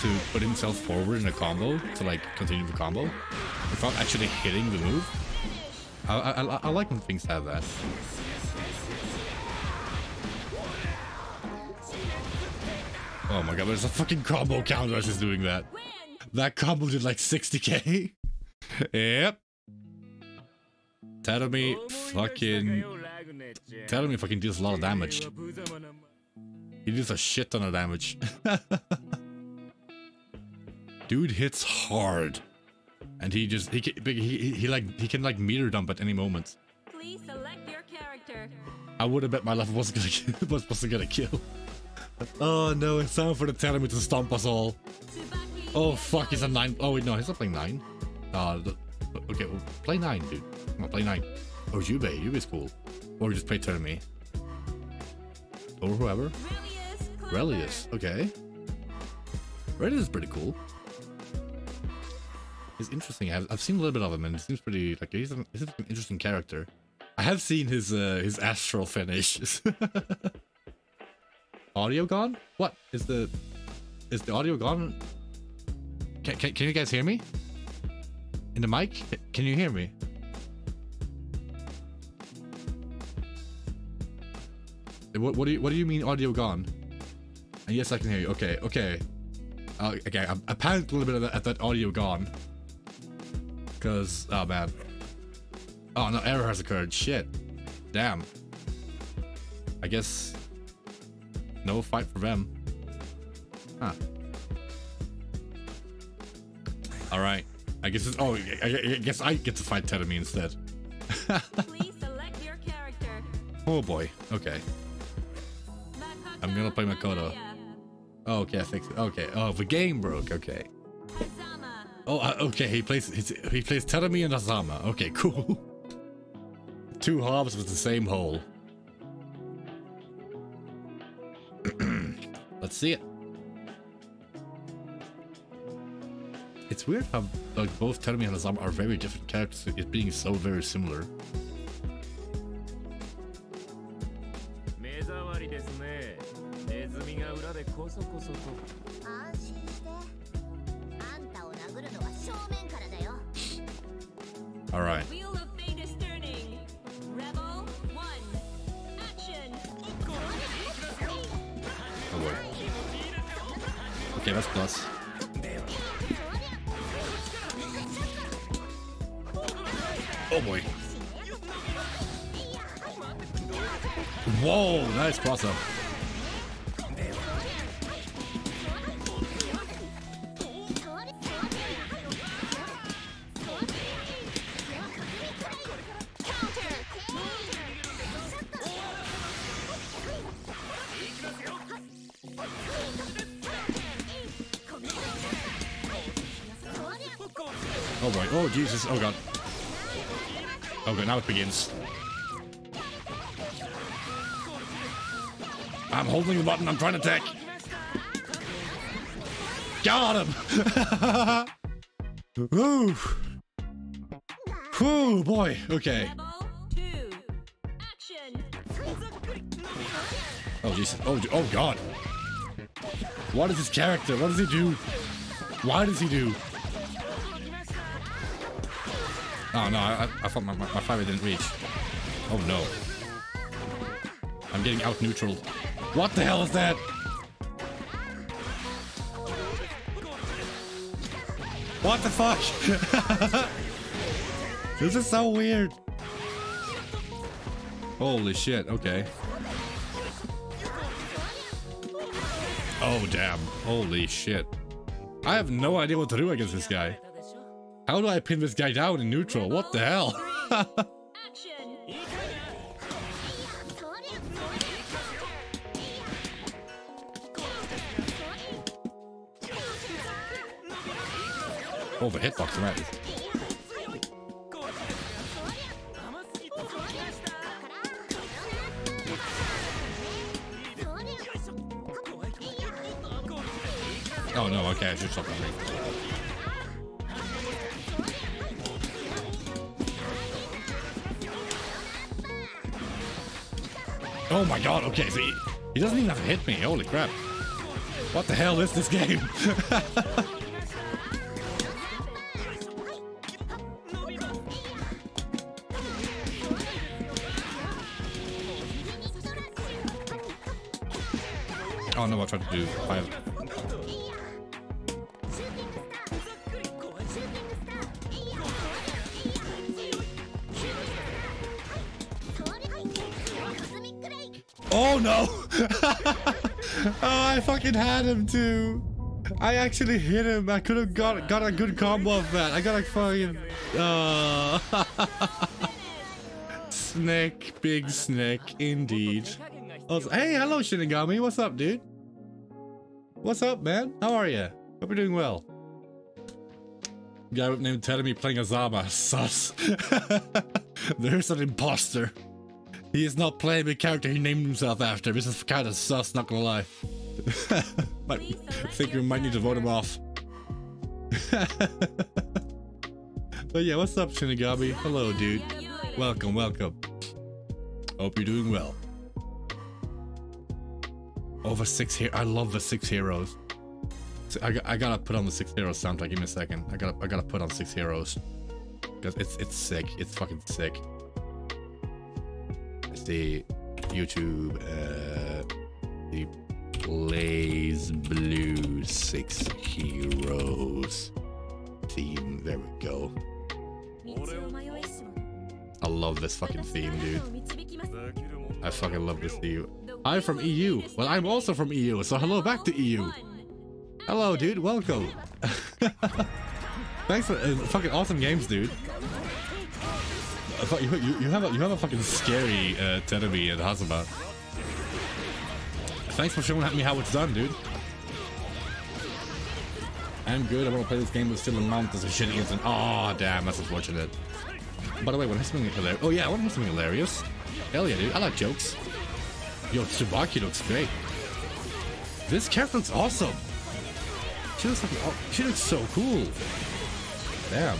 to put himself forward in a combo to like continue the combo without actually hitting the move. I I, I, like when things have that. Oh my god, there's a fucking combo counter as he's doing that. That combo did like 60k. yep. Tatami fucking Tatami fucking deals a lot of damage. He deals a shit ton of damage. Dude hits hard. And he just he, can- he, he, he like he can like meter dump at any moment. Please select your character. I would have bet my life wasn't gonna was wasn't gonna kill. Oh no, it's time for the Tatami to stomp us all. Oh fuck, he's a nine. Oh wait, no, he's not playing nine. Uh, okay, well, play nine, dude. Come on, play nine. Oh, Yubei, Yubei's cool. Or just play Tournament. Or whoever. Relius. Relius, okay. Relius is pretty cool. He's interesting. I've, I've seen a little bit of him, and he seems pretty like he's an, he's an interesting character. I have seen his uh, his astral finish. audio gone? What is the is the audio gone? Can, can, can you guys hear me? In the mic? Can you hear me? What, what do you what do you mean audio gone? And yes, I can hear you. Okay, okay. Uh, okay, I, I panicked a little bit at that, at that audio gone. Cause oh man. Oh no, error has occurred. Shit. Damn. I guess no fight for them. Huh. All right. I guess it's. Oh, I, I- guess I get to fight Tetami instead. Please select your character. Oh boy. Okay. I'm gonna play Makoto. Oh, okay, I fixed it. Okay. Oh, the game broke. Okay. Oh, uh, okay. He plays. He plays Terumi and Hazama. Okay, cool. Two halves with the same hole. Let's see it. It's weird how like both Terumi and Hazama are very different characters, it being so very similar. Boy. Oh Jesus. Oh god. Now it begins. I'm holding the button. I'm trying to attack. Got him. Woo. Whew, boy. Okay. Rebel 2. Action! Oh Jesus. Oh, oh God. What is his character? What does he do? Why does he do? Oh no, I, I, thought my, my, my fire didn't reach. Oh no. I'm getting out neutral. What the hell is that? What the fuck? this is so weird. Holy shit, okay. Oh damn. Holy shit. I have no idea what to do against this guy. How do I pin this guy down in neutral? What the hell? Oh, the hitbox, right? My god, okay, so he, he doesn't even have to hit me, holy crap. What the hell is this game? oh no, I tried to do had him too. I actually hit him. I could have got got a good combo of that. I got a fucking. Uh, snake, big snake, indeed. Hey, hello Shinigami. What's up, dude? What's up, man? How are you? Hope you're doing well. Guy with name telling me playing Hazama. Sus. There's an imposter. He is not playing the character he named himself after. This is kind of sus, not gonna lie. might, think we might need to vote him off. but yeah, what's up, Shinigami? Hello, dude. Welcome, welcome. Hope you're doing well. Over six here. I love the six heroes. So I, got- I gotta put on the six heroes soundtrack. Give me a second. I gotta I gotta put on six heroes because it's it's sick. It's fucking sick. It's the YouTube uh, the BlazBlue Six Heroes theme. There we go. I love this fucking theme, dude. I fucking love this theme. I'm from EU. Well, I'm also from EU, so hello back to EU. Hello, dude. Welcome. Thanks for uh, fucking awesome games, dude. You, you, you, have a, you have a fucking scary uh, Tenami and Hazama. Thanks for showing me how it's done, dude. I'm good. I want to play this game with still a mount as a shit against an. Oh, damn, that's unfortunate. By the way, when I something hilarious. Oh yeah, I want to have something hilarious. Hell yeah, dude. I like jokes. Yo, Tsubaki looks great. This character looks awesome. She looks like oh, she looks so cool. Damn.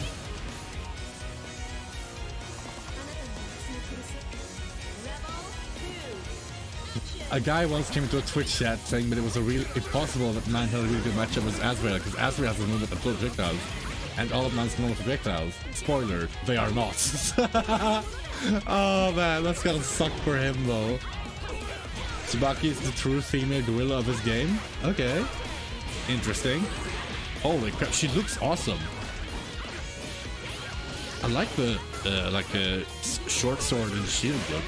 A guy once came into a Twitch chat saying that it was a real impossible that man had a really good matchup with Azrael because Azrael has a move that the projectiles. And all of man's normal projectiles. Spoiler, they are not. oh man, that's gonna suck for him though. Tsubaki is the true female gorilla of his game? Okay. Interesting. Holy crap, she looks awesome. I like the uh, like a short sword and shield look.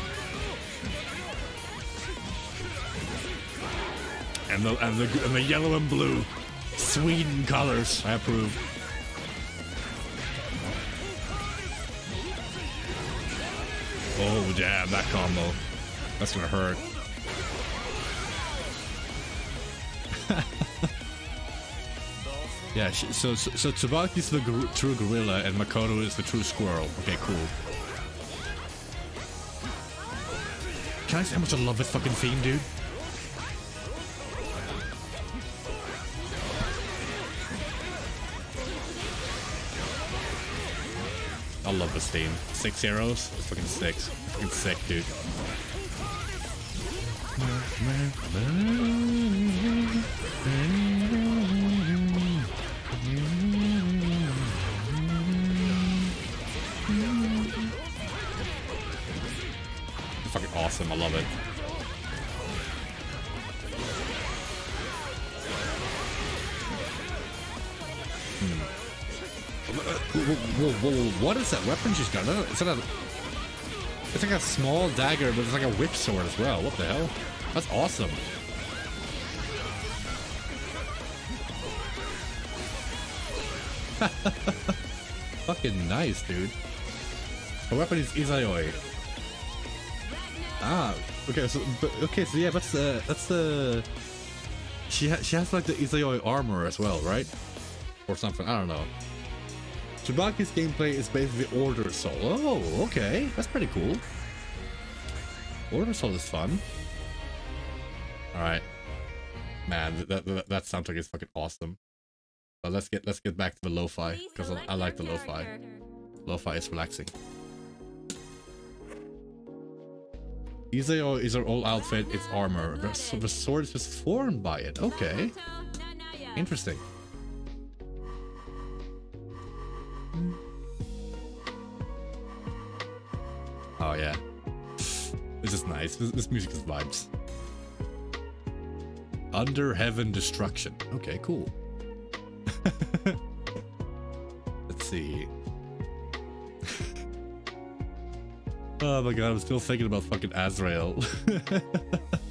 And the and the and the yellow and blue, Sweden colors. I approve. Oh damn, that combo. That's gonna hurt. yeah, so, so so Tsubaki's the true gorilla and Makoto is the true squirrel. Okay, cool. Can I say how much I love this fucking theme, dude? Theme. Six arrows? It's fucking six. Fucking sick, dude. Fucking awesome. I love it. Whoa, whoa, whoa, what is that weapon she's got? Is that a... It's like a small dagger, but it's like a whip sword as well. What the hell? That's awesome. Fucking nice, dude. Her weapon is Izayoi. Ah, okay, so but, okay, so yeah, that's the that's the she ha- she has like the Izayoi armor as well, right? Or something. I don't know. Tsubaki's gameplay is basically Order-Sol. Oh, okay, that's pretty cool. Order-Sol is fun. All right, man, that that, that soundtrack is fucking awesome. But let's get let's get back to the lo-fi because I, I like the lo-fi. Lo-fi is relaxing. Izayoi is her old outfit, its armor. The, the sword is just formed by it. Okay, interesting. Oh yeah, this is nice. This, this music is vibes. Under Heaven Destruction. Okay, cool. Let's see. oh my god, I'm still thinking about fucking Azrael.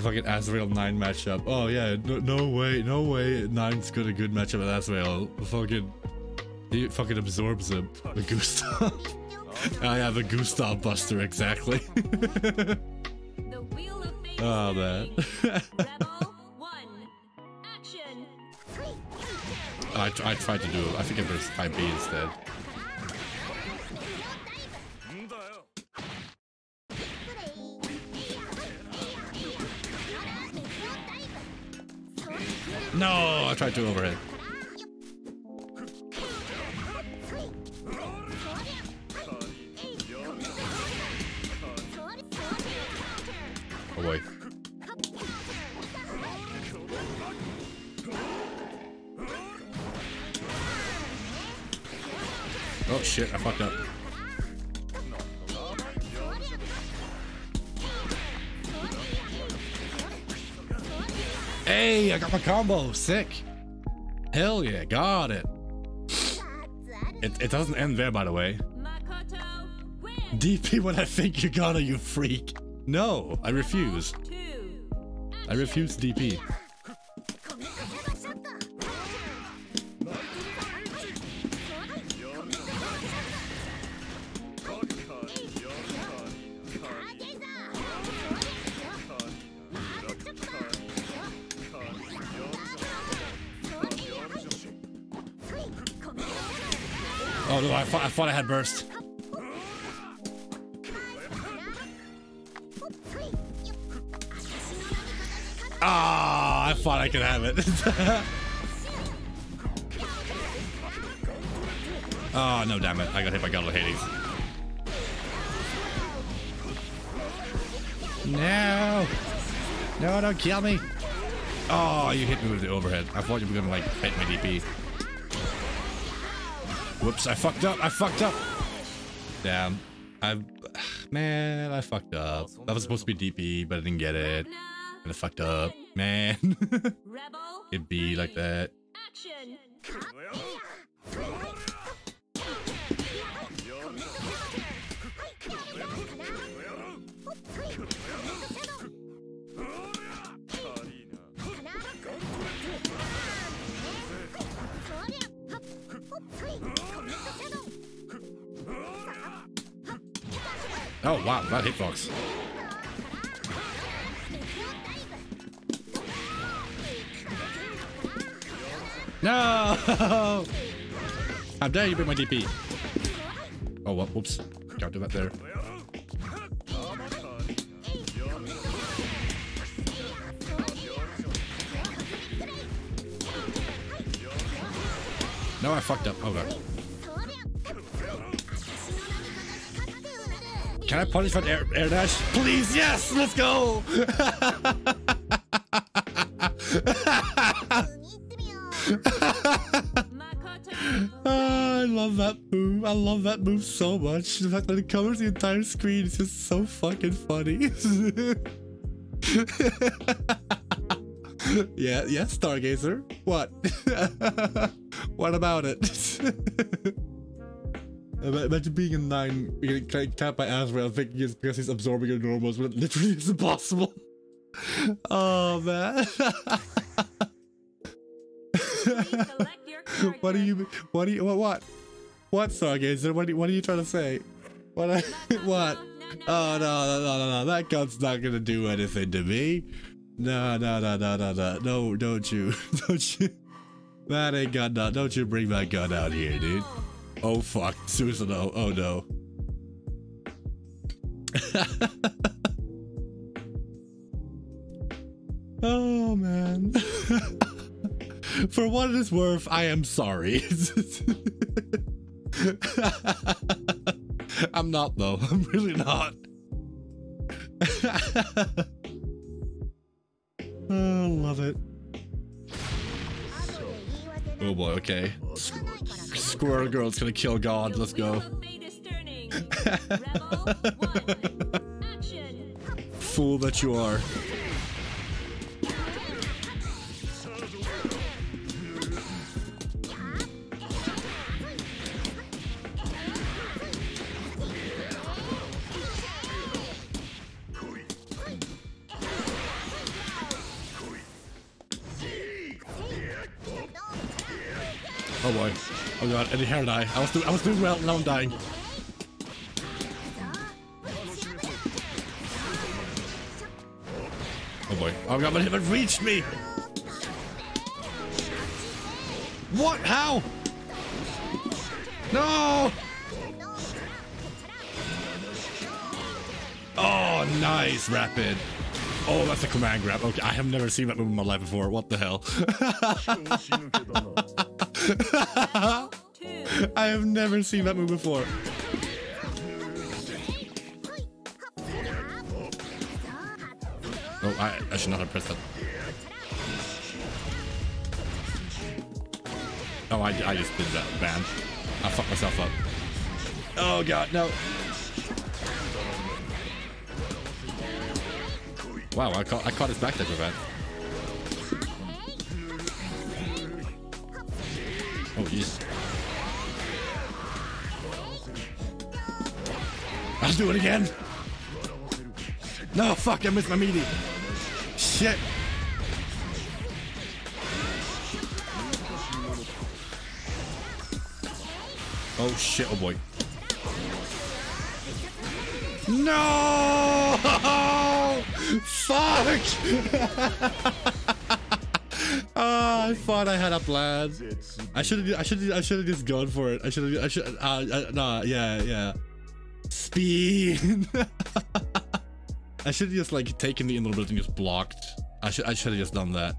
fucking Azrael 9 matchup. Oh yeah, no, no way, no way 9's got a good matchup with Azrael. Fucking, he fucking absorbs him. The Gustav. oh yeah, the Gustav Buster, exactly. The Wheel of Fate oh is man. ready. Rebel one. Action. I, I tried to do it. I think there's type B instead. No, I tried to overhead. Oh boy. Oh shit, I fucked up. Hey, I got my combo. Sick. Hell yeah, got it. It, it doesn't end there, by the way. DP when I think you gotta, you freak. No, I refuse. I refuse DP. Oh I thought I, thought I had burst. Ah, I thought I could have it. oh no, damn it! I got hit by God of Hades. No, no, don't kill me. Oh, you hit me with the overhead. I thought you were gonna like hit my DP. Whoops, I fucked up. I fucked up. Damn. I man, I fucked up. That was supposed to be DP, but I didn't get it. And I fucked up. Man. It'd be like three, that. Oh wow, that hitbox. No! How dare you bring my DP? Oh, well, whoops. Can't do that there. No, I fucked up. Oh god. Can I punish that air, air dash? Please, yes! Let's go! Ah, I love that move. I love that move so much. The fact that it covers the entire screen is just so fucking funny. yeah, yeah, Stargazer. What? what about it? Ima- Imagine being in nine, getting ca- capped by Azrael, thinking it's because he's absorbing your normals, but it literally is impossible. oh man. What do you what do you what what? What stargazer what, do you- what are you trying to say? What what? Oh no no no no no. That gun's not gonna do anything to me. No no no no no no. No don't you don't you. That ain't gun don't you bring that gun out here dude oh fuck Susanoo oh, oh no oh man For what it is worth, I am sorry. I'm not though. I'm really not. oh, love it. Oh boy, okay. Squirrel Girl's gonna kill God. Let's go. Fool that you are. Oh boy. Oh god, Eddie hair die. I was doing I was doing well, now I'm dying. Oh boy. Oh god, but it haven't reached me! What? How? No! Oh, nice, rapid. Oh, that's a command grab. Okay, I have never seen that move in my life before. What the hell? I have never seen that move before. Oh, I, I should not have pressed that. Oh, I, I just did that. Bam. I fucked myself up. Oh, God, no. Wow, I caught, I caught his back that. Oh, jeez. I'll do it again. No, fuck, I missed my meaty. Shit. Oh shit, oh boy. No! Fuck! Ah, I thought I had a plan. I should have. I should. I should have just gone for it. I should have. I should. Uh, uh, nah. Yeah. Yeah. Speed. I should have just like taken the inner building just blocked. I should. I should have just done that.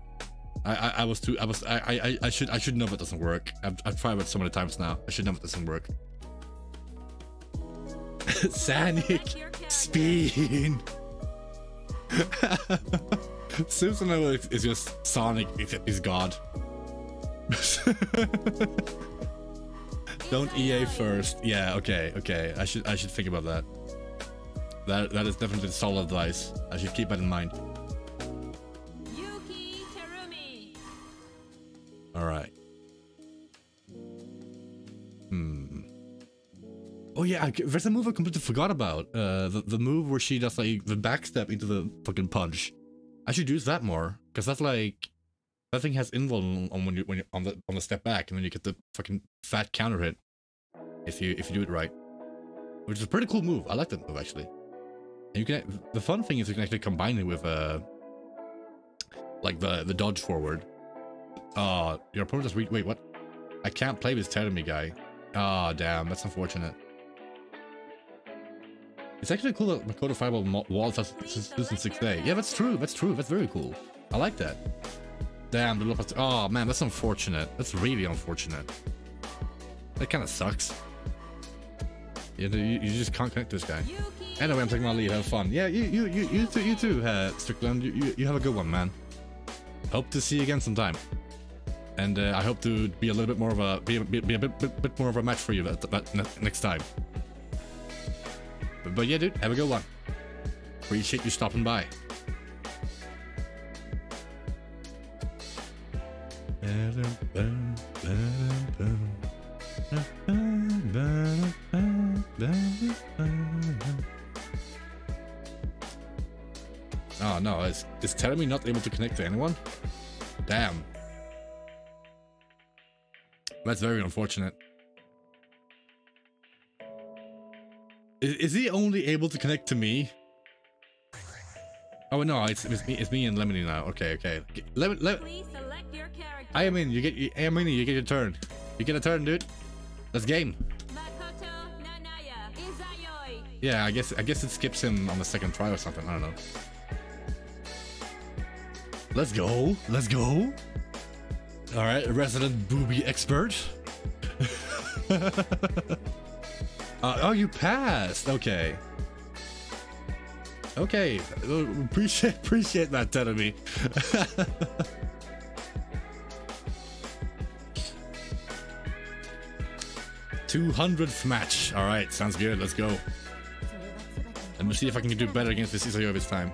I, I. I was too. I was. I. I. I should. I should know if it doesn't work. I've, I've tried it so many times now. I should know if it doesn't work. Sanic. Speed. Susanoo is, is just Sonic, except he's God. Don't EA first. Yeah, okay, okay. I should I should think about that. That that is definitely solid advice. I should keep that in mind. Yuki Terumi. All right. Hmm. Oh yeah, I, there's a move I completely forgot about. Uh, the the move where she does like the backstep into the fucking punch. I should use that more because that's like that thing has invul on when you when you on the on the step back, and then you get the fucking fat counter hit if you if you do it right, which is a pretty cool move. I like that move actually. And you can the fun thing is you can actually combine it with uh like the the dodge forward. Uh, your opponent just wait, wait, what? I can't play this Terumi guy. Ah, damn, that's unfortunate. It's actually cool that Makoto Fireball walls has Susan 6A. Yeah, that's true, that's true, that's very cool. I like that. Damn, the Lopez. Oh man, that's unfortunate. That's really unfortunate. That kind of sucks. You, you, you just can't connect this guy. Anyway, I'm taking my leave. Have fun. Yeah, you you you you too, you too, uh, Strickland. You, you you have a good one, man. Hope to see you again sometime. And uh, I hope to be a little bit more of a be, a- be, be a bit, bit bit more of a match for you that, that ne- next time. But, but yeah, dude, have a good one. Appreciate you stopping by. Oh no, is, is Terumi not able to connect to anyone? Damn. That's very unfortunate. Is, he only able to connect to me? Oh no, it's, it's me. It's me and Lemony now. Okay, okay. Lemon, Lemon, Please select your character. I am in. You get. I am in. You get your turn. You get a turn, dude. Let's game. Makoto Nanaya. Izayoi. Yeah, I guess. I guess it skips him on the second try or something. I don't know. Let's go. Let's go. All right, resident booby expert. uh, oh, you passed. Okay. Okay. Appreciate appreciate that, Tenemy. Two hundredth match. All right, sounds good. Let's go. Let me see if I can do better against this Izayoi this time.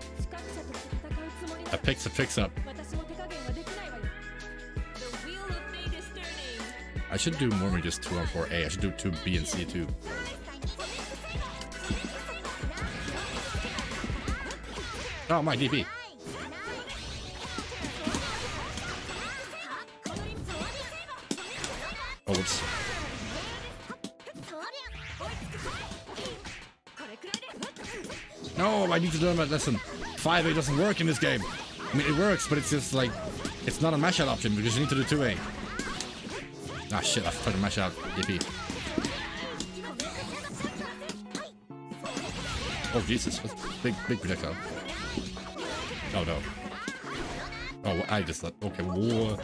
A picks a picks up. I should do more than just two on four A. I should do two B and C too. Oh my DP. Oh whoops. No, I need to learn that lesson. 5A doesn't work in this game. I mean, it works, but it's just like, it's not a mash out option because you need to do 2A. Ah shit, I tried to mash out DP. Oh Jesus, big, big projectile. Oh no. Oh, I just let, okay, whoa.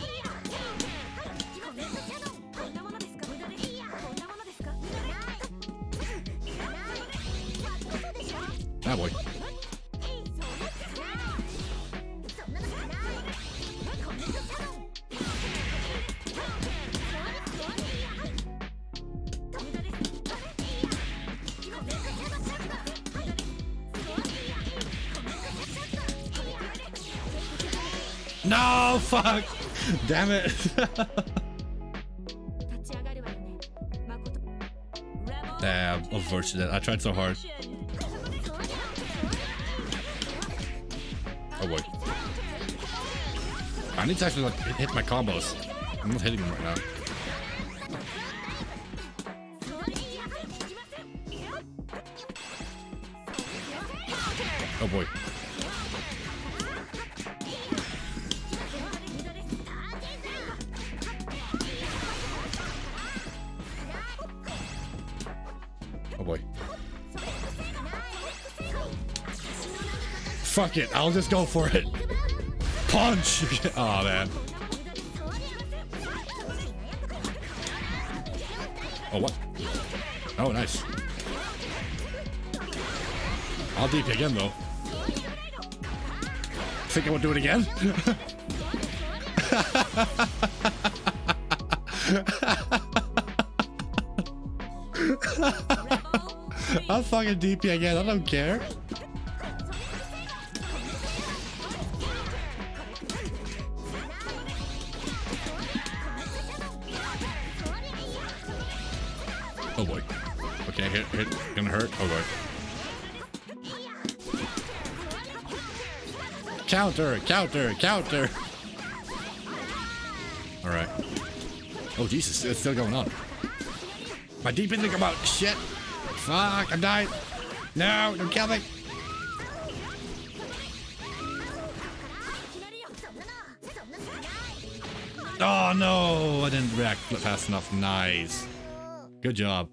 Fuck! Damn it. Damn, unfortunate. I tried so hard. Oh boy. I need to actually like hit my combos. I'm not hitting them right now. Fuck it, I'll just go for it. Punch! oh man. Oh what? Oh nice. I'll DP again though. think I would do it again? I'll fucking DP again. I don't care. Hurt. Oh boy. Counter, counter, counter. All right. Oh Jesus, it's still going on. My deep didn't come out. Shit. Fuck, I'm dying. No, don't kill me. Oh no, I didn't react fast enough. Nice. Good job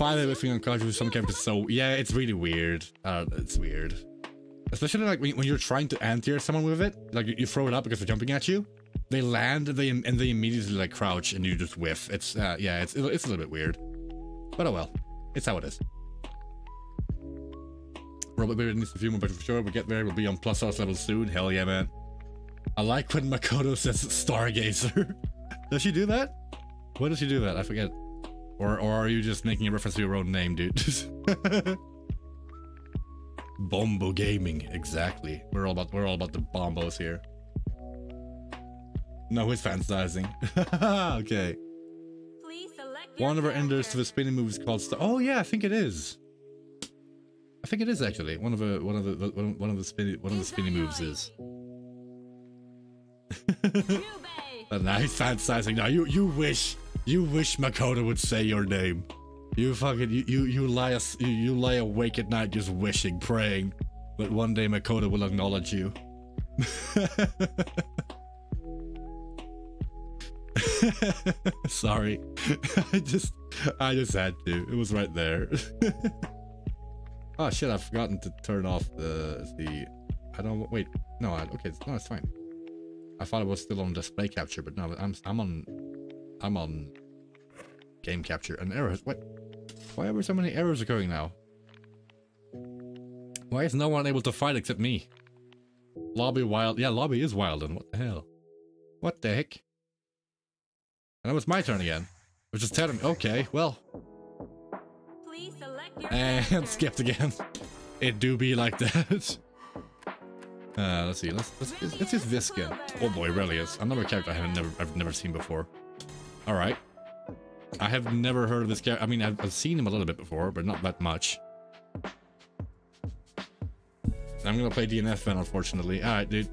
file everything on college with some campus. So yeah, it's really weird. Uh, it's weird. Especially like when, when you're trying to enter someone with it, like you, throw it up because they're jumping at you. They land and they and they immediately like crouch and you just whiff. It's uh, yeah, it's it's a little bit weird, but oh well, it's how it is. Robot Baby needs a few more, but for sure we'll get there. We'll be on plus house level soon. Hell yeah, man. I like when Makoto says Stargazer. does she do that? Why does she do that? I forget. Or or are you just making a reference to your own name, dude? Bombo Gaming, exactly. We're all about we're all about the bombos here. No, he's fantasizing? okay. Please select your One of our enders to the spinning move is called Star. Oh yeah, I think it is. I think it is actually one of the one of the one one of the spinny one of the spinny moves is. Yubei. But now he's fantasizing. Now you you wish you wish Makoto would say your name. You fucking you you you lie you, you lie awake at night just wishing, praying that one day Makoto will acknowledge you. Sorry, I just I just had to. It was right there. oh shit! I've forgotten to turn off the the. I don't wait. No, I, okay, no, it's fine. I thought it was still on display capture, but no, I'm I'm on I'm on game capture and errors. What? Why are so many errors occurring now? Why is no one able to fight except me? Lobby wild. Yeah, lobby is wild. And what the hell? What the heck? And it was my turn again. Which is telling me, okay, well, Please select your and skipped again. It do be like that. Uh, let's see. Let's let's let's use this skin. Oh boy, really? Relius. Another character I have never I've never seen before. All right. I have never heard of this character. I mean, I've, I've seen him a little bit before, but not that much. I'm gonna play DNF then, unfortunately. All right, dude.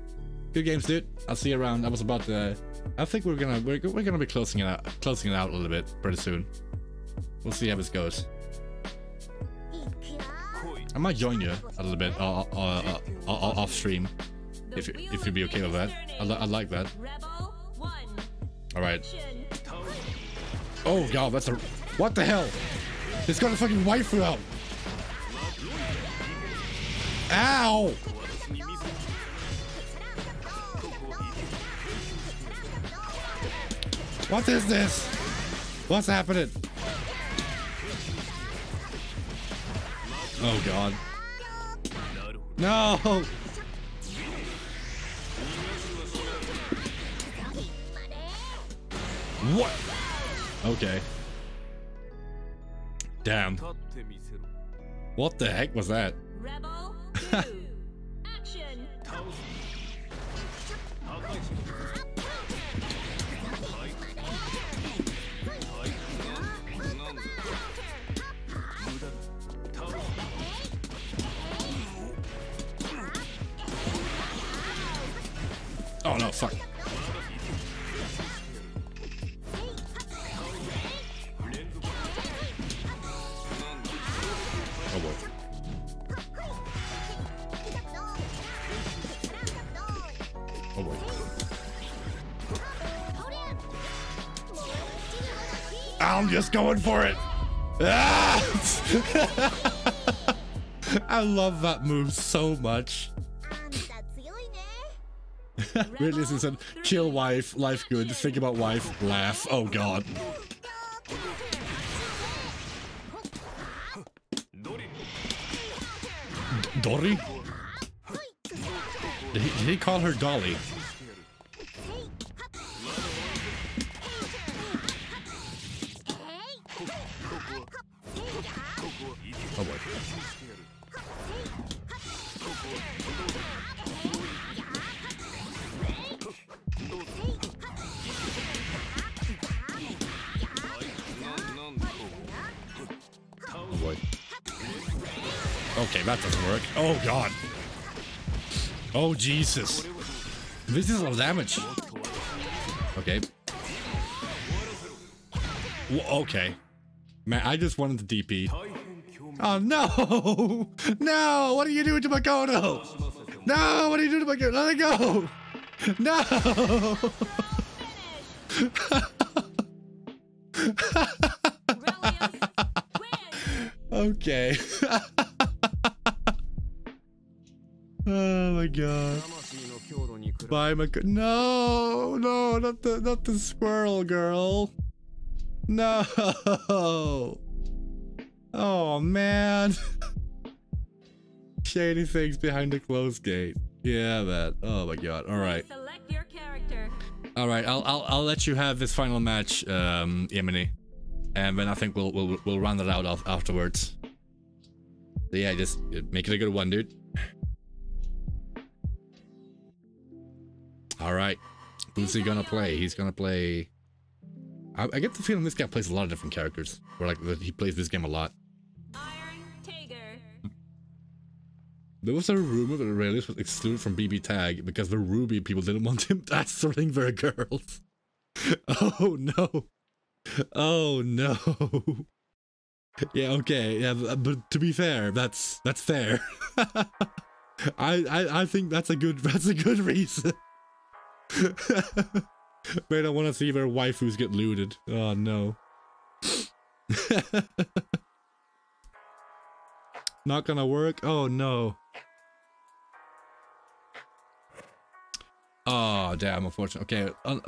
Good games, dude. I'll see you around. I was about to. I think we're gonna we're, we're gonna be closing it out closing it out a little bit pretty soon. We'll see how this goes. I might join you a little bit uh, uh, uh, uh, off stream if if you'd be okay with that. I, li- I like that. All right. Oh god, that's a what the hell? It's got a fucking waifu out. Ow! What is this? What's happening? Oh god. No! What? Okay. Damn. What the heck was that? just going for it. Ah! I love that move so much. really isn't chill wife, life good, think about wife, laugh. Oh god. Dory? Did he, did he call her Dolly? Oh Jesus. This is a lot of damage. Okay. Okay. Man, I just wanted the DP. Oh no! No! What are you doing to Makoto? No! What are you doing to Makoto? Let it go! No! Okay. my god. My No, no, not the not the squirrel girl. No. Oh man. Shady things behind the closed gate. Yeah, that. Oh my god. All right. Select your character. All right. I'll I'll I'll let you have this final match, um, Yemeni, and then I think we'll we'll we'll round it out afterwards. Yeah, just make it a good one, dude. All right. Who's he gonna play? He's gonna play. I, I get the feeling this guy plays a lot of different characters. Or like he plays this game a lot. There was a rumor that Aurelius was excluded from BB Tag because the RWBY people didn't want him answering their girls. Oh no. Oh no. Yeah, okay. Yeah, but to be fair, that's that's fair. I, I I think that's a good that's a good reason. They don't want to see their waifus get looted. Oh no. Not gonna work. Oh no. Oh damn! Unfortunate. Okay, uh,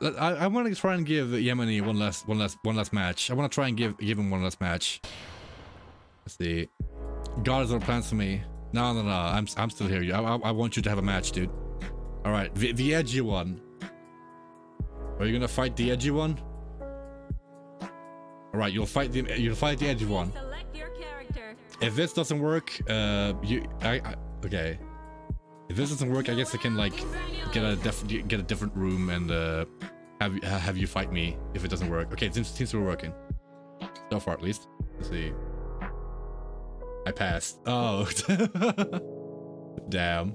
uh, I I want to try and give Yemeni one last one last one last match. I want to try and give give him one last match. Let's see. God has no plans for me. No, no, no. I'm I'm still here. I I, I want you to have a match, dude. All right, the the edgy one. Are you gonna fight the edgy one? All right, you'll fight the you'll fight the edgy one. Select your character. If this doesn't work, uh, you, I, I, okay. If this doesn't work, I guess I can like get a def, get a different room and uh, have you have you fight me if it doesn't work. Okay, it seems, seems we're working so far at least. Let's see. I passed. Oh, damn.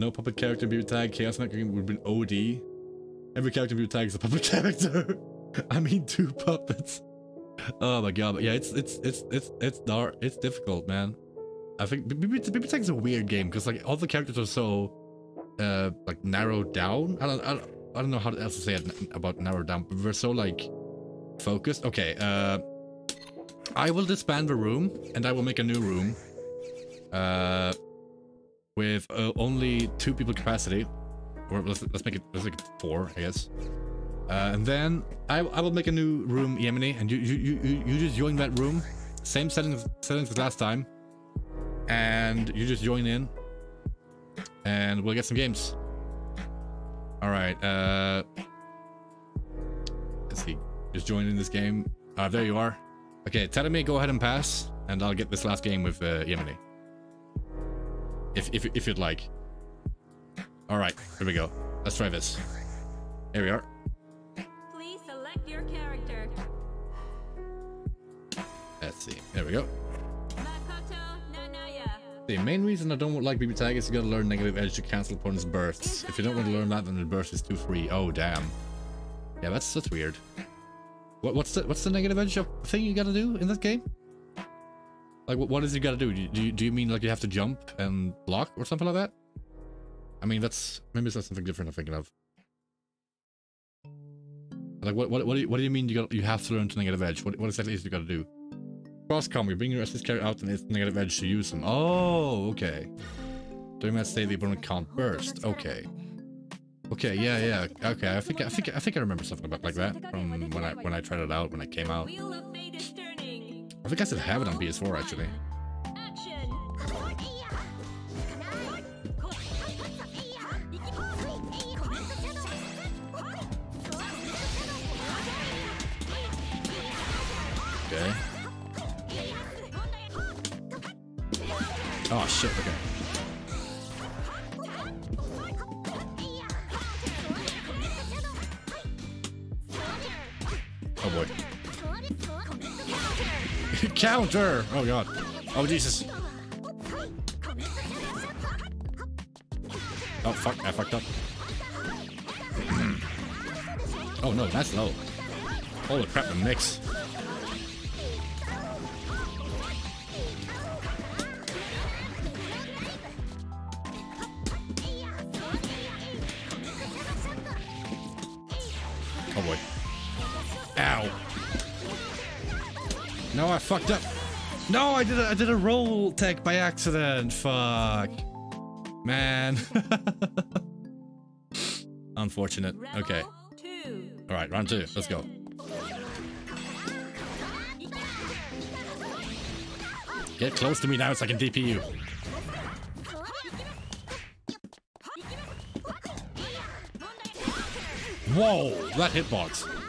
No puppet character BB Tag. Chaos Knight would have been OD. Every character BB Tag is a puppet character. I mean, two puppets. Oh my god, but yeah, it's it's it's it's it's dark. It's difficult, man. I think BB Tag is a weird game because like all the characters are so uh like narrowed down. I don't I don't, I don't know how else to say it about narrowed down, but we're so like focused. Okay, uh, I will disband the room and I will make a new room. Uh, with uh, only two people capacity, or let's let's make it let's make it four, I guess. Uh, and then I, I will make a new room, Yemeni, and you, you you you just join that room. Same settings settings as last time, and you just join in, and we'll get some games. All right. Uh, let's see. Just join in this game. Uh, there you are. Okay, tell me go ahead and pass, and I'll get this last game with uh, Yemeni. If if if you'd like. All right, here we go. Let's try this. Here we are. Please select your character. Let's see. There we go. Makoto Nanaya. The main reason I don't like BB Tag is you gotta learn negative edge to cancel opponent's bursts. If you don't want to learn that, then the burst is too free. Oh damn. Yeah, that's that's weird. What what's the what's the negative edge thing you gotta do in this game? Like what what is you gotta do? Do you, do you, mean like you have to jump and block or something like that? I mean that's maybe that's something different I'm thinking of. Like what what what do you, what do you mean you got you have to learn to negative edge? What what exactly is you gotta do? Crosscom, you bring your assist carry out and it's negative edge to use them. Oh, okay. During that state, the opponent can't burst. Okay. Okay, yeah, yeah. Okay, I think I think I think I remember something about like that from when I when I tried it out when it came out. I think I still have it on PS4 actually. Okay. Oh shit, okay. Counter! Oh god. Oh Jesus. Oh fuck, I fucked up. oh no, that's low. Holy crap, the mix. Fucked up. No, I did a, I did a roll tech by accident. Fuck. Man. Unfortunate. Okay. All right, round two. Let's go. Get close to me now so I can DP you. Whoa, that hitbox.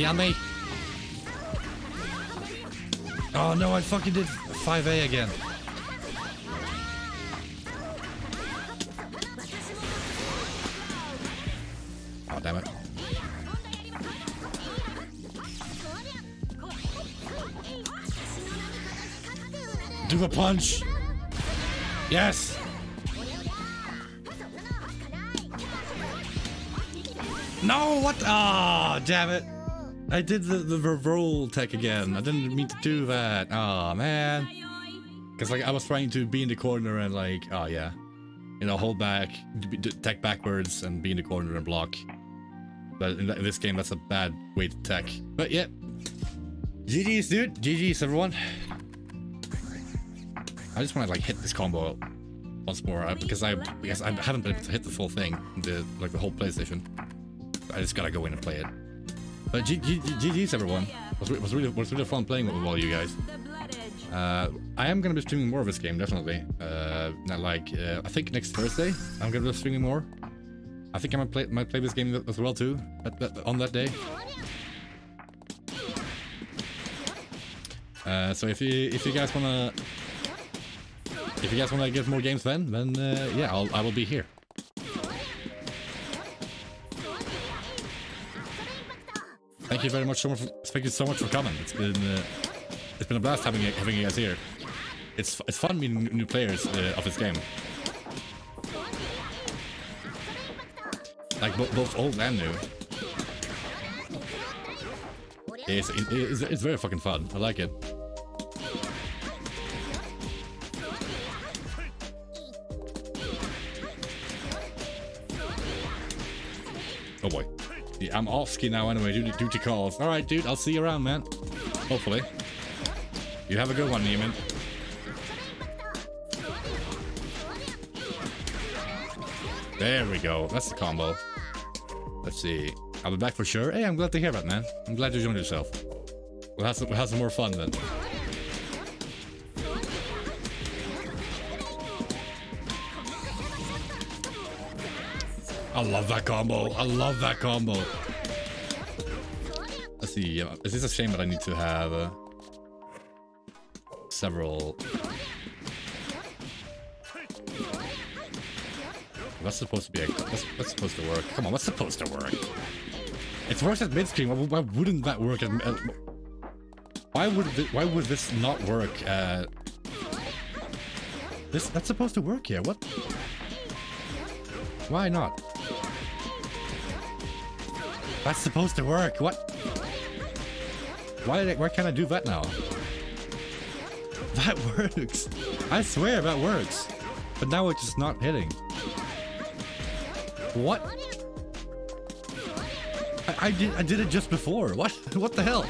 Don't me. Oh no, I fucking did 5A again. Oh, damn it. Do the punch. Yes. No, what? Ah, damn it. I did the, the roll tech again. I didn't mean to do that. Oh, man. Because like I was trying to be in the corner and like, oh yeah. You know, hold back, tech backwards and be in the corner and block. But in, in this game, that's a bad way to tech. But yeah. GG's, dude. GG's, everyone. I just want to like hit this combo once more uh, because I because I haven't been able to hit the full thing, the like the whole PlayStation. I just gotta go in and play it. But G- GG's everyone. It was, re- was really was really fun playing with all you guys. Uh, I am gonna be streaming more of this game definitely. Uh, not like uh, I think next Thursday I'm gonna be streaming more. I think I might play might play this game as well too at, that on that day. Uh, so if you if you guys wanna if you guys wanna get more games then then uh, yeah I'll I will be here. Thank you very much so much. For, thank you so much for coming. It's been uh, it's been a blast having you- having you guys here. It's it's fun meeting new players uh, of this game. Like bo both old and new. It's, it's, it's very fucking fun. I like it. Oh boy. I'm off ski now anyway, due to calls. Alright, dude, I'll see you around, man. Hopefully. You have a good one, Neiman. There we go. That's the combo. Let's see. I'll be back for sure. Hey, I'm glad to hear that, man. I'm glad you joined yourself. We'll have some, we'll have some more fun then. I love that combo. I love that combo. Let's see. Is this a shame that I need to have uh, several. That's supposed to be a. That's, that's supposed to work. Come on, what's supposed to work? It works at mid-screen. Why, why wouldn't that work at? Uh, why would why would this not work? Uh, this that's supposed to work here. What? Why not? That's supposed to work. What? Why? did I- Why can't I do that now? That works. I swear that works. But now it's just not hitting. What? I, I did I did it just before. What? What the hell?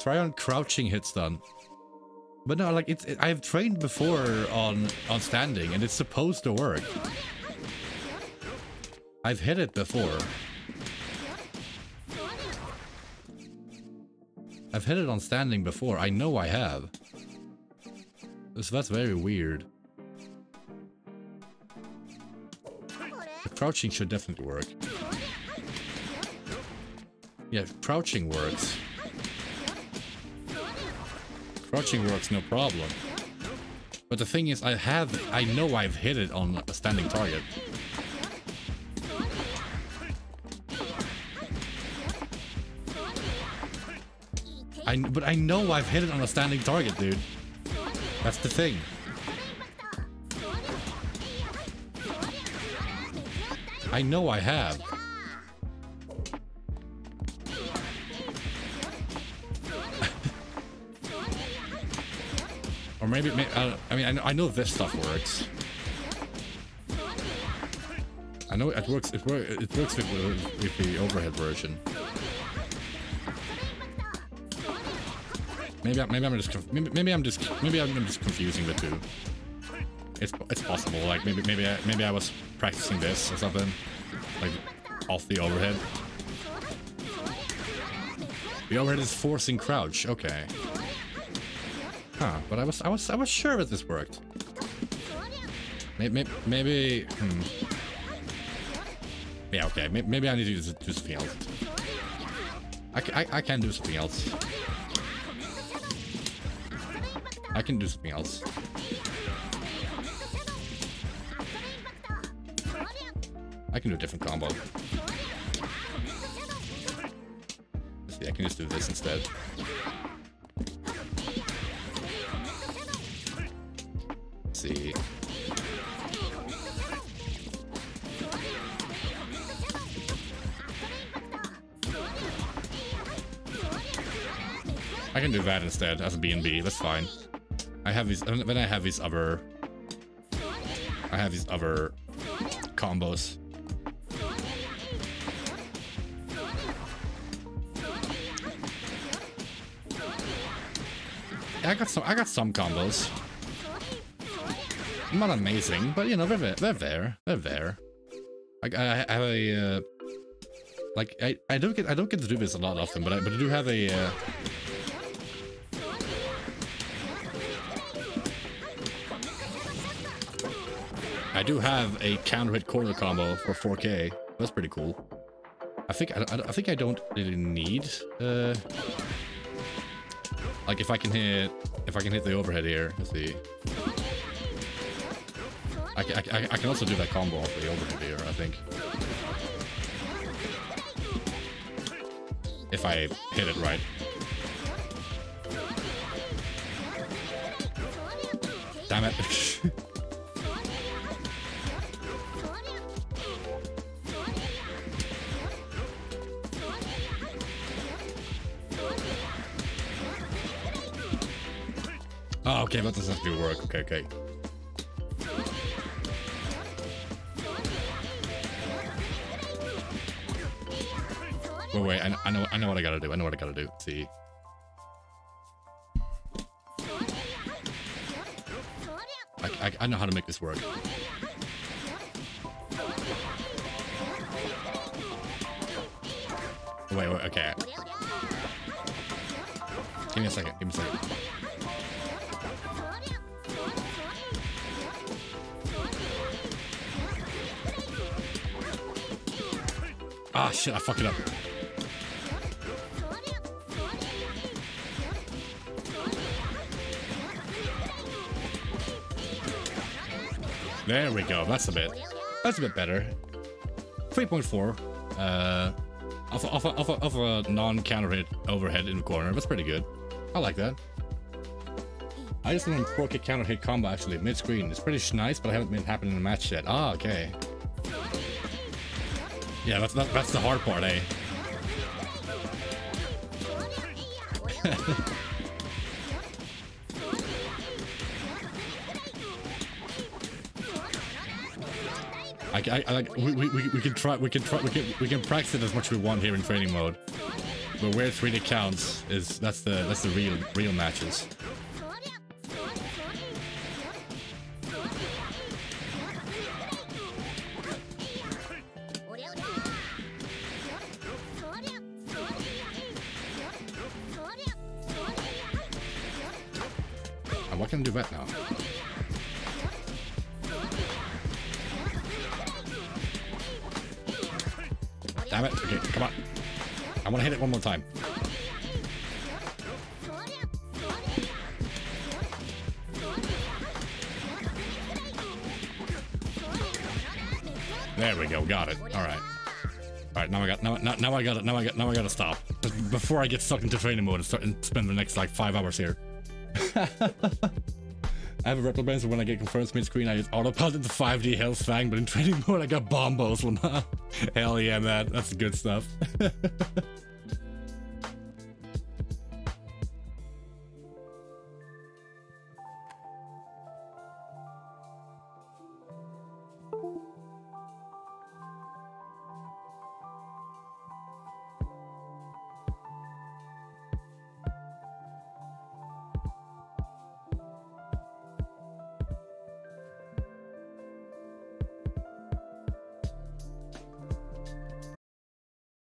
Try on crouching hit stun. But no, like it's it, I've trained before on on standing, and it's supposed to work. I've hit it before. I've hit it on standing before. I know I have. So that's very weird. The crouching should definitely work. Yeah, crouching works. Crouching works no problem. But the thing is, I have, I know I've hit it on a standing target. I, but I know I've hit it on a standing target, dude. That's the thing. I know I have. Maybe, may I, I mean, I know, I know this stuff works. I know it works. It, it works with, with the overhead version. Maybe maybe I'm just maybe, maybe I'm just maybe I'm just confusing the two. It's it's possible. Like maybe maybe I, maybe I was practicing this or something, like off the overhead. The overhead is forcing crouch. Okay. Huh? But I was I was I was sure that this worked. Maybe maybe. Hmm. Yeah. Okay. Maybe, I need to do, do something else. I, I I can do something else. I can do something else. I can do a different combo. Let's see, I can just do this instead. That instead as a B&B, that's fine. I have these, then I have these other, I have these other combos. I got some, I got some combos. Not amazing, but you know, they're, there- they're there, they're there. I, I, I have a, uh, like, I, I don't get, I don't get to do this a lot often, but I, but I do have a, uh, I do have a counter hit corner combo for 4K. That's pretty cool. I think I, I, think I don't really need uh like if I can hit if I can hit the overhead here. Let's see. I, I, I can also do that combo off the overhead here. I think. If I hit it right. Damn it. okay, that doesn't actually work. Okay, okay. Wait, wait, I, I know, I know what I gotta do. I know what I gotta do. Let's see. I, I, I know how to make this work. Wait, wait, okay. Give me a second. Give me a second. Ah, shit, I fucked it up. There we go. That's a bit. That's a bit better. 3.4. Uh, off, off, off, off a non-counter hit overhead in the corner. That's pretty good. I like that. I just learned 4K counter hit combo actually mid screen. It's pretty nice, but I haven't been happening in a match yet. Ah, okay. Yeah, that's that, that's the hard part, eh? I, I, like we, we, we we can try we can try we can we can practice it as much as we want here in training mode. but where it really counts is that's the that's the real real matches. I got it. Now I got now I got to stop before I get sucked into training mode and start and spend the next like five hours here. I have a reptile so when I get confirmed spin screen, I just autopilot into 5D Hell's Fang, but in training mode, I got bombos. Hell yeah, man. That's good stuff.